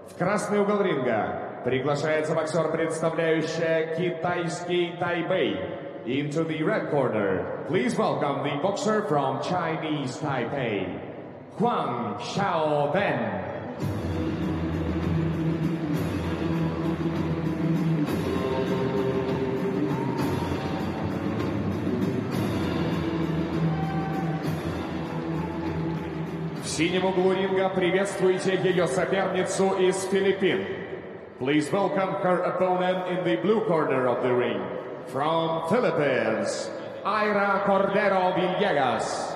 В красный угол ринга приглашается боксер, представляющий китайский Тайбэй. Into the red corner, please welcome the boxer from Chinese Taipei, Huang Xiaoben. В синем углу ринга приветствуйте ее соперницу из Филиппин. Please welcome her opponent in the blue corner of the ring. From Philippines, Ira Cordero Villegas.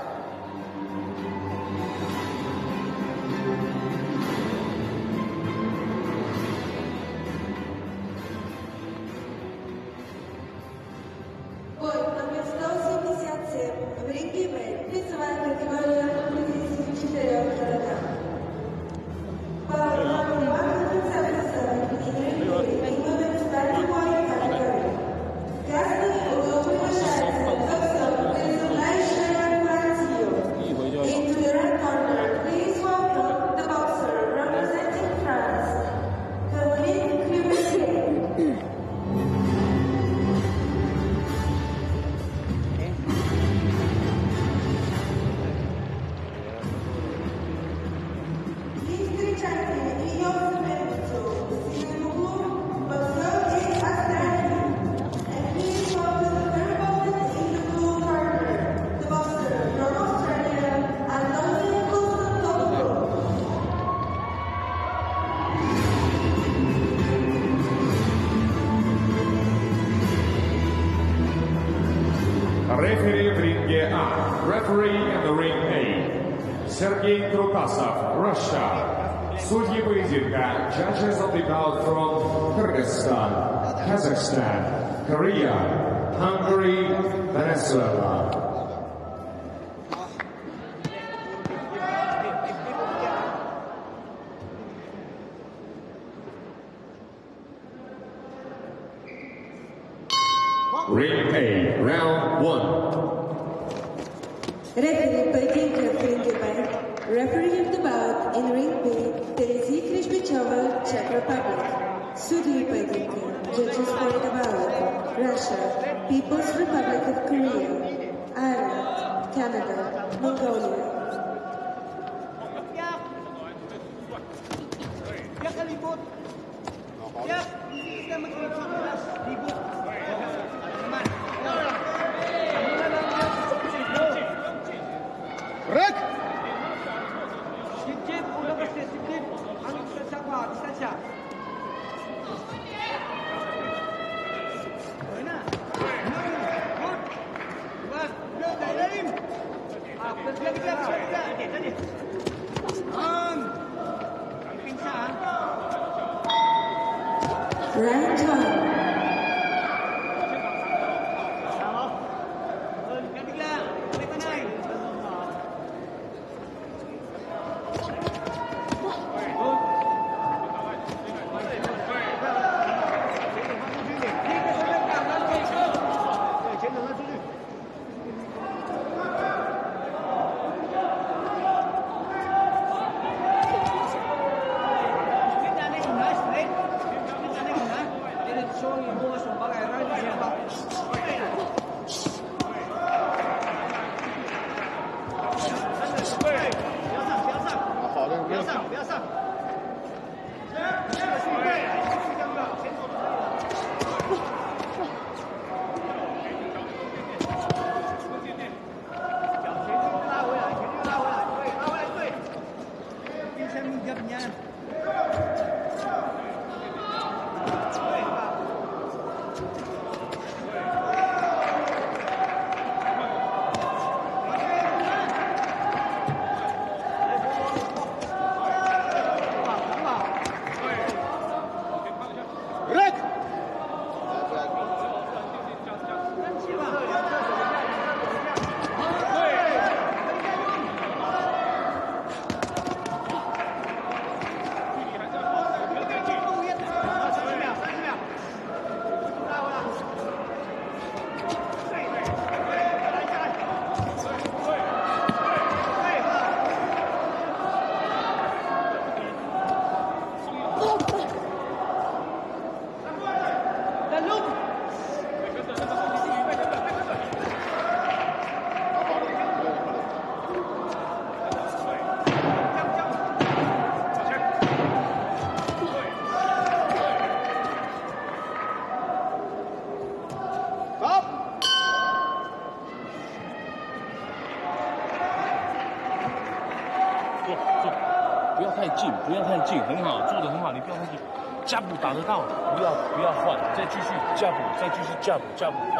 jump jump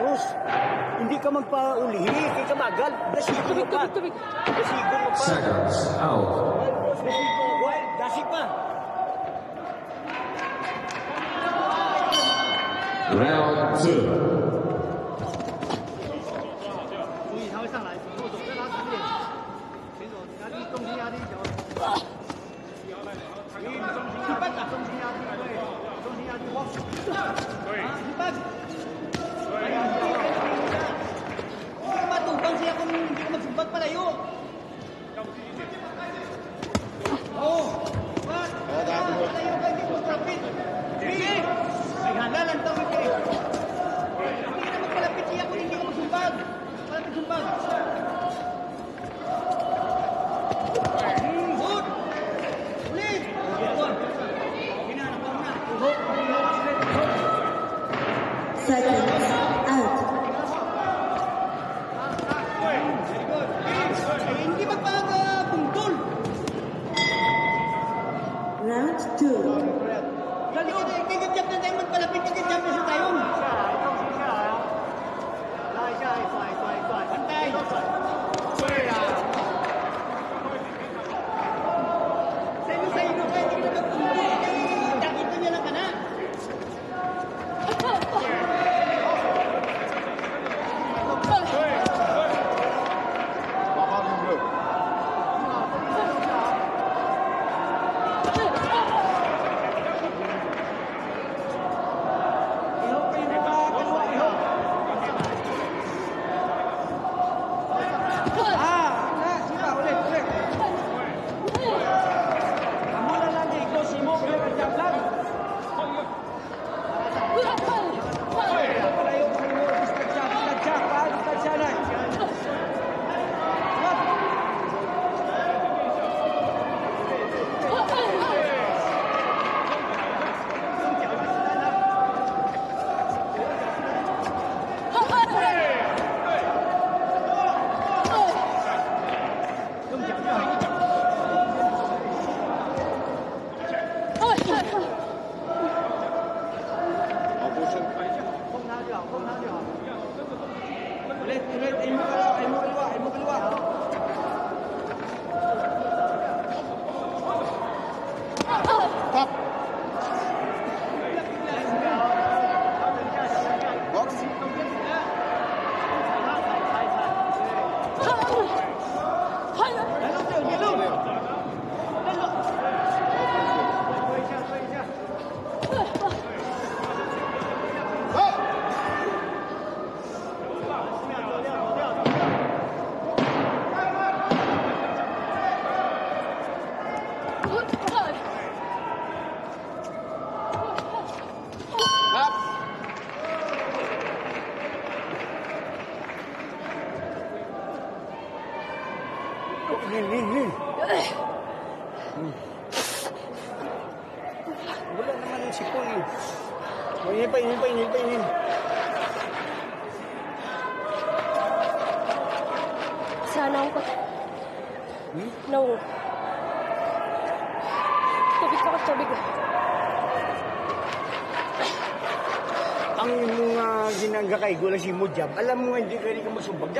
Cruz. Hindi ka magpaulihi, hindi eh. ka magal. Dasiguro ka. Dasiguro ka. Seconds out. Dasiguro ka. Dasig pa. Round 2. jam, alam mo nga hindi ka rin ka masumbag.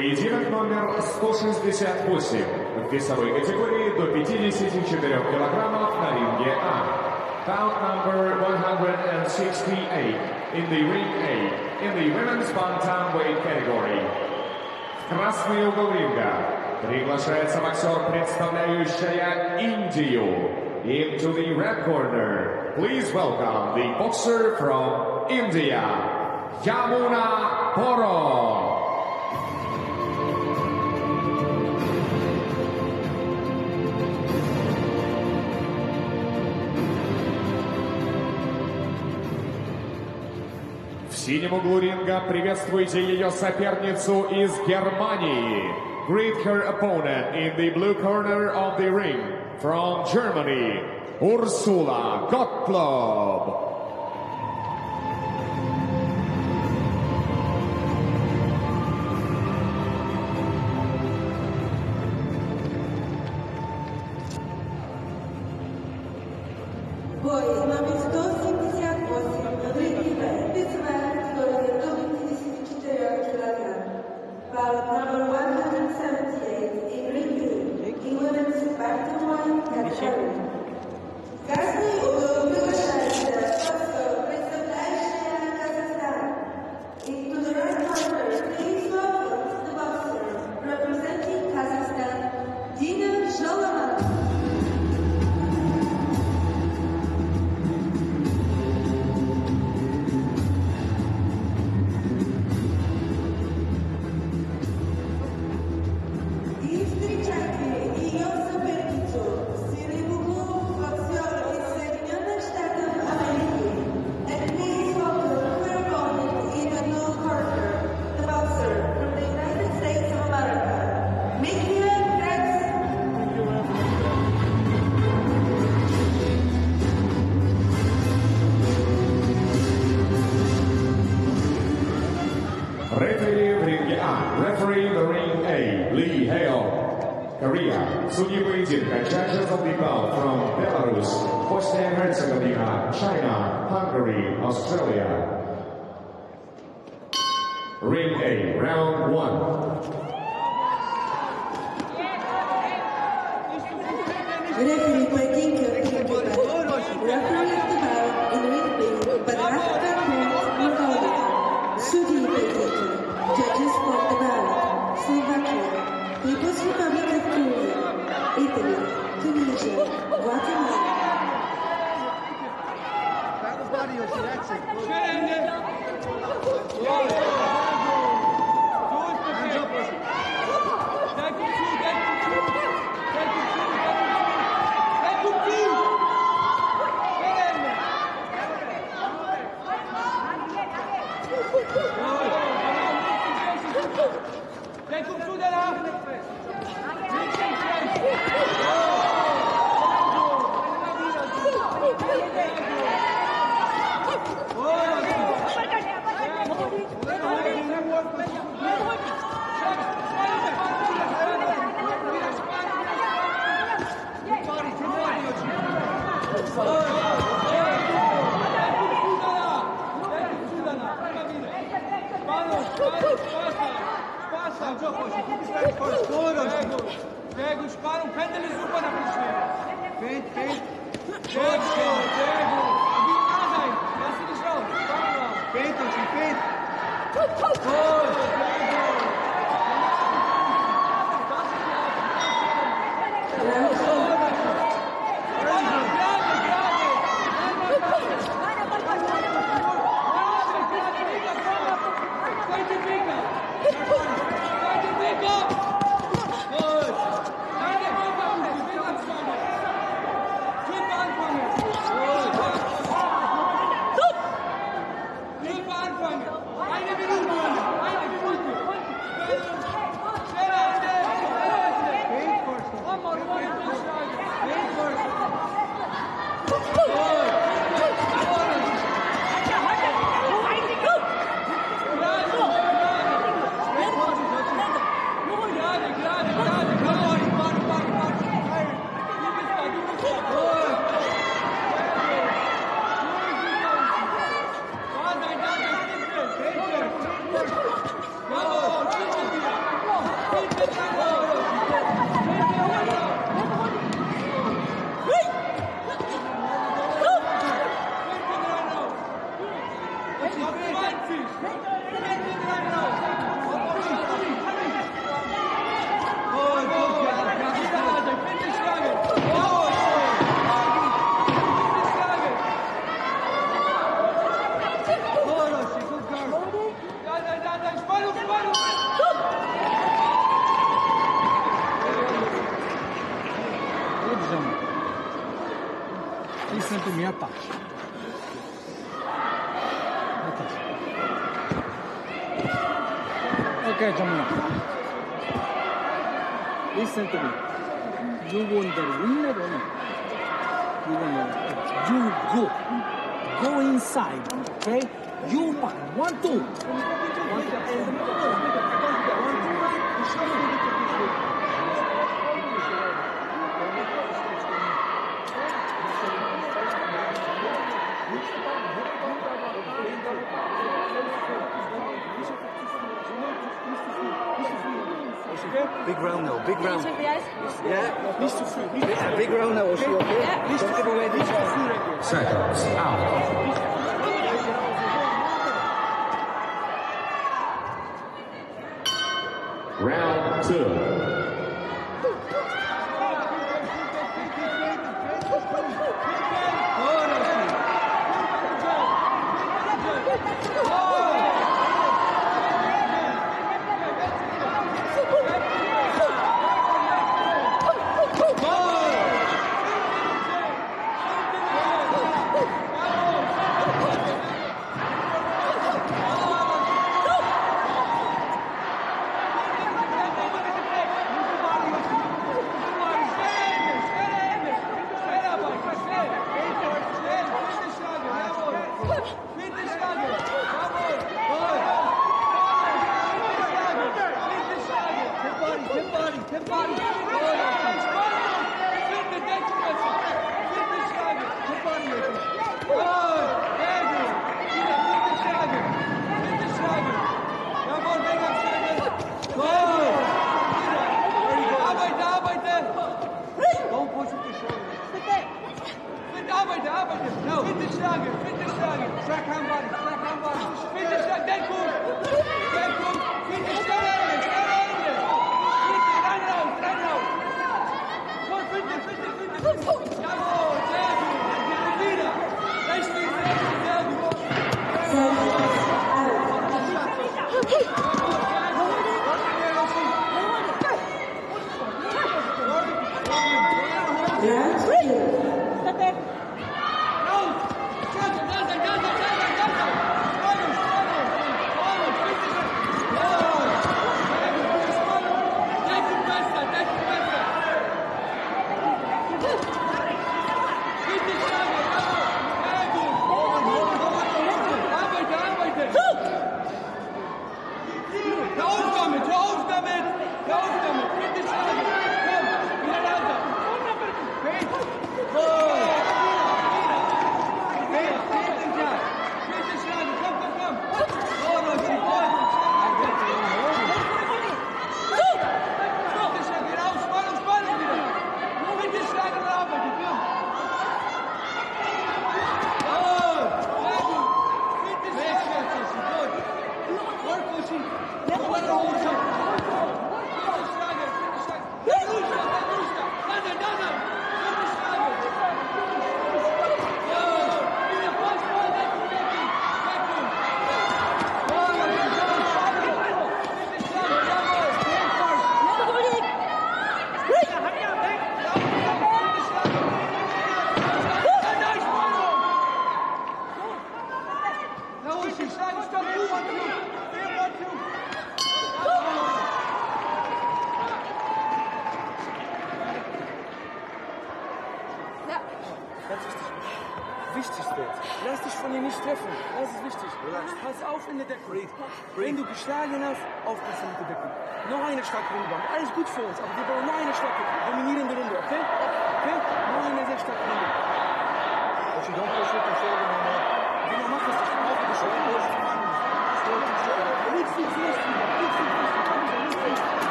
Поединок номер 168 в весовой категории до 54 килограммов на ринге А. Count number 168 in the ring A in the women's bantamweight category. В красный угол ринга приглашается боксер, представляющая Индию. Into the red corner, please welcome the boxer from India, Yamuna Poro. синем углу ринга приветствуйте ее соперницу из Германии. Greet her opponent in the blue corner of the ring from Germany, Ursula Gottlob.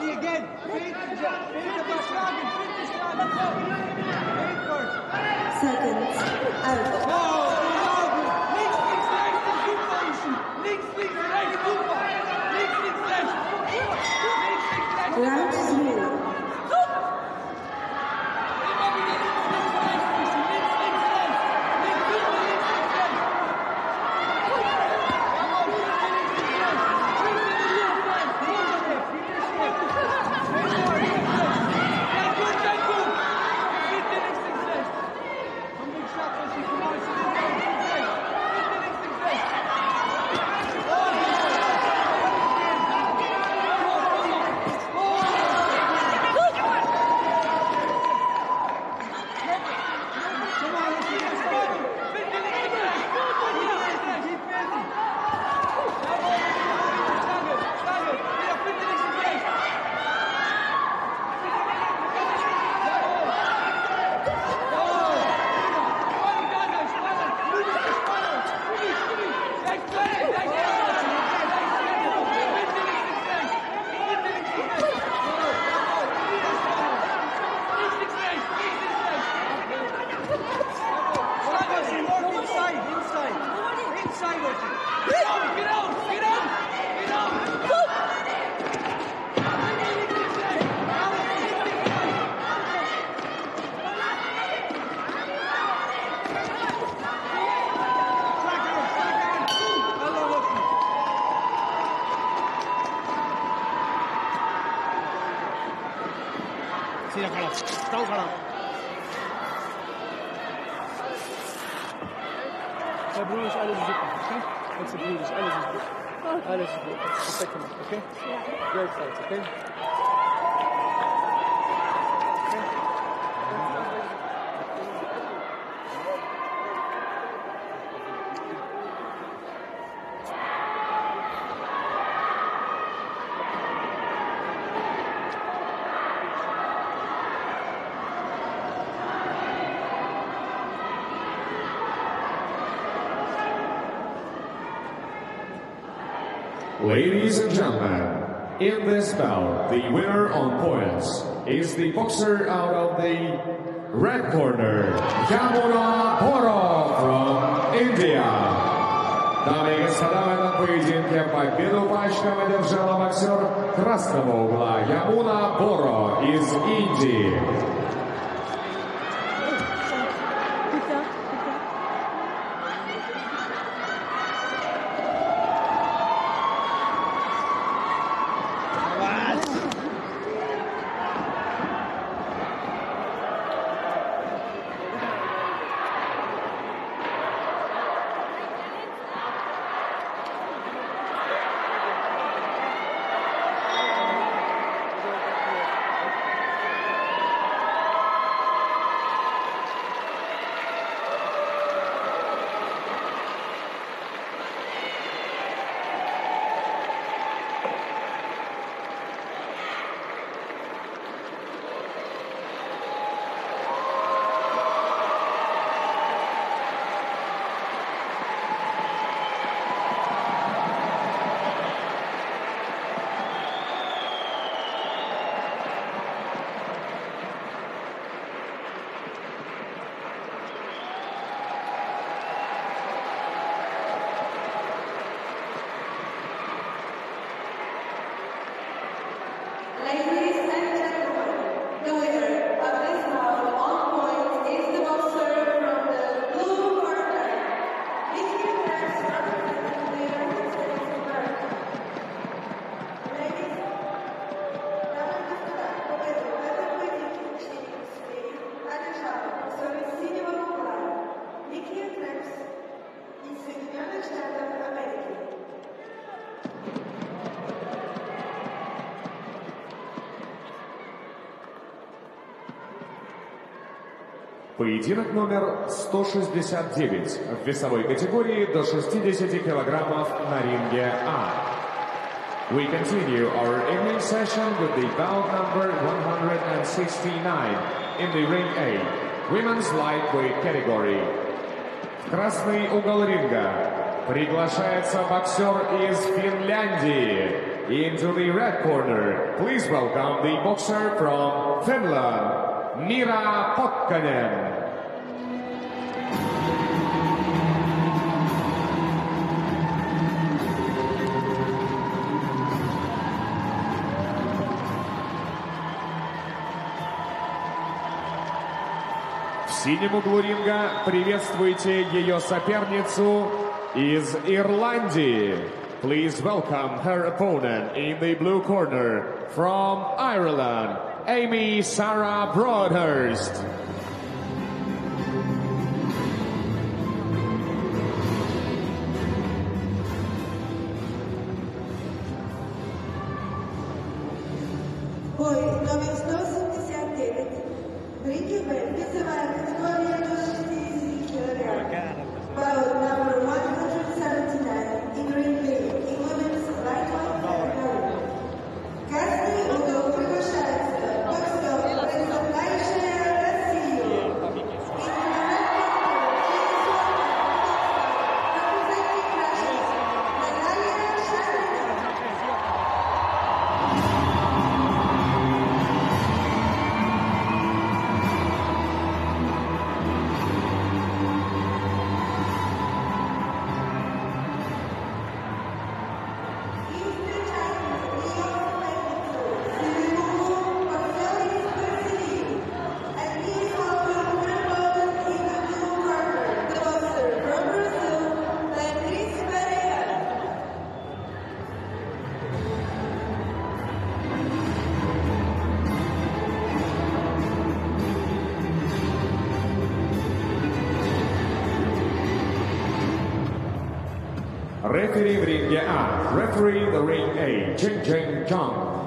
Again. Feint the jab. Feint the back schlagen. The schlagen. Feint first. Seconds out. No, no. Links, links, rechts, das super, Oshi. Links, links, rechts, super. Links, links, rechts. Links, links, rechts. Round three. Ladies and gentlemen, in this bout, the winner on points is the boxer out of the red corner, Yamuna Poro from India. Дамы и господа, в этом поединке победу пачком одержала боксер красного угла Ямуна Боро из Индии. Поединок номер 169 в весовой категории до 60 килограммов на ринге А. We continue our evening session with the bout number 169 in the ring A, women's lightweight category. В красный угол ринга приглашается боксер из Финляндии. Into the red corner, please welcome the boxer from Finland, Mira Pokkanen. синем углу ринга приветствуйте ее соперницу из Ирландии. Please welcome her opponent in the blue corner from Ireland, Amy Sarah Broadhurst.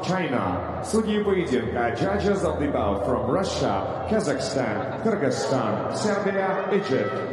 China, судьи поединка, judges of the bout from Russia, Kazakhstan, Kyrgyzstan, Serbia, Egypt,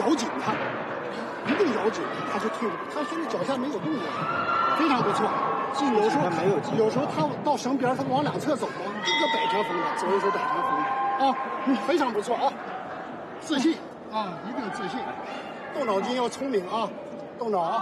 咬紧它，一定咬紧它，他是退不，他现在脚下没有动作，非常不错。有时候没有，有时候他到绳边他往两侧走嘛，这个摆拳风的，左右手摆拳风。的啊，非常不错啊，自信。啊，一定自信，动脑筋要聪明啊，动脑啊。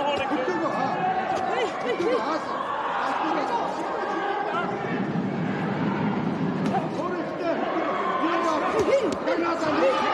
Thank you.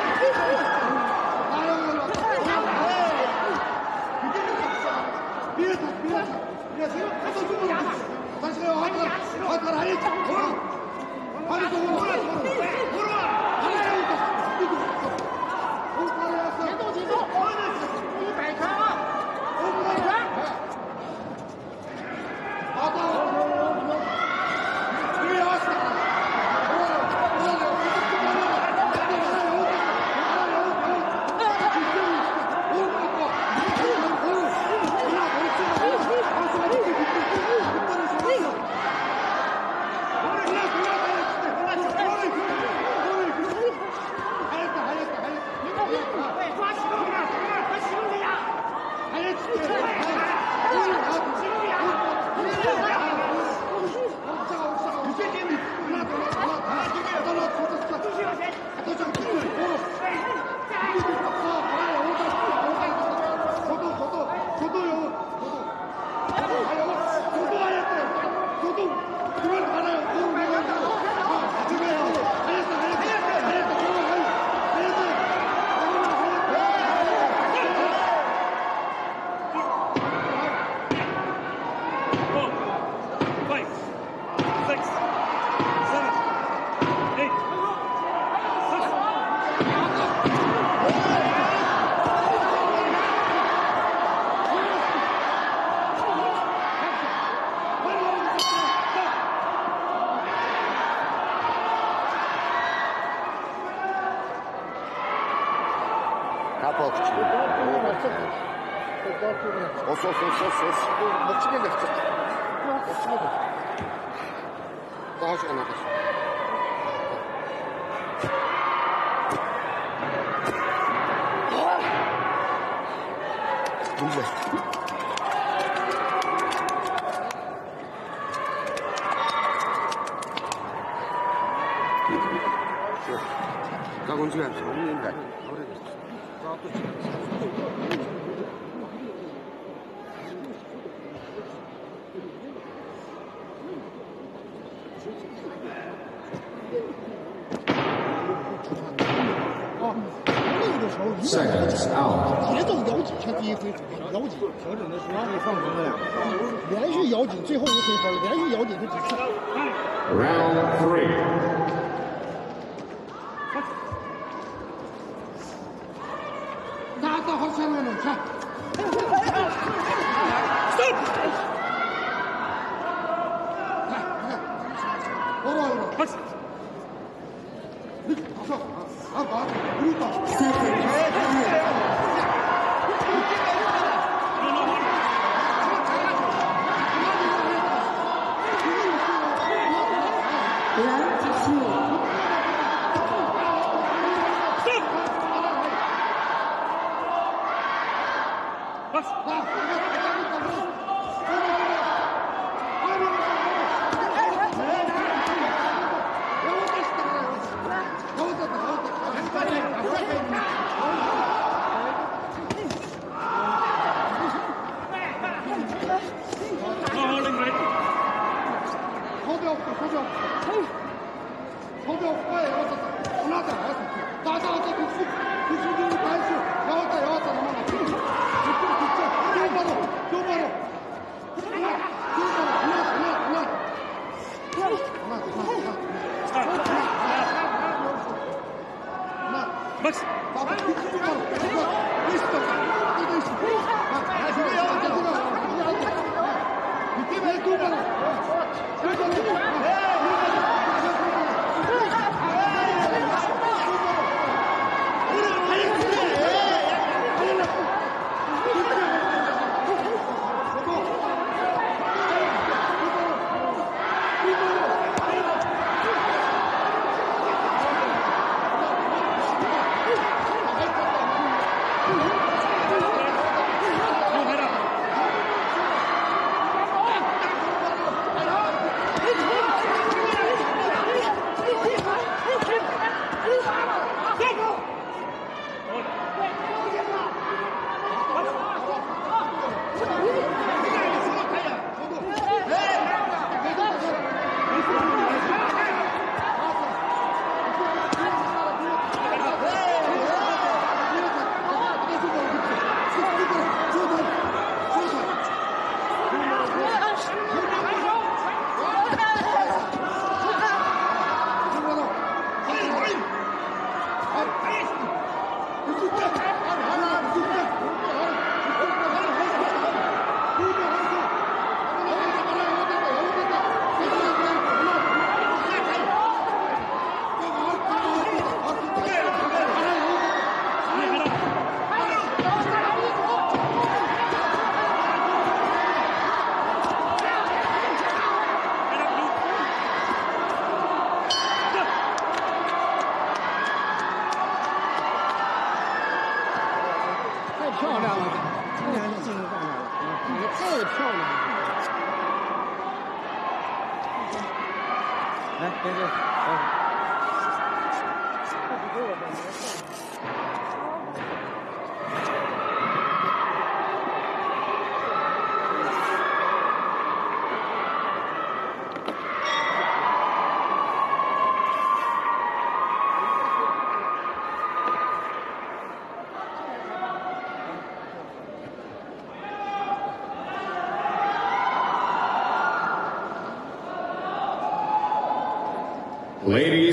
Use பண்ணி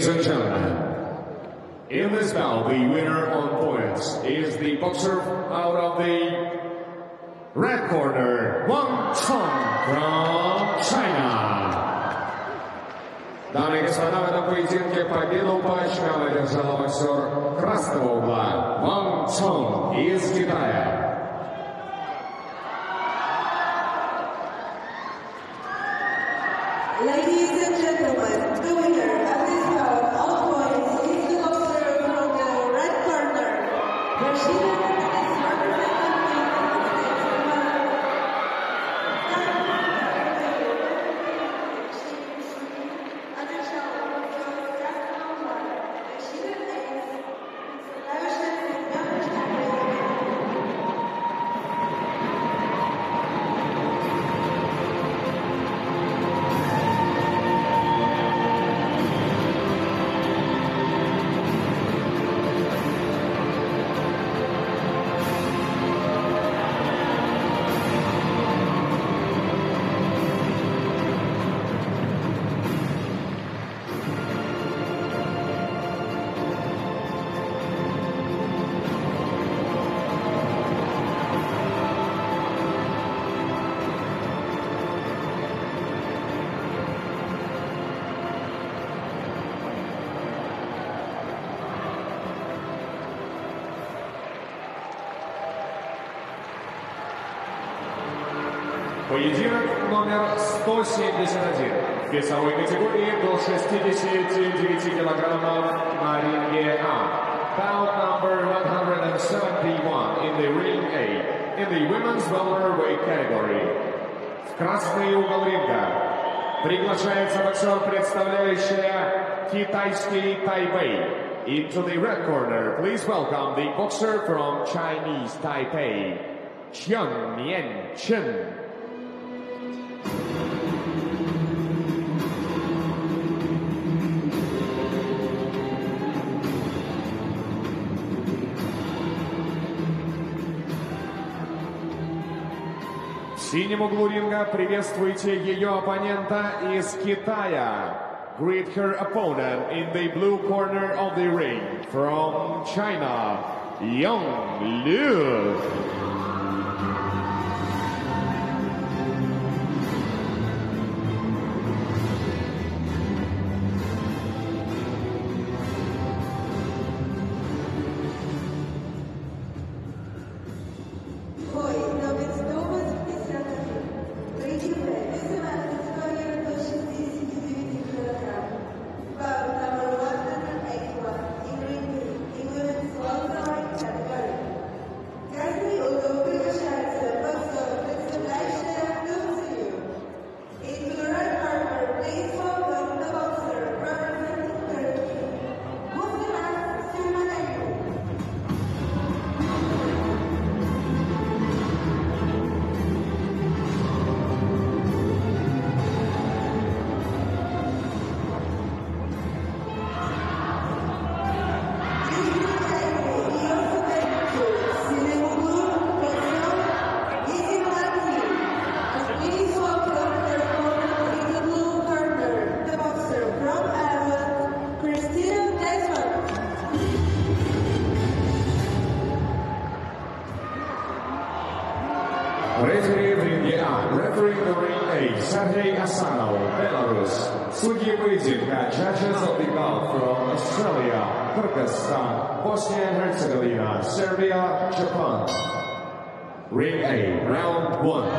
Ladies and gentlemen, in this bout, the winner номер 171. Весовой категории до 69 килограммов на ринге А. Bout number 171 in the ring A in the women's welterweight category. В красный угол ринга приглашается боксер, представляющая китайский Тайбэй. Into the red corner, please welcome the boxer from Chinese Taipei, Qiang Mian Chen. синем углу ринга приветствуйте ее оппонента из Китая. Greet her opponent in the blue corner of the ring from China, Yang Liu. One.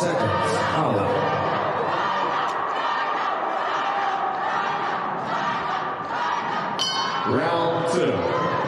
Seconds out. Round two.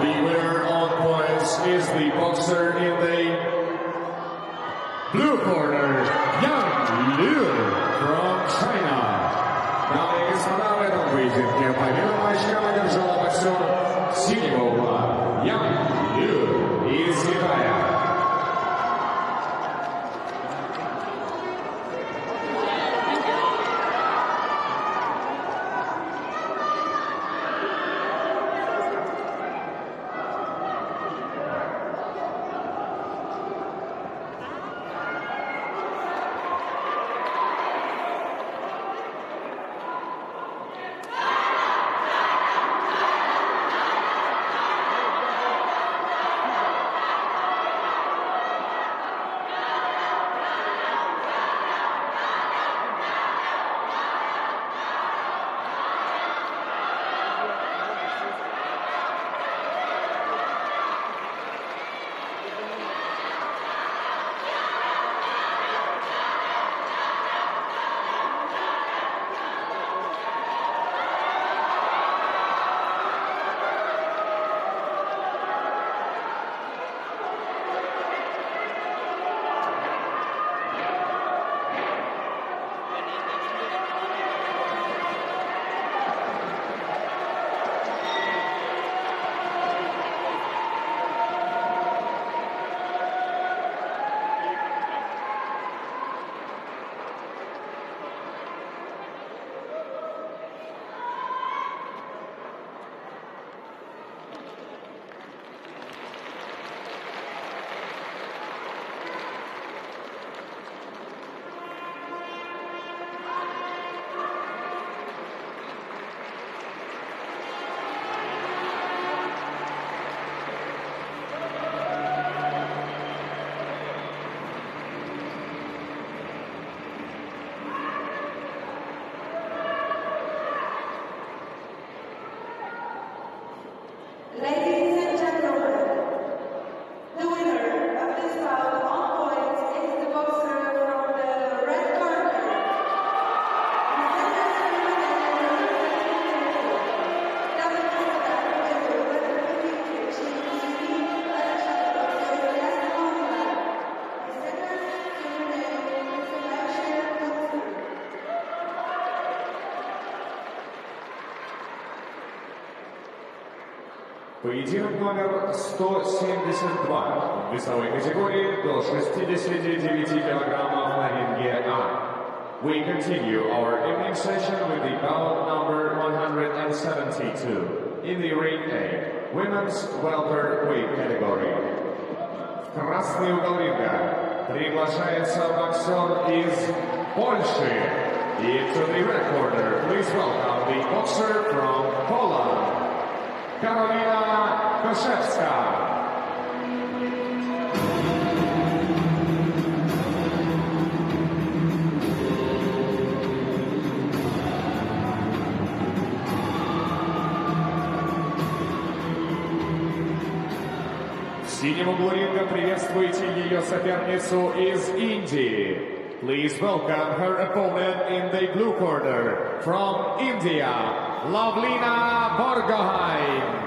We Поединок номер 172 в весовой категории до 69 килограммов на ринге А. We continue соперницу из Индии. Please welcome her opponent in the blue corner from India, Lavlina Borgoheim.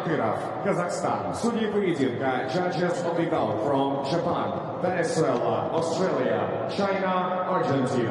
Bakirov, Kazakhstan. Судьи поединка, judges of the bout from Japan, Venezuela, Australia, China, Argentina.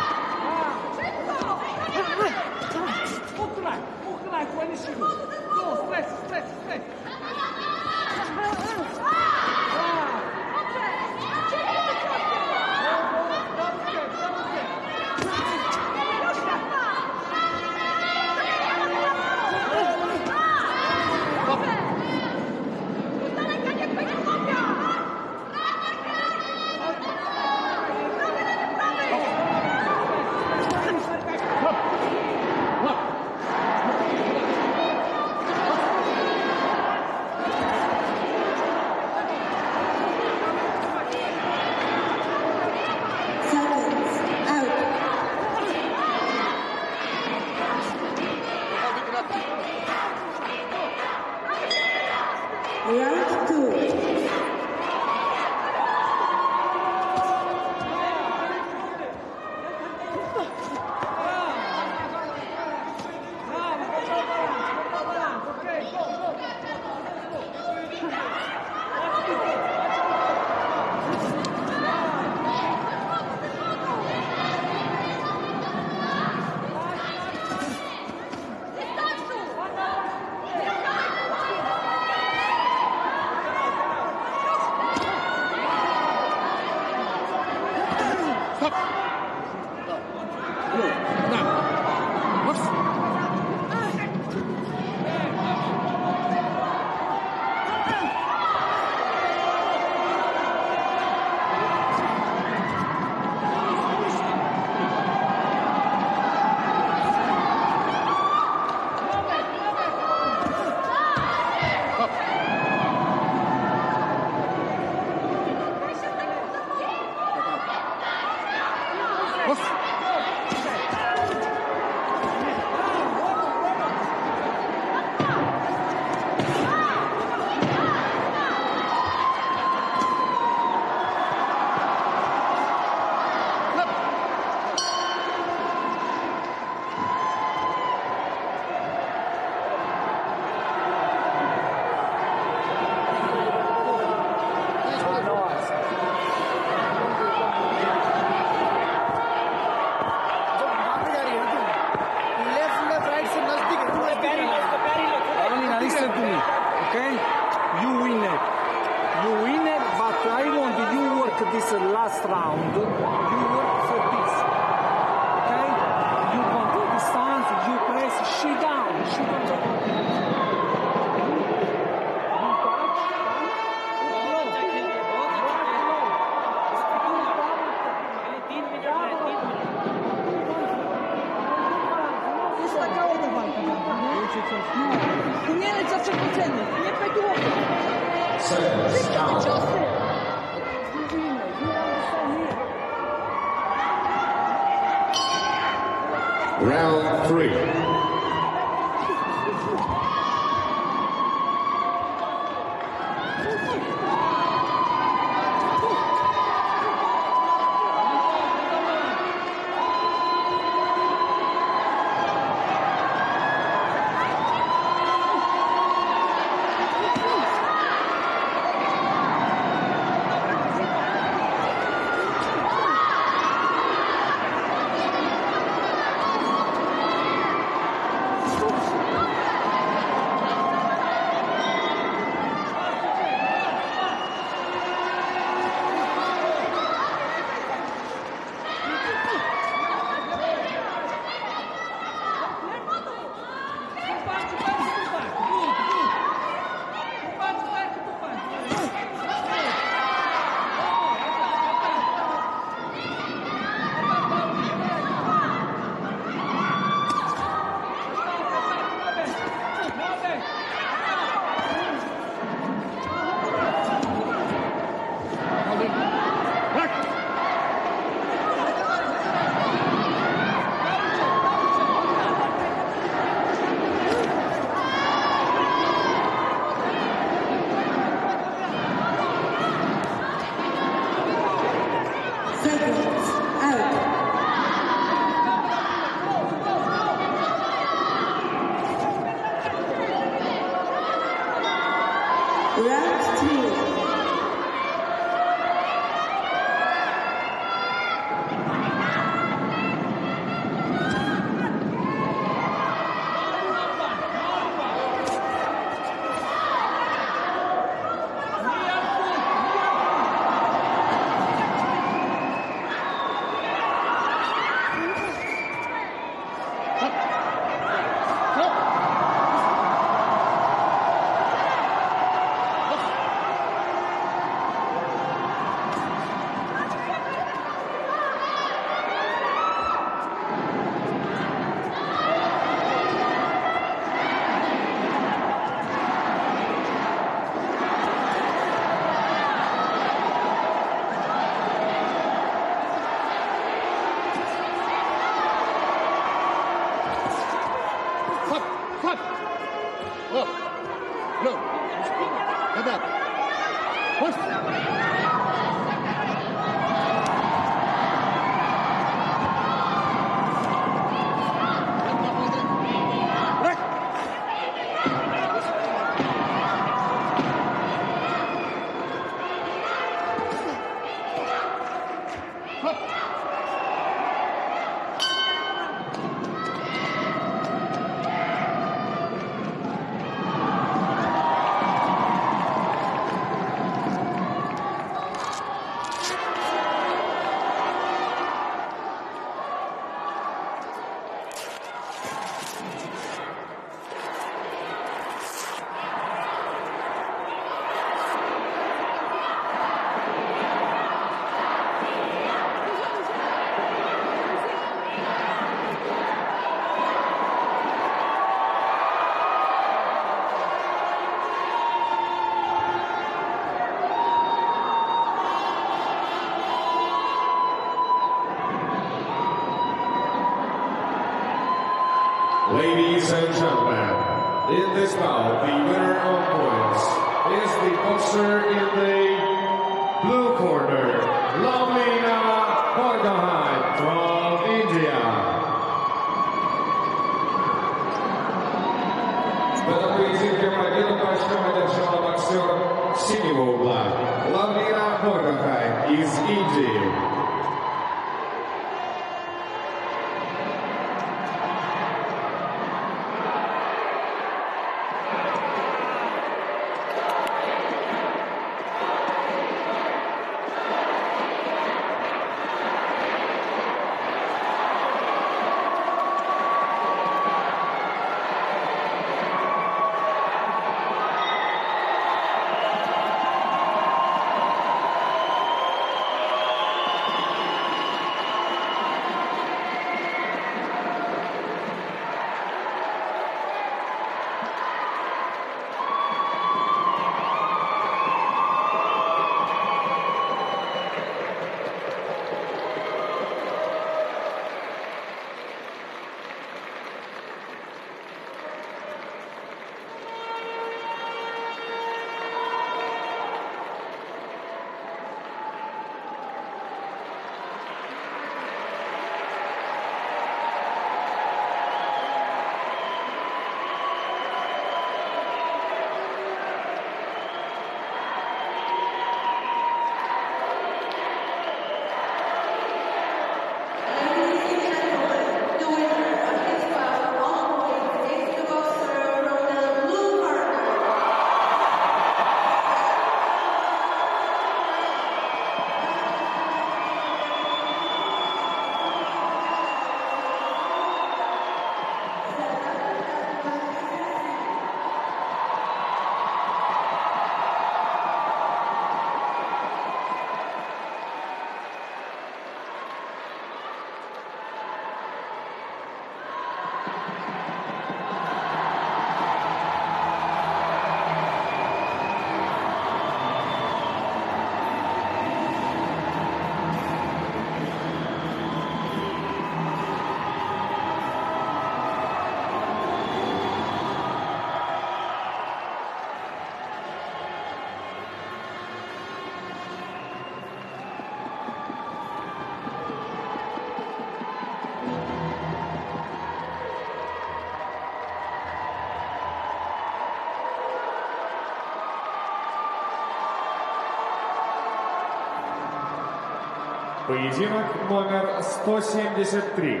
Поединок номер 173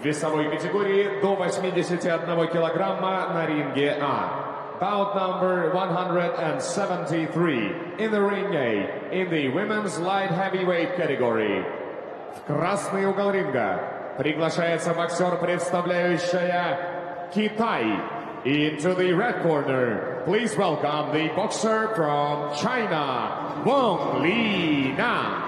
в весовой категории до 81 килограмма на ринге А. Bout number 173 in the ring A in the women's light heavyweight category. В красный угол ринга приглашается боксер, представляющая Китай. Into the red corner, please welcome the boxer from China, Wong Li Na.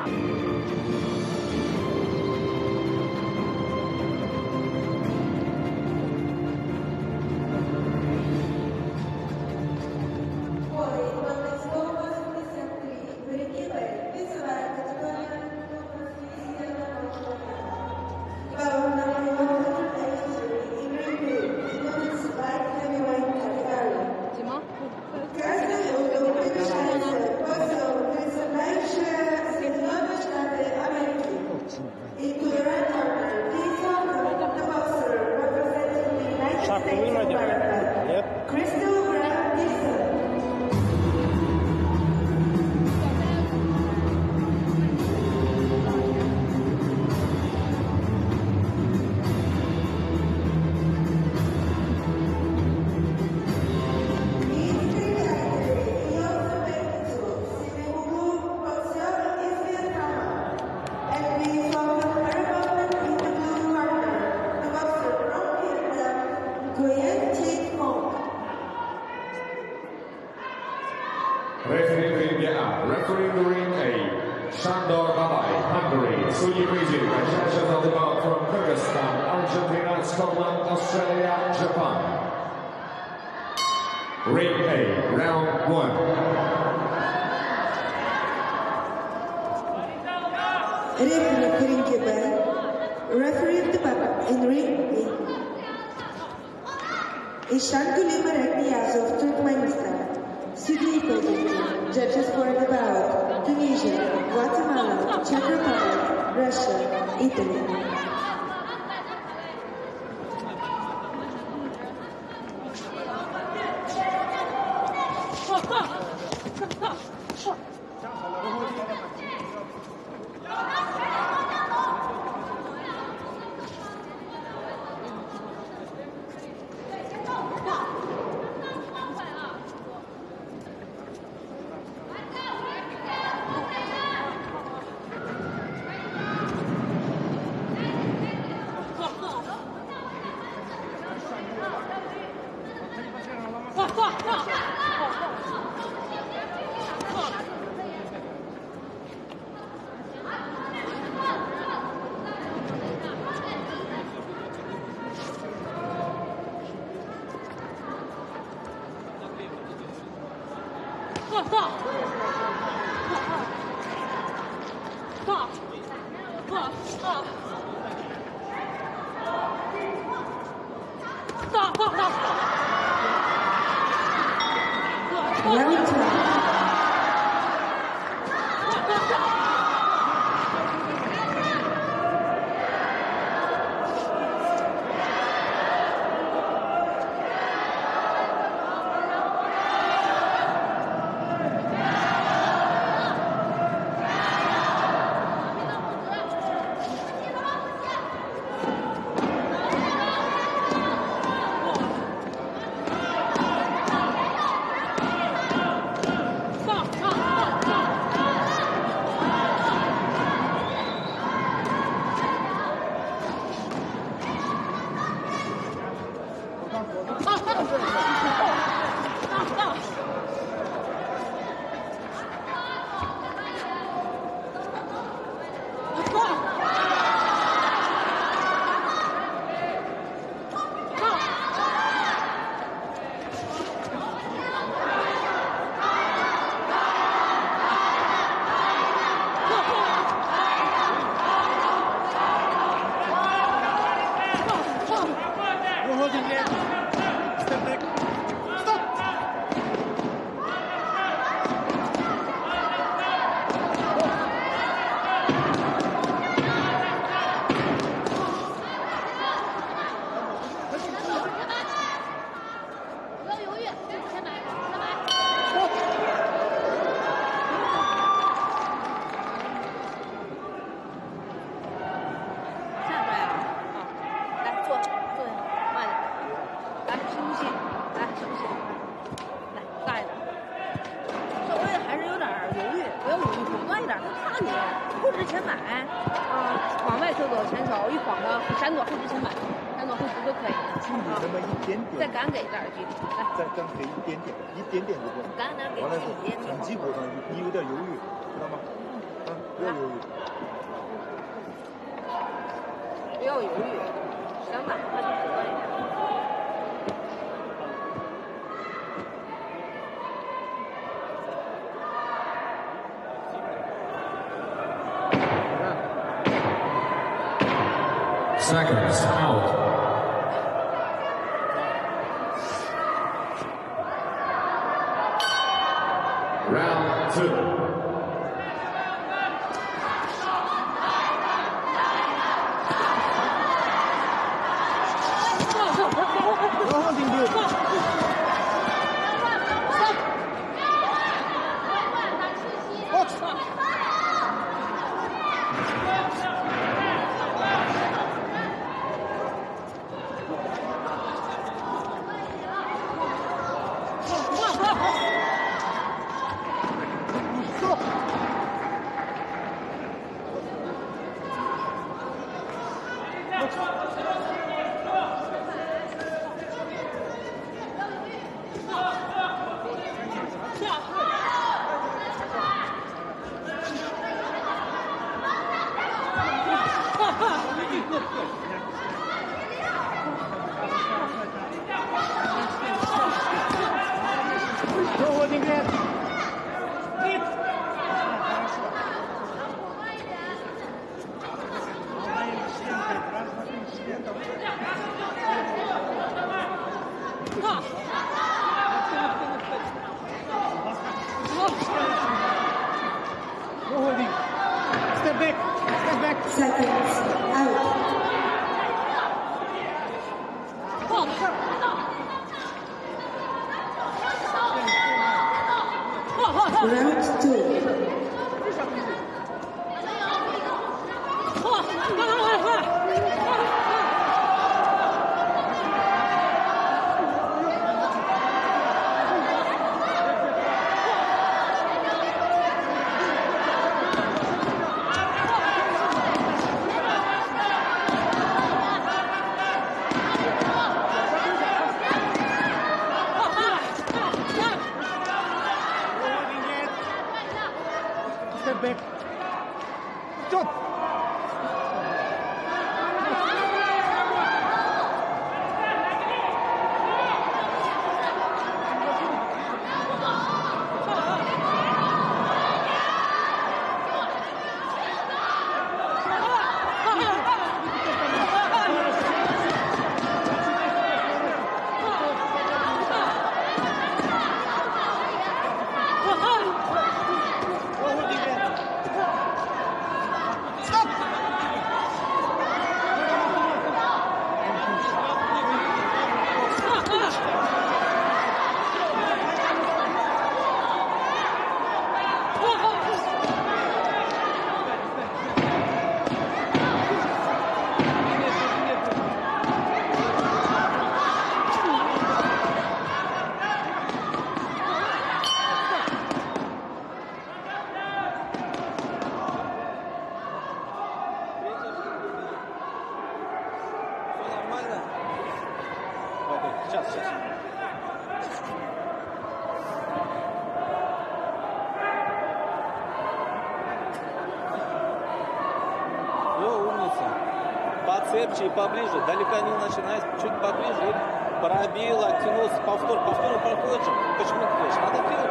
И поближе. Далеко не начинай, чуть поближе. Пробил, оттянулся. Повтор, повтор проходишь. Почему ты делаешь? Надо делать.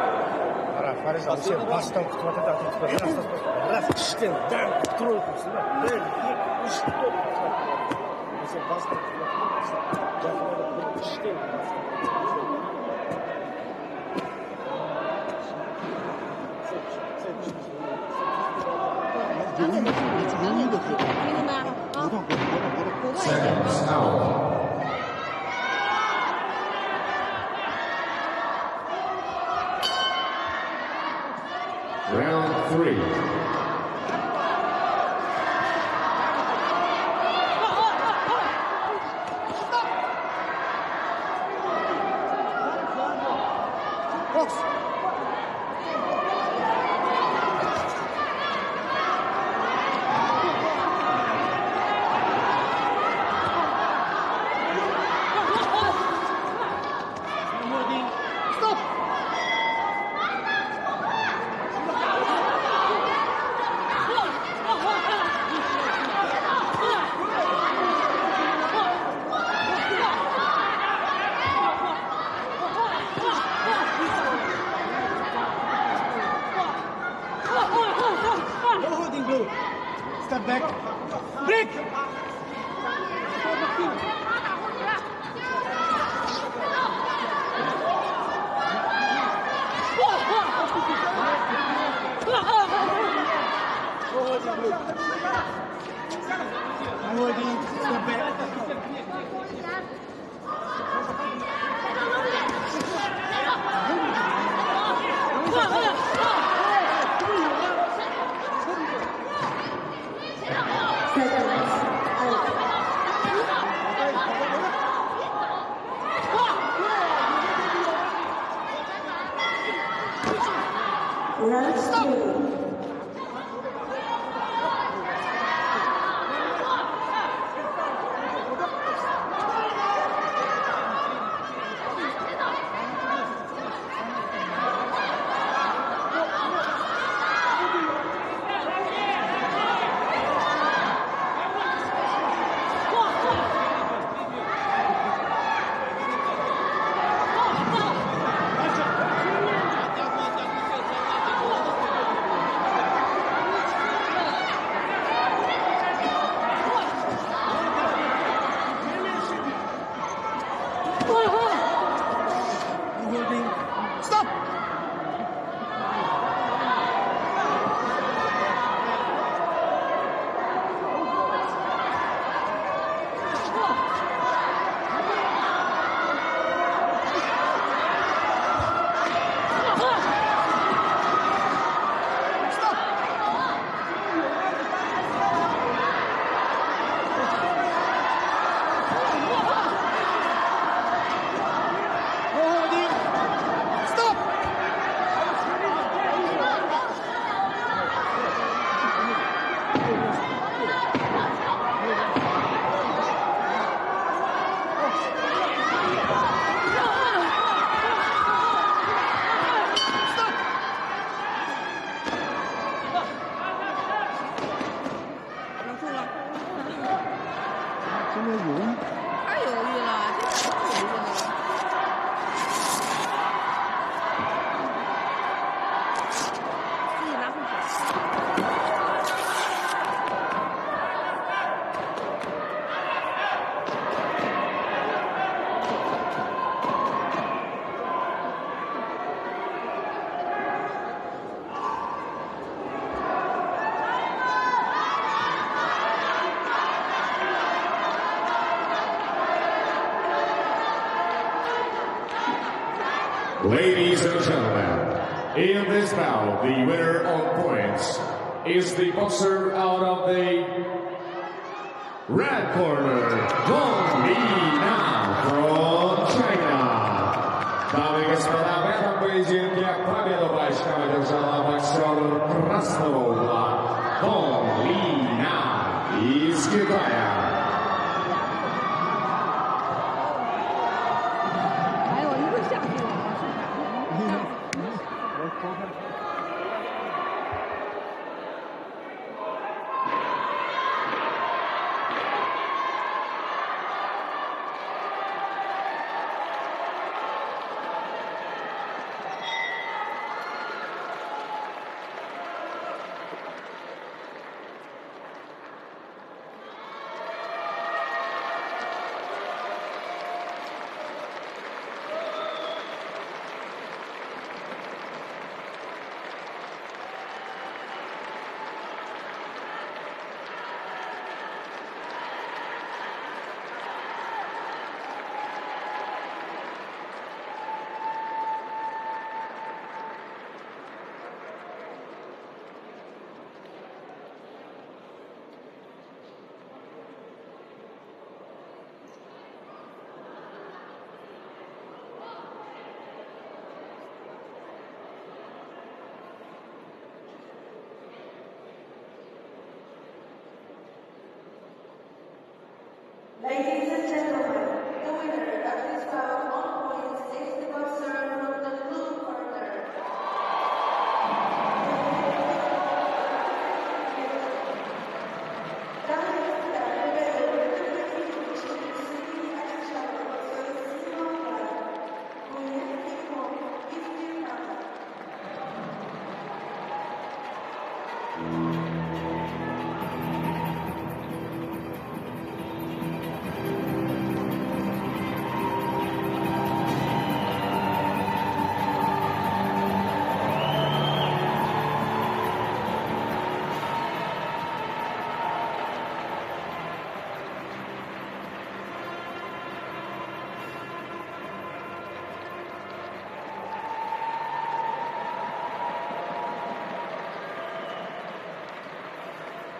Фариза, сен Последний раз. бастан күтіп жатыр да раз раз іштен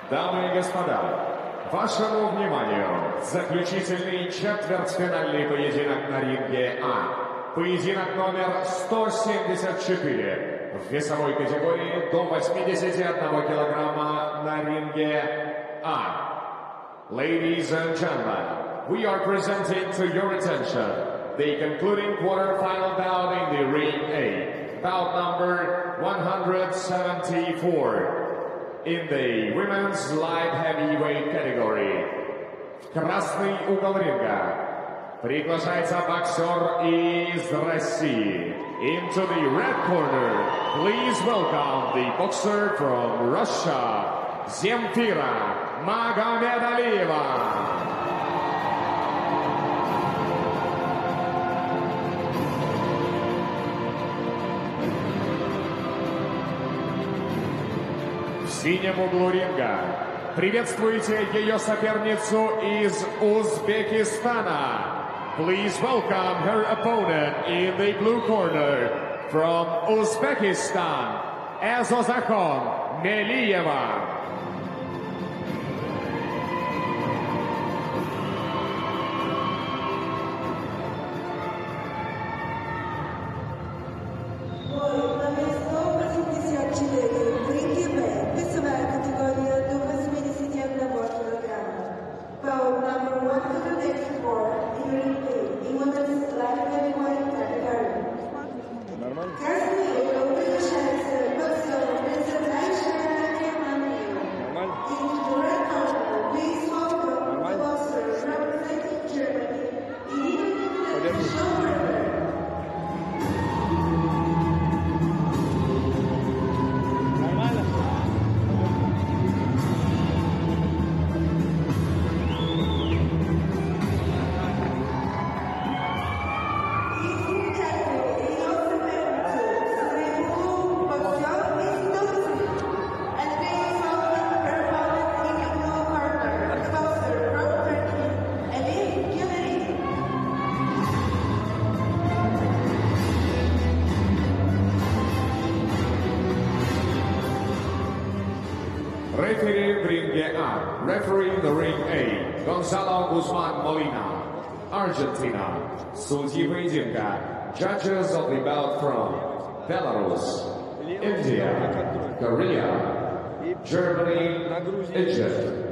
Дамы и господа, вашему вниманию заключительный четвертьфинальный поединок на ринге А. Поединок номер 174 в весовой категории до 81 килограмма на ринге А. Ladies and gentlemen, we are presenting to your attention the concluding quarterfinal bout in the ring A, bout number 174 in the women's light heavyweight category. В красный угол ринга приглашается боксер из России. Into the red corner, please welcome the boxer from Russia, Zemfira Magomedaliyeva. Синем углу ринга приветствуйте ее соперницу из Узбекистана. Please welcome her opponent in the blue corner from Uzbekistan, Azozakon Melieva. Belarus, India, Korea, Germany, Egypt.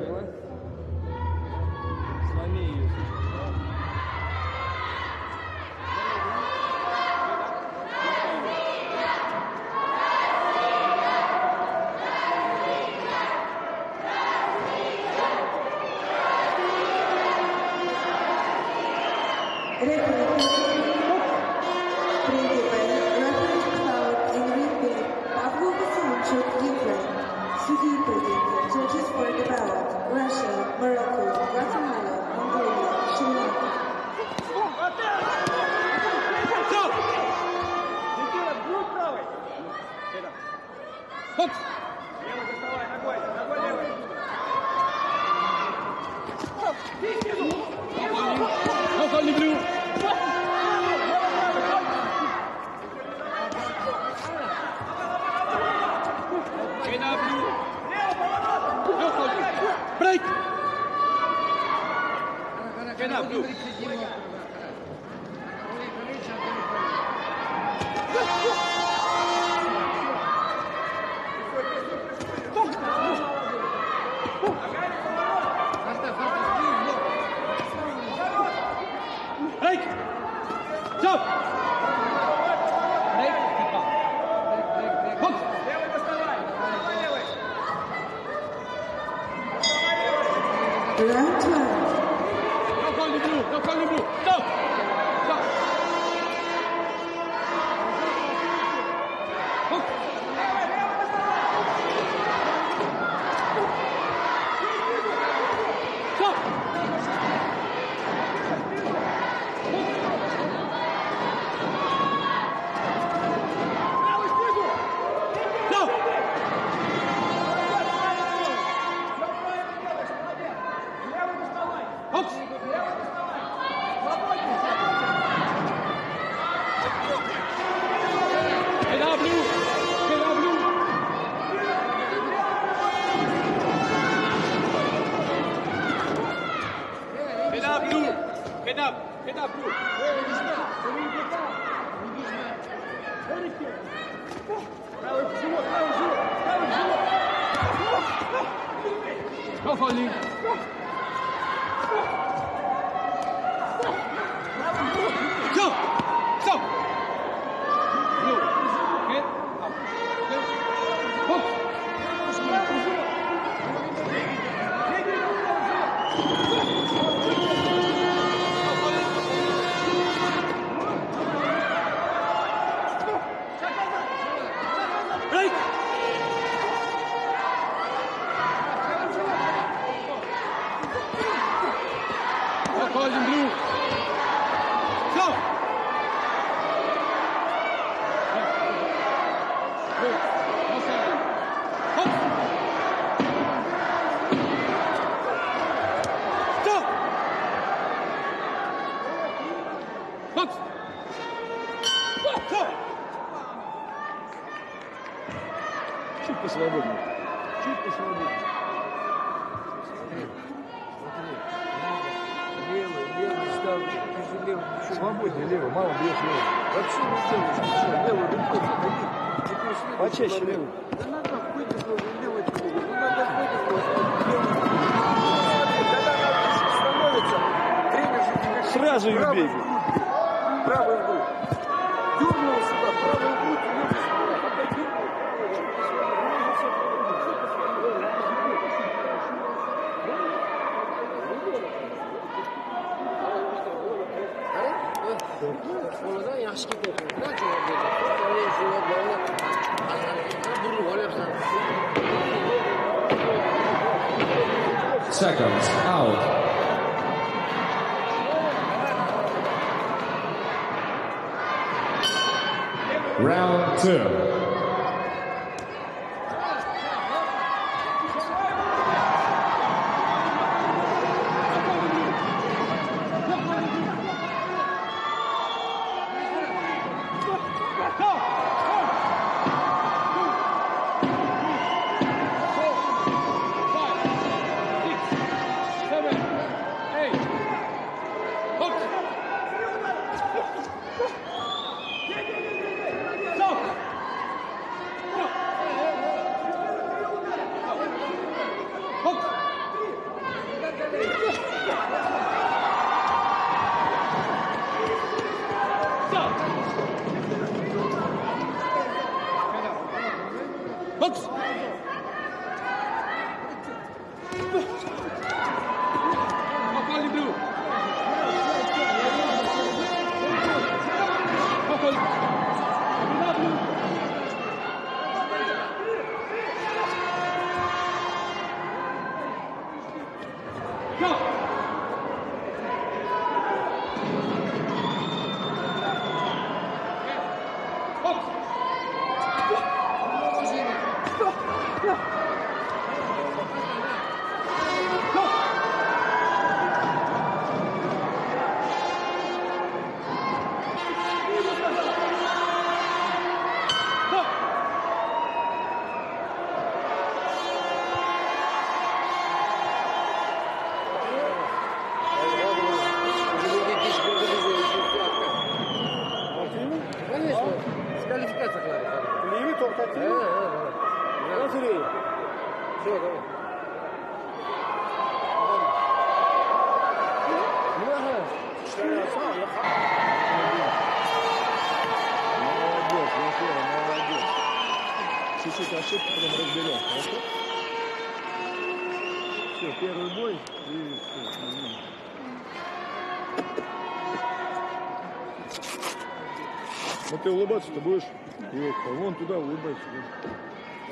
ты улыбаться-то будешь? Ёлка, вон туда улыбайся.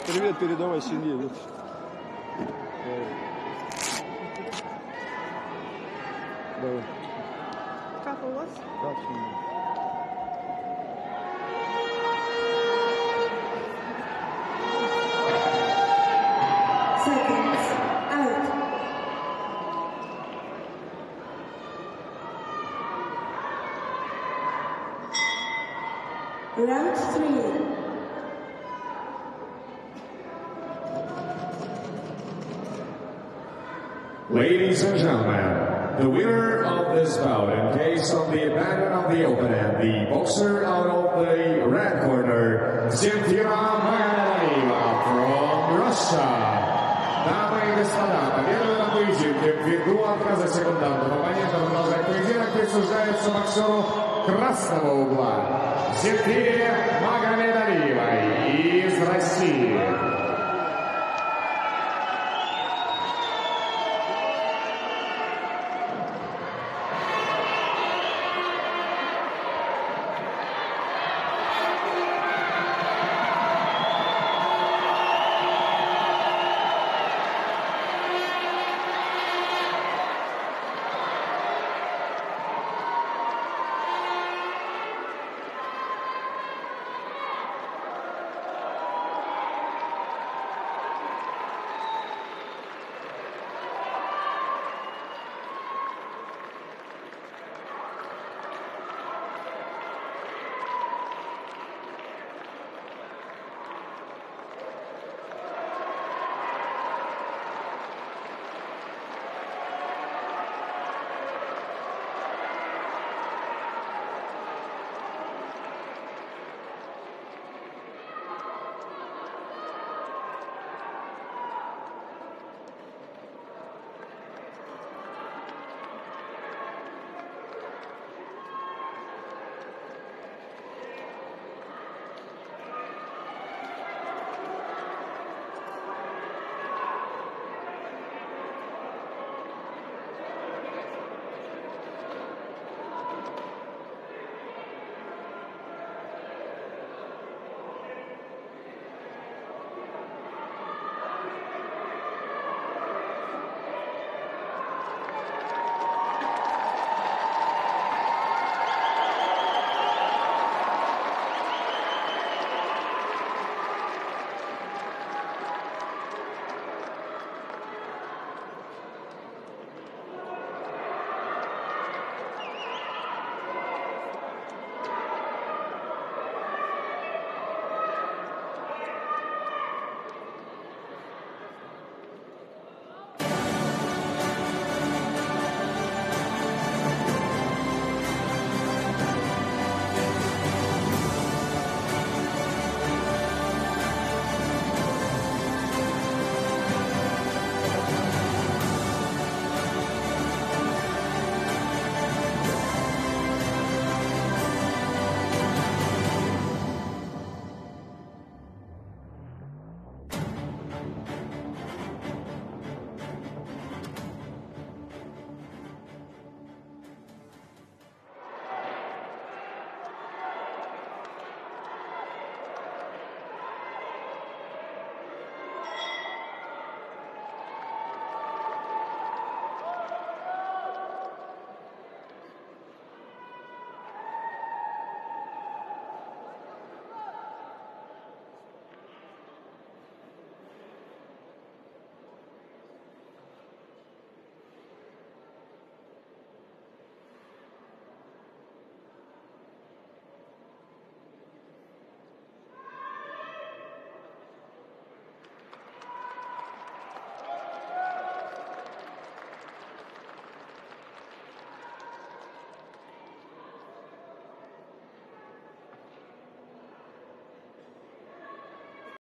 Привет передавай семье.